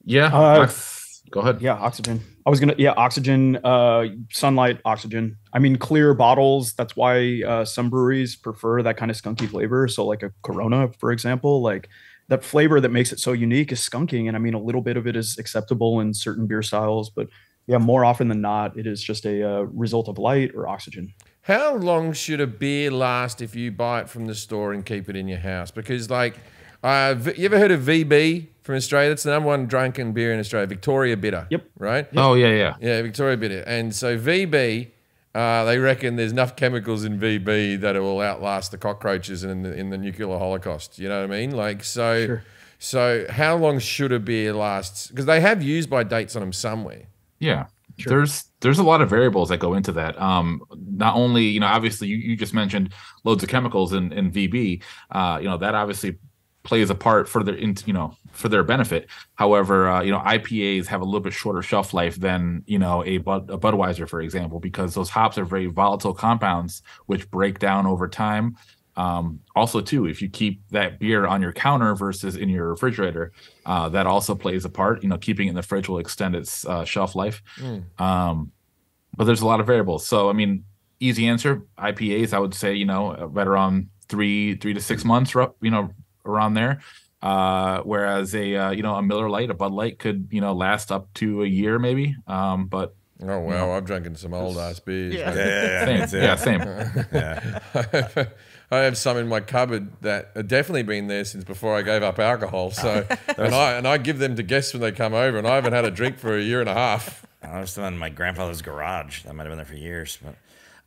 [SPEAKER 5] Yeah.
[SPEAKER 6] Uh,
[SPEAKER 5] Max, go ahead.
[SPEAKER 6] Yeah, oxygen. I was gonna yeah, oxygen, uh, sunlight, oxygen. I mean, clear bottles. That's why uh, some breweries prefer that kind of skunky flavor. So, like a Corona, for example, like that flavor that makes it so unique is skunking, and I mean, a little bit of it is acceptable in certain beer styles, but yeah, more often than not, it is just a uh, result of light or oxygen.
[SPEAKER 1] How long should a beer last if you buy it from the store and keep it in your house? Because, like, uh, v- you ever heard of VB from Australia? That's the number one drunken beer in Australia, Victoria Bitter.
[SPEAKER 6] Yep.
[SPEAKER 1] Right?
[SPEAKER 5] Oh yeah, yeah.
[SPEAKER 1] Yeah, Victoria Bitter. And so VB, uh, they reckon there's enough chemicals in VB that it will outlast the cockroaches in the, in the nuclear holocaust. You know what I mean? Like, so,
[SPEAKER 6] Sure.
[SPEAKER 1] so how long should a beer last? Because they have used by dates on them somewhere.
[SPEAKER 5] Yeah. There's there's a lot of variables that go into that. Um, not only you know obviously you, you just mentioned loads of chemicals in in VB. Uh, you know that obviously plays a part for their in, you know for their benefit. However, uh, you know IPAs have a little bit shorter shelf life than you know a, Bud, a Budweiser for example because those hops are very volatile compounds which break down over time. Um, also, too, if you keep that beer on your counter versus in your refrigerator, uh, that also plays a part. You know, keeping it in the fridge will extend its uh, shelf life. Um, but there's a lot of variables. So I mean, easy answer: IPAs. I would say you know right around three three to six months, you know, around there. Uh, whereas a uh, you know a Miller Lite, a Bud Light could you know last up to a year maybe. Um, but
[SPEAKER 1] Oh wow, I've drinking some old ass beers.
[SPEAKER 7] Yeah.
[SPEAKER 1] mate.
[SPEAKER 2] Yeah, yeah,
[SPEAKER 5] same,
[SPEAKER 2] yeah.
[SPEAKER 5] yeah, same. (laughs) (laughs) (laughs)
[SPEAKER 1] I have some in my cupboard that have definitely been there since before I gave up alcohol. So, (laughs) and I and I give them to guests when they come over, and I haven't had a drink for a year and a half.
[SPEAKER 2] I was still in my grandfather's garage. That might have been there for years. But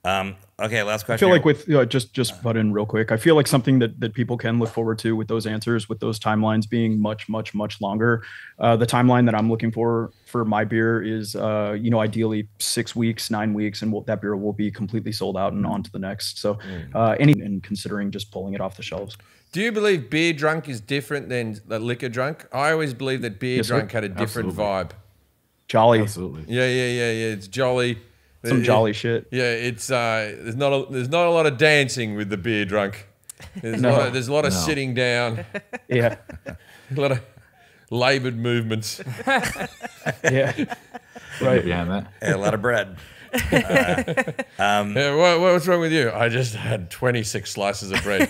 [SPEAKER 2] um, okay, last question.
[SPEAKER 6] I feel like with uh, just just butt in real quick. I feel like something that that people can look forward to with those answers, with those timelines being much much much longer. Uh, the timeline that I'm looking for for my beer is, uh, you know, ideally six weeks, nine weeks, and we'll, that beer will be completely sold out and on to the next. So, uh, any and considering just pulling it off the shelves.
[SPEAKER 1] Do you believe beer drunk is different than the liquor drunk? I always believe that beer
[SPEAKER 6] Yes, sir.
[SPEAKER 1] drunk had a different
[SPEAKER 5] Absolutely.
[SPEAKER 1] vibe.
[SPEAKER 6] Jolly,
[SPEAKER 5] Absolutely.
[SPEAKER 1] Yeah, yeah, yeah, yeah. It's jolly.
[SPEAKER 6] Some
[SPEAKER 1] It-
[SPEAKER 6] jolly shit.
[SPEAKER 1] Yeah, it's uh, there's not a, there's not a lot of dancing with the beer drunk. There's,
[SPEAKER 6] No.
[SPEAKER 1] a, lot of, there's a lot of
[SPEAKER 5] No.
[SPEAKER 1] sitting down, (laughs)
[SPEAKER 6] Yeah, (laughs)
[SPEAKER 1] a lot of laboured movements. (laughs)
[SPEAKER 6] yeah, right.
[SPEAKER 5] Behind that.
[SPEAKER 2] Yeah, a lot of bread.
[SPEAKER 1] Yeah, what, what's wrong with you? I just had 26 slices of bread,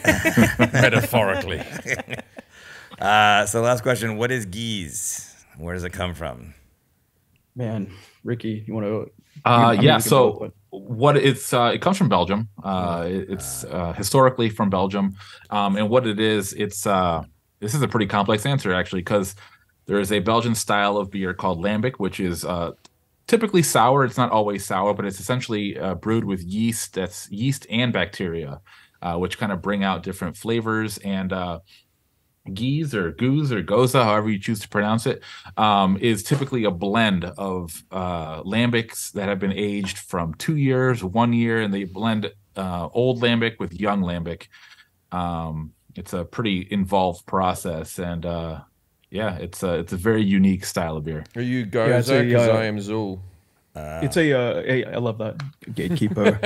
[SPEAKER 1] metaphorically.
[SPEAKER 2] Uh, so last question: What is gueuze? Where does it come from?
[SPEAKER 6] Man, Ricky, you want to?
[SPEAKER 5] Uh, yeah. So what it's uh, it comes from Belgium. Uh, it's uh, historically from Belgium, um, and what it is, it's uh, this is a pretty complex answer actually because there is a Belgian style of beer called lambic, which is uh, typically sour. It's not always sour, but it's essentially uh, brewed with yeast. That's yeast and bacteria, uh, which kind of bring out different flavors and. Geese or goose or goza, however you choose to pronounce it, um, is typically a blend of uh, lambics that have been aged from two years, one year, and they blend uh, old lambic with young lambic. Um, it's a pretty involved process, and uh, yeah, it's a it's a very unique style of beer.
[SPEAKER 1] Are you
[SPEAKER 6] it's
[SPEAKER 1] Goza?
[SPEAKER 6] a,
[SPEAKER 1] Because
[SPEAKER 6] uh,
[SPEAKER 1] I am Zool.
[SPEAKER 6] It's a, uh, a I love that gatekeeper.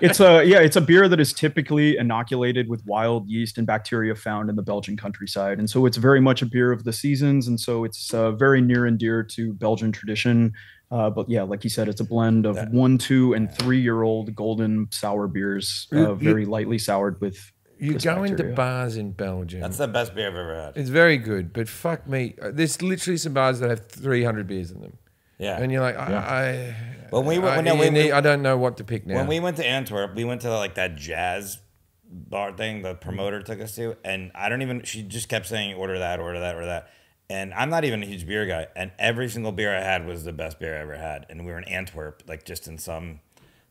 [SPEAKER 6] it's a yeah, it's a beer that is typically inoculated with wild yeast and bacteria found in the Belgian countryside, and so it's very much a beer of the seasons, and so it's uh, very near and dear to Belgian tradition. Uh, but yeah, like you said, it's a blend of one, two, and three-year-old golden sour beers,
[SPEAKER 1] You-
[SPEAKER 6] uh, very lightly soured with.
[SPEAKER 1] You
[SPEAKER 6] this
[SPEAKER 1] go into bars in Belgium.
[SPEAKER 2] That's the best beer I've ever had.
[SPEAKER 1] it's very good, but fuck me. uh, There's literally some bars that have 300 beers in them.
[SPEAKER 2] Yeah.
[SPEAKER 1] And you're like, I, I,
[SPEAKER 2] When we went-
[SPEAKER 1] I,
[SPEAKER 2] no, when we-
[SPEAKER 1] I don't know what to pick now.
[SPEAKER 2] When we went to Antwerp, we went to like that jazz bar thing the promoter took us to, and I don't even. She just kept saying, "Order that, order that, order that." And I'm not even a huge beer guy, and every single beer I had was the best beer I ever had. And we were in Antwerp, like just in some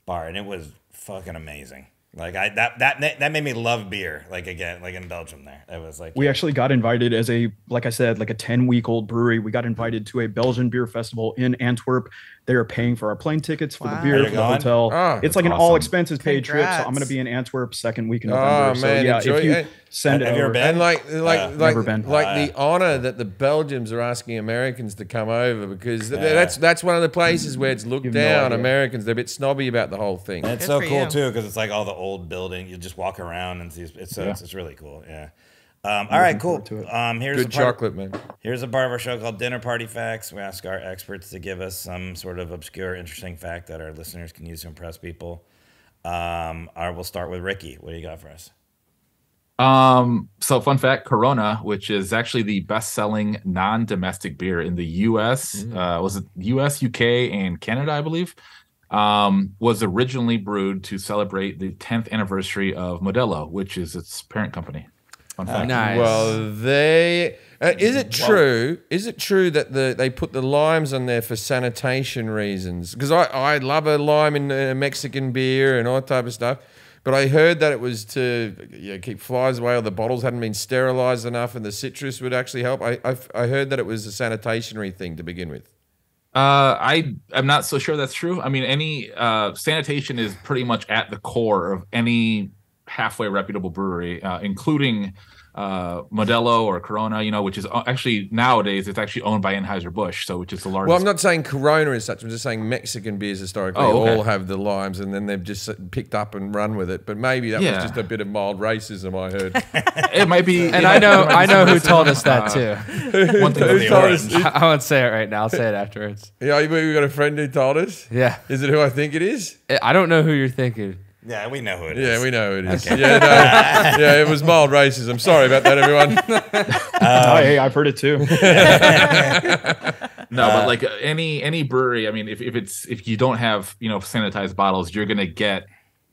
[SPEAKER 2] bar, and it was fucking amazing. Like I that that that made me love beer. Like again, like in Belgium, there it was like
[SPEAKER 6] We actually got invited as a, like I said, like a 10 week old brewery. We got invited to a Belgian beer festival in Antwerp. They are paying for our plane tickets, for the beer, for the hotel.
[SPEAKER 1] Ah,
[SPEAKER 6] it's like an
[SPEAKER 5] awesome.
[SPEAKER 6] all expenses paid trip. So I'm going to be in Antwerp second week in
[SPEAKER 1] Oh,
[SPEAKER 6] November. so
[SPEAKER 1] man,
[SPEAKER 6] yeah,
[SPEAKER 1] enjoy
[SPEAKER 6] if you
[SPEAKER 1] it.
[SPEAKER 6] send it
[SPEAKER 2] Have you ever
[SPEAKER 6] over.
[SPEAKER 2] been?
[SPEAKER 1] and like like
[SPEAKER 2] Uh,
[SPEAKER 1] like
[SPEAKER 6] never been.
[SPEAKER 1] like
[SPEAKER 2] Uh,
[SPEAKER 1] the honor that the Belgians are asking Americans to come over because th- that's that's one of the places where it's looked
[SPEAKER 6] You've no
[SPEAKER 1] down.
[SPEAKER 6] idea.
[SPEAKER 1] Americans they're a bit snobby about the whole thing.
[SPEAKER 2] And it's
[SPEAKER 7] Good
[SPEAKER 2] so cool
[SPEAKER 7] you.
[SPEAKER 2] too because it's like all the old building. You just walk around and see. It's so
[SPEAKER 5] Yeah.
[SPEAKER 2] it's, it's really cool. Yeah. Um, all right, cool.
[SPEAKER 6] to it.
[SPEAKER 2] Um, here's
[SPEAKER 1] Good
[SPEAKER 2] a part,
[SPEAKER 1] chocolate, man.
[SPEAKER 2] Here's a part of our show called Dinner Party Facts. We ask our experts to give us some sort of obscure, interesting fact that our listeners can use to impress people. Um, all right, we'll start with Ricky. What do you got for us?
[SPEAKER 5] Um, so fun fact, Corona, which is actually the best-selling non-domestic beer in the U.S., uh, was it U.S., U.K., and Canada, I believe, um, was originally brewed to celebrate the 10th anniversary of Modelo, which is its parent company. Fun fact.
[SPEAKER 4] Nice.
[SPEAKER 1] Well, they uh, is it true? Is it true that the they put the limes on there for sanitation reasons? Because I, I love a lime in uh, Mexican beer and all that type of stuff. But I heard that it was to you know, keep flies away, or the bottles hadn't been sterilized enough, and the citrus would actually help. I I, I heard that it was a sanitationary thing to begin with.
[SPEAKER 5] Uh, I am not so sure that's true. I mean, any uh, sanitation is pretty much at the core of any halfway reputable brewery, uh, including uh, Modelo or Corona, you know, which is actually nowadays it's actually owned by Anheuser Busch, so which is the largest.
[SPEAKER 1] Well, I'm not saying Corona as such. I'm just saying Mexican beers historically
[SPEAKER 5] Oh, okay.
[SPEAKER 1] all have the limes, and then they've just picked up and run with it. But maybe that
[SPEAKER 5] Yeah.
[SPEAKER 1] was just a bit of mild racism I heard. (laughs)
[SPEAKER 5] it might be.
[SPEAKER 4] And I know I know who told us that too. (laughs)
[SPEAKER 5] One thing
[SPEAKER 1] Who
[SPEAKER 2] the
[SPEAKER 1] told us?
[SPEAKER 4] I won't say it right now. I'll say it afterwards.
[SPEAKER 1] Yeah, we we got a friend who told us.
[SPEAKER 4] Yeah.
[SPEAKER 1] Is it who I think it is?
[SPEAKER 4] I don't know who you're thinking.
[SPEAKER 2] Yeah, we know who it is.
[SPEAKER 1] Yeah, we know who it is. Yeah, no, (laughs) yeah, it was mild racism. Sorry about that, everyone. (laughs)
[SPEAKER 6] oh, hey, I've heard it too. (laughs)
[SPEAKER 5] No, but like uh, any any brewery, I mean, if, if it's if you don't have you know sanitized bottles, you're gonna get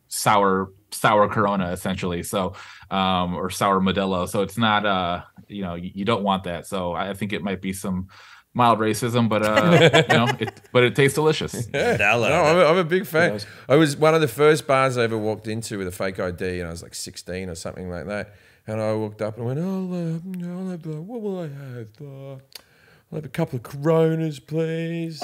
[SPEAKER 5] sour sour Corona essentially. So um or sour Modelo. So it's not uh you know you, you don't want that. So I think it might be some mild racism, but uh (laughs) you know it but it tastes delicious. (laughs)
[SPEAKER 2] Modelo.
[SPEAKER 1] No, I'm a, I'm a big fan.
[SPEAKER 6] knows?
[SPEAKER 1] I was one of the first bars I ever walked into with a fake ID, and I was like 16 or something like that. And I walked up and went, "Oh, uh, I'll have, uh, what will I have? Uh, I'll have a couple of Coronas, please."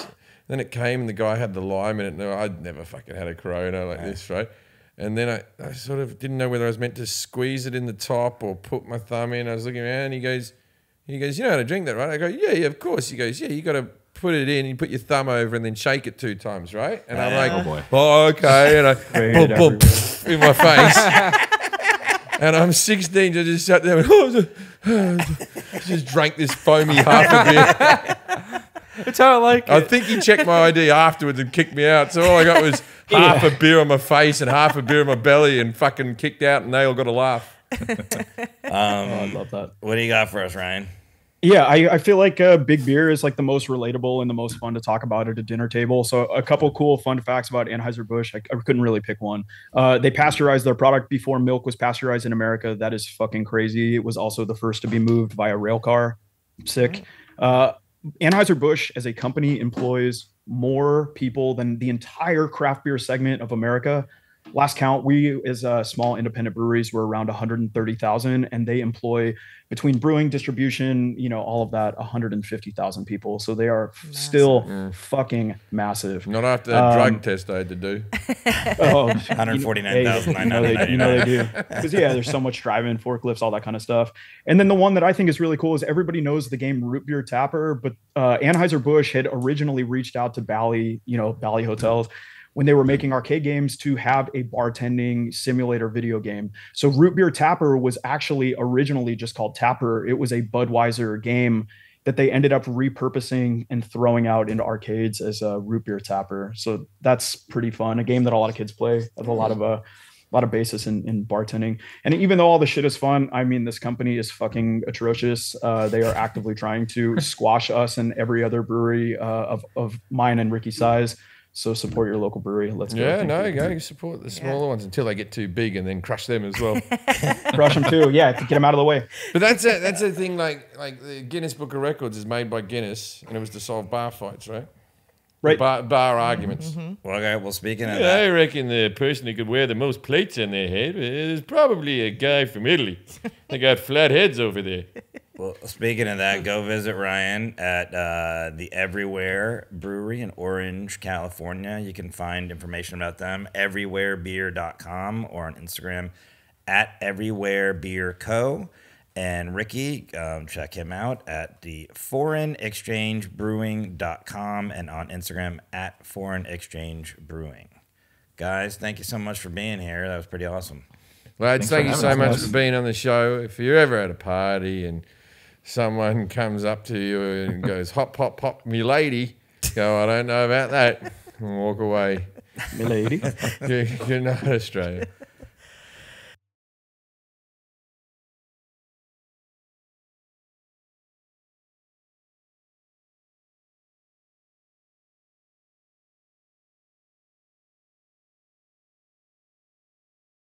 [SPEAKER 1] Then it came, and the guy had the lime in it. And I'd never fucking had a Corona like this, right? And then I, I sort of didn't know whether I was meant to squeeze it in the top or put my thumb in. I was looking around, and he goes, he goes, "You know how to drink that, right?" I go, "Yeah, yeah, of course." He goes, "Yeah, you got to." Put it in, you put your thumb over, and then shake it two times, right? And I'm like,
[SPEAKER 5] Oh, boy.
[SPEAKER 1] oh, okay. And I
[SPEAKER 6] Rated
[SPEAKER 1] boom, boom, in my face. (laughs) and I'm 16, I just sat there and oh, (sighs) just drank this foamy half a beer. (laughs)
[SPEAKER 4] That's how I like
[SPEAKER 1] I think he checked my ID afterwards and kicked me out. So all I got was (laughs) half a beer on my face and half a beer on my belly and fucking kicked out, and they all got a laugh.
[SPEAKER 6] Um, oh, I love that.
[SPEAKER 2] What do you got for us, Ryan?
[SPEAKER 6] Yeah, I, I feel like uh, big beer is like the most relatable and the most fun to talk about at a dinner table. So a couple cool fun facts about Anheuser-Busch. I, I couldn't really pick one. Uh, they pasteurized their product before milk was pasteurized in America. That is fucking crazy. It was also the first to be moved via rail car. Sick. Uh, Anheuser-Busch as a company employs more people than the entire craft beer segment of America. Last count, we as uh, small independent breweries were around 130,000, and they employ between brewing, distribution, you know, all of that, 150,000 people. So they are still fucking massive.
[SPEAKER 1] Not after that
[SPEAKER 6] Um,
[SPEAKER 1] drug test I had to do. (laughs)
[SPEAKER 6] oh, (laughs) Oh,
[SPEAKER 2] One hundred forty-nine thousand
[SPEAKER 6] you know, they, you know they do because yeah there's so much driving forklifts all that kind of stuff and then the one that i think is really cool is everybody knows the game root beer tapper but uh, anheuser-busch had originally reached out to bally you know bally hotels when they were making arcade games to have a bartending simulator video game so root beer tapper was actually originally just called tapper it was a budweiser game that they ended up repurposing and throwing out into arcades as a root beer tapper. So that's pretty fun. A game that a lot of kids play. Has a lot of uh, a lot of basis in, in bartending. And even though all the shit is fun, I mean, this company is fucking atrocious. Uh, they are actively trying to squash us and every other brewery uh, of of mine and Ricky size. So support your local brewery. Let's go.
[SPEAKER 1] Yeah, no,
[SPEAKER 6] you.
[SPEAKER 1] go support the smaller ones until they get too big and then crush them as well. (laughs) (laughs)
[SPEAKER 6] Crush them too. Yeah, to get them out of the way.
[SPEAKER 1] But that's a, that's the thing. Like like the Guinness Book of Records is made by Guinness, and it was to solve bar fights, right?
[SPEAKER 6] Right.
[SPEAKER 1] Bar, bar arguments. Mm-hmm.
[SPEAKER 2] Well, okay. Well, speaking of
[SPEAKER 1] Yeah, I reckon the person who could wear the most plates on their head is probably a guy from Italy. (laughs) they got flat heads over there.
[SPEAKER 2] Well, speaking of that, go visit Ryan at uh, the Everywhere Brewery in Orange, California. You can find information about them everywherebeer.com or on Instagram at everywherebeerco. And Ricky, um, check him out at the foreignexchangebrewing.com and on Instagram at foreign exchange brewing. Guys, thank you so much for being here. That was pretty awesome.
[SPEAKER 1] Lads,
[SPEAKER 5] Thanks
[SPEAKER 1] thank you so much
[SPEAKER 5] guys.
[SPEAKER 1] for being on the show. If you're ever at a party and someone comes up to you and goes, hop, hop, hop, me lady, go, I don't know about that, and walk away.
[SPEAKER 6] Milady. (laughs)
[SPEAKER 1] You're, you're not Australian.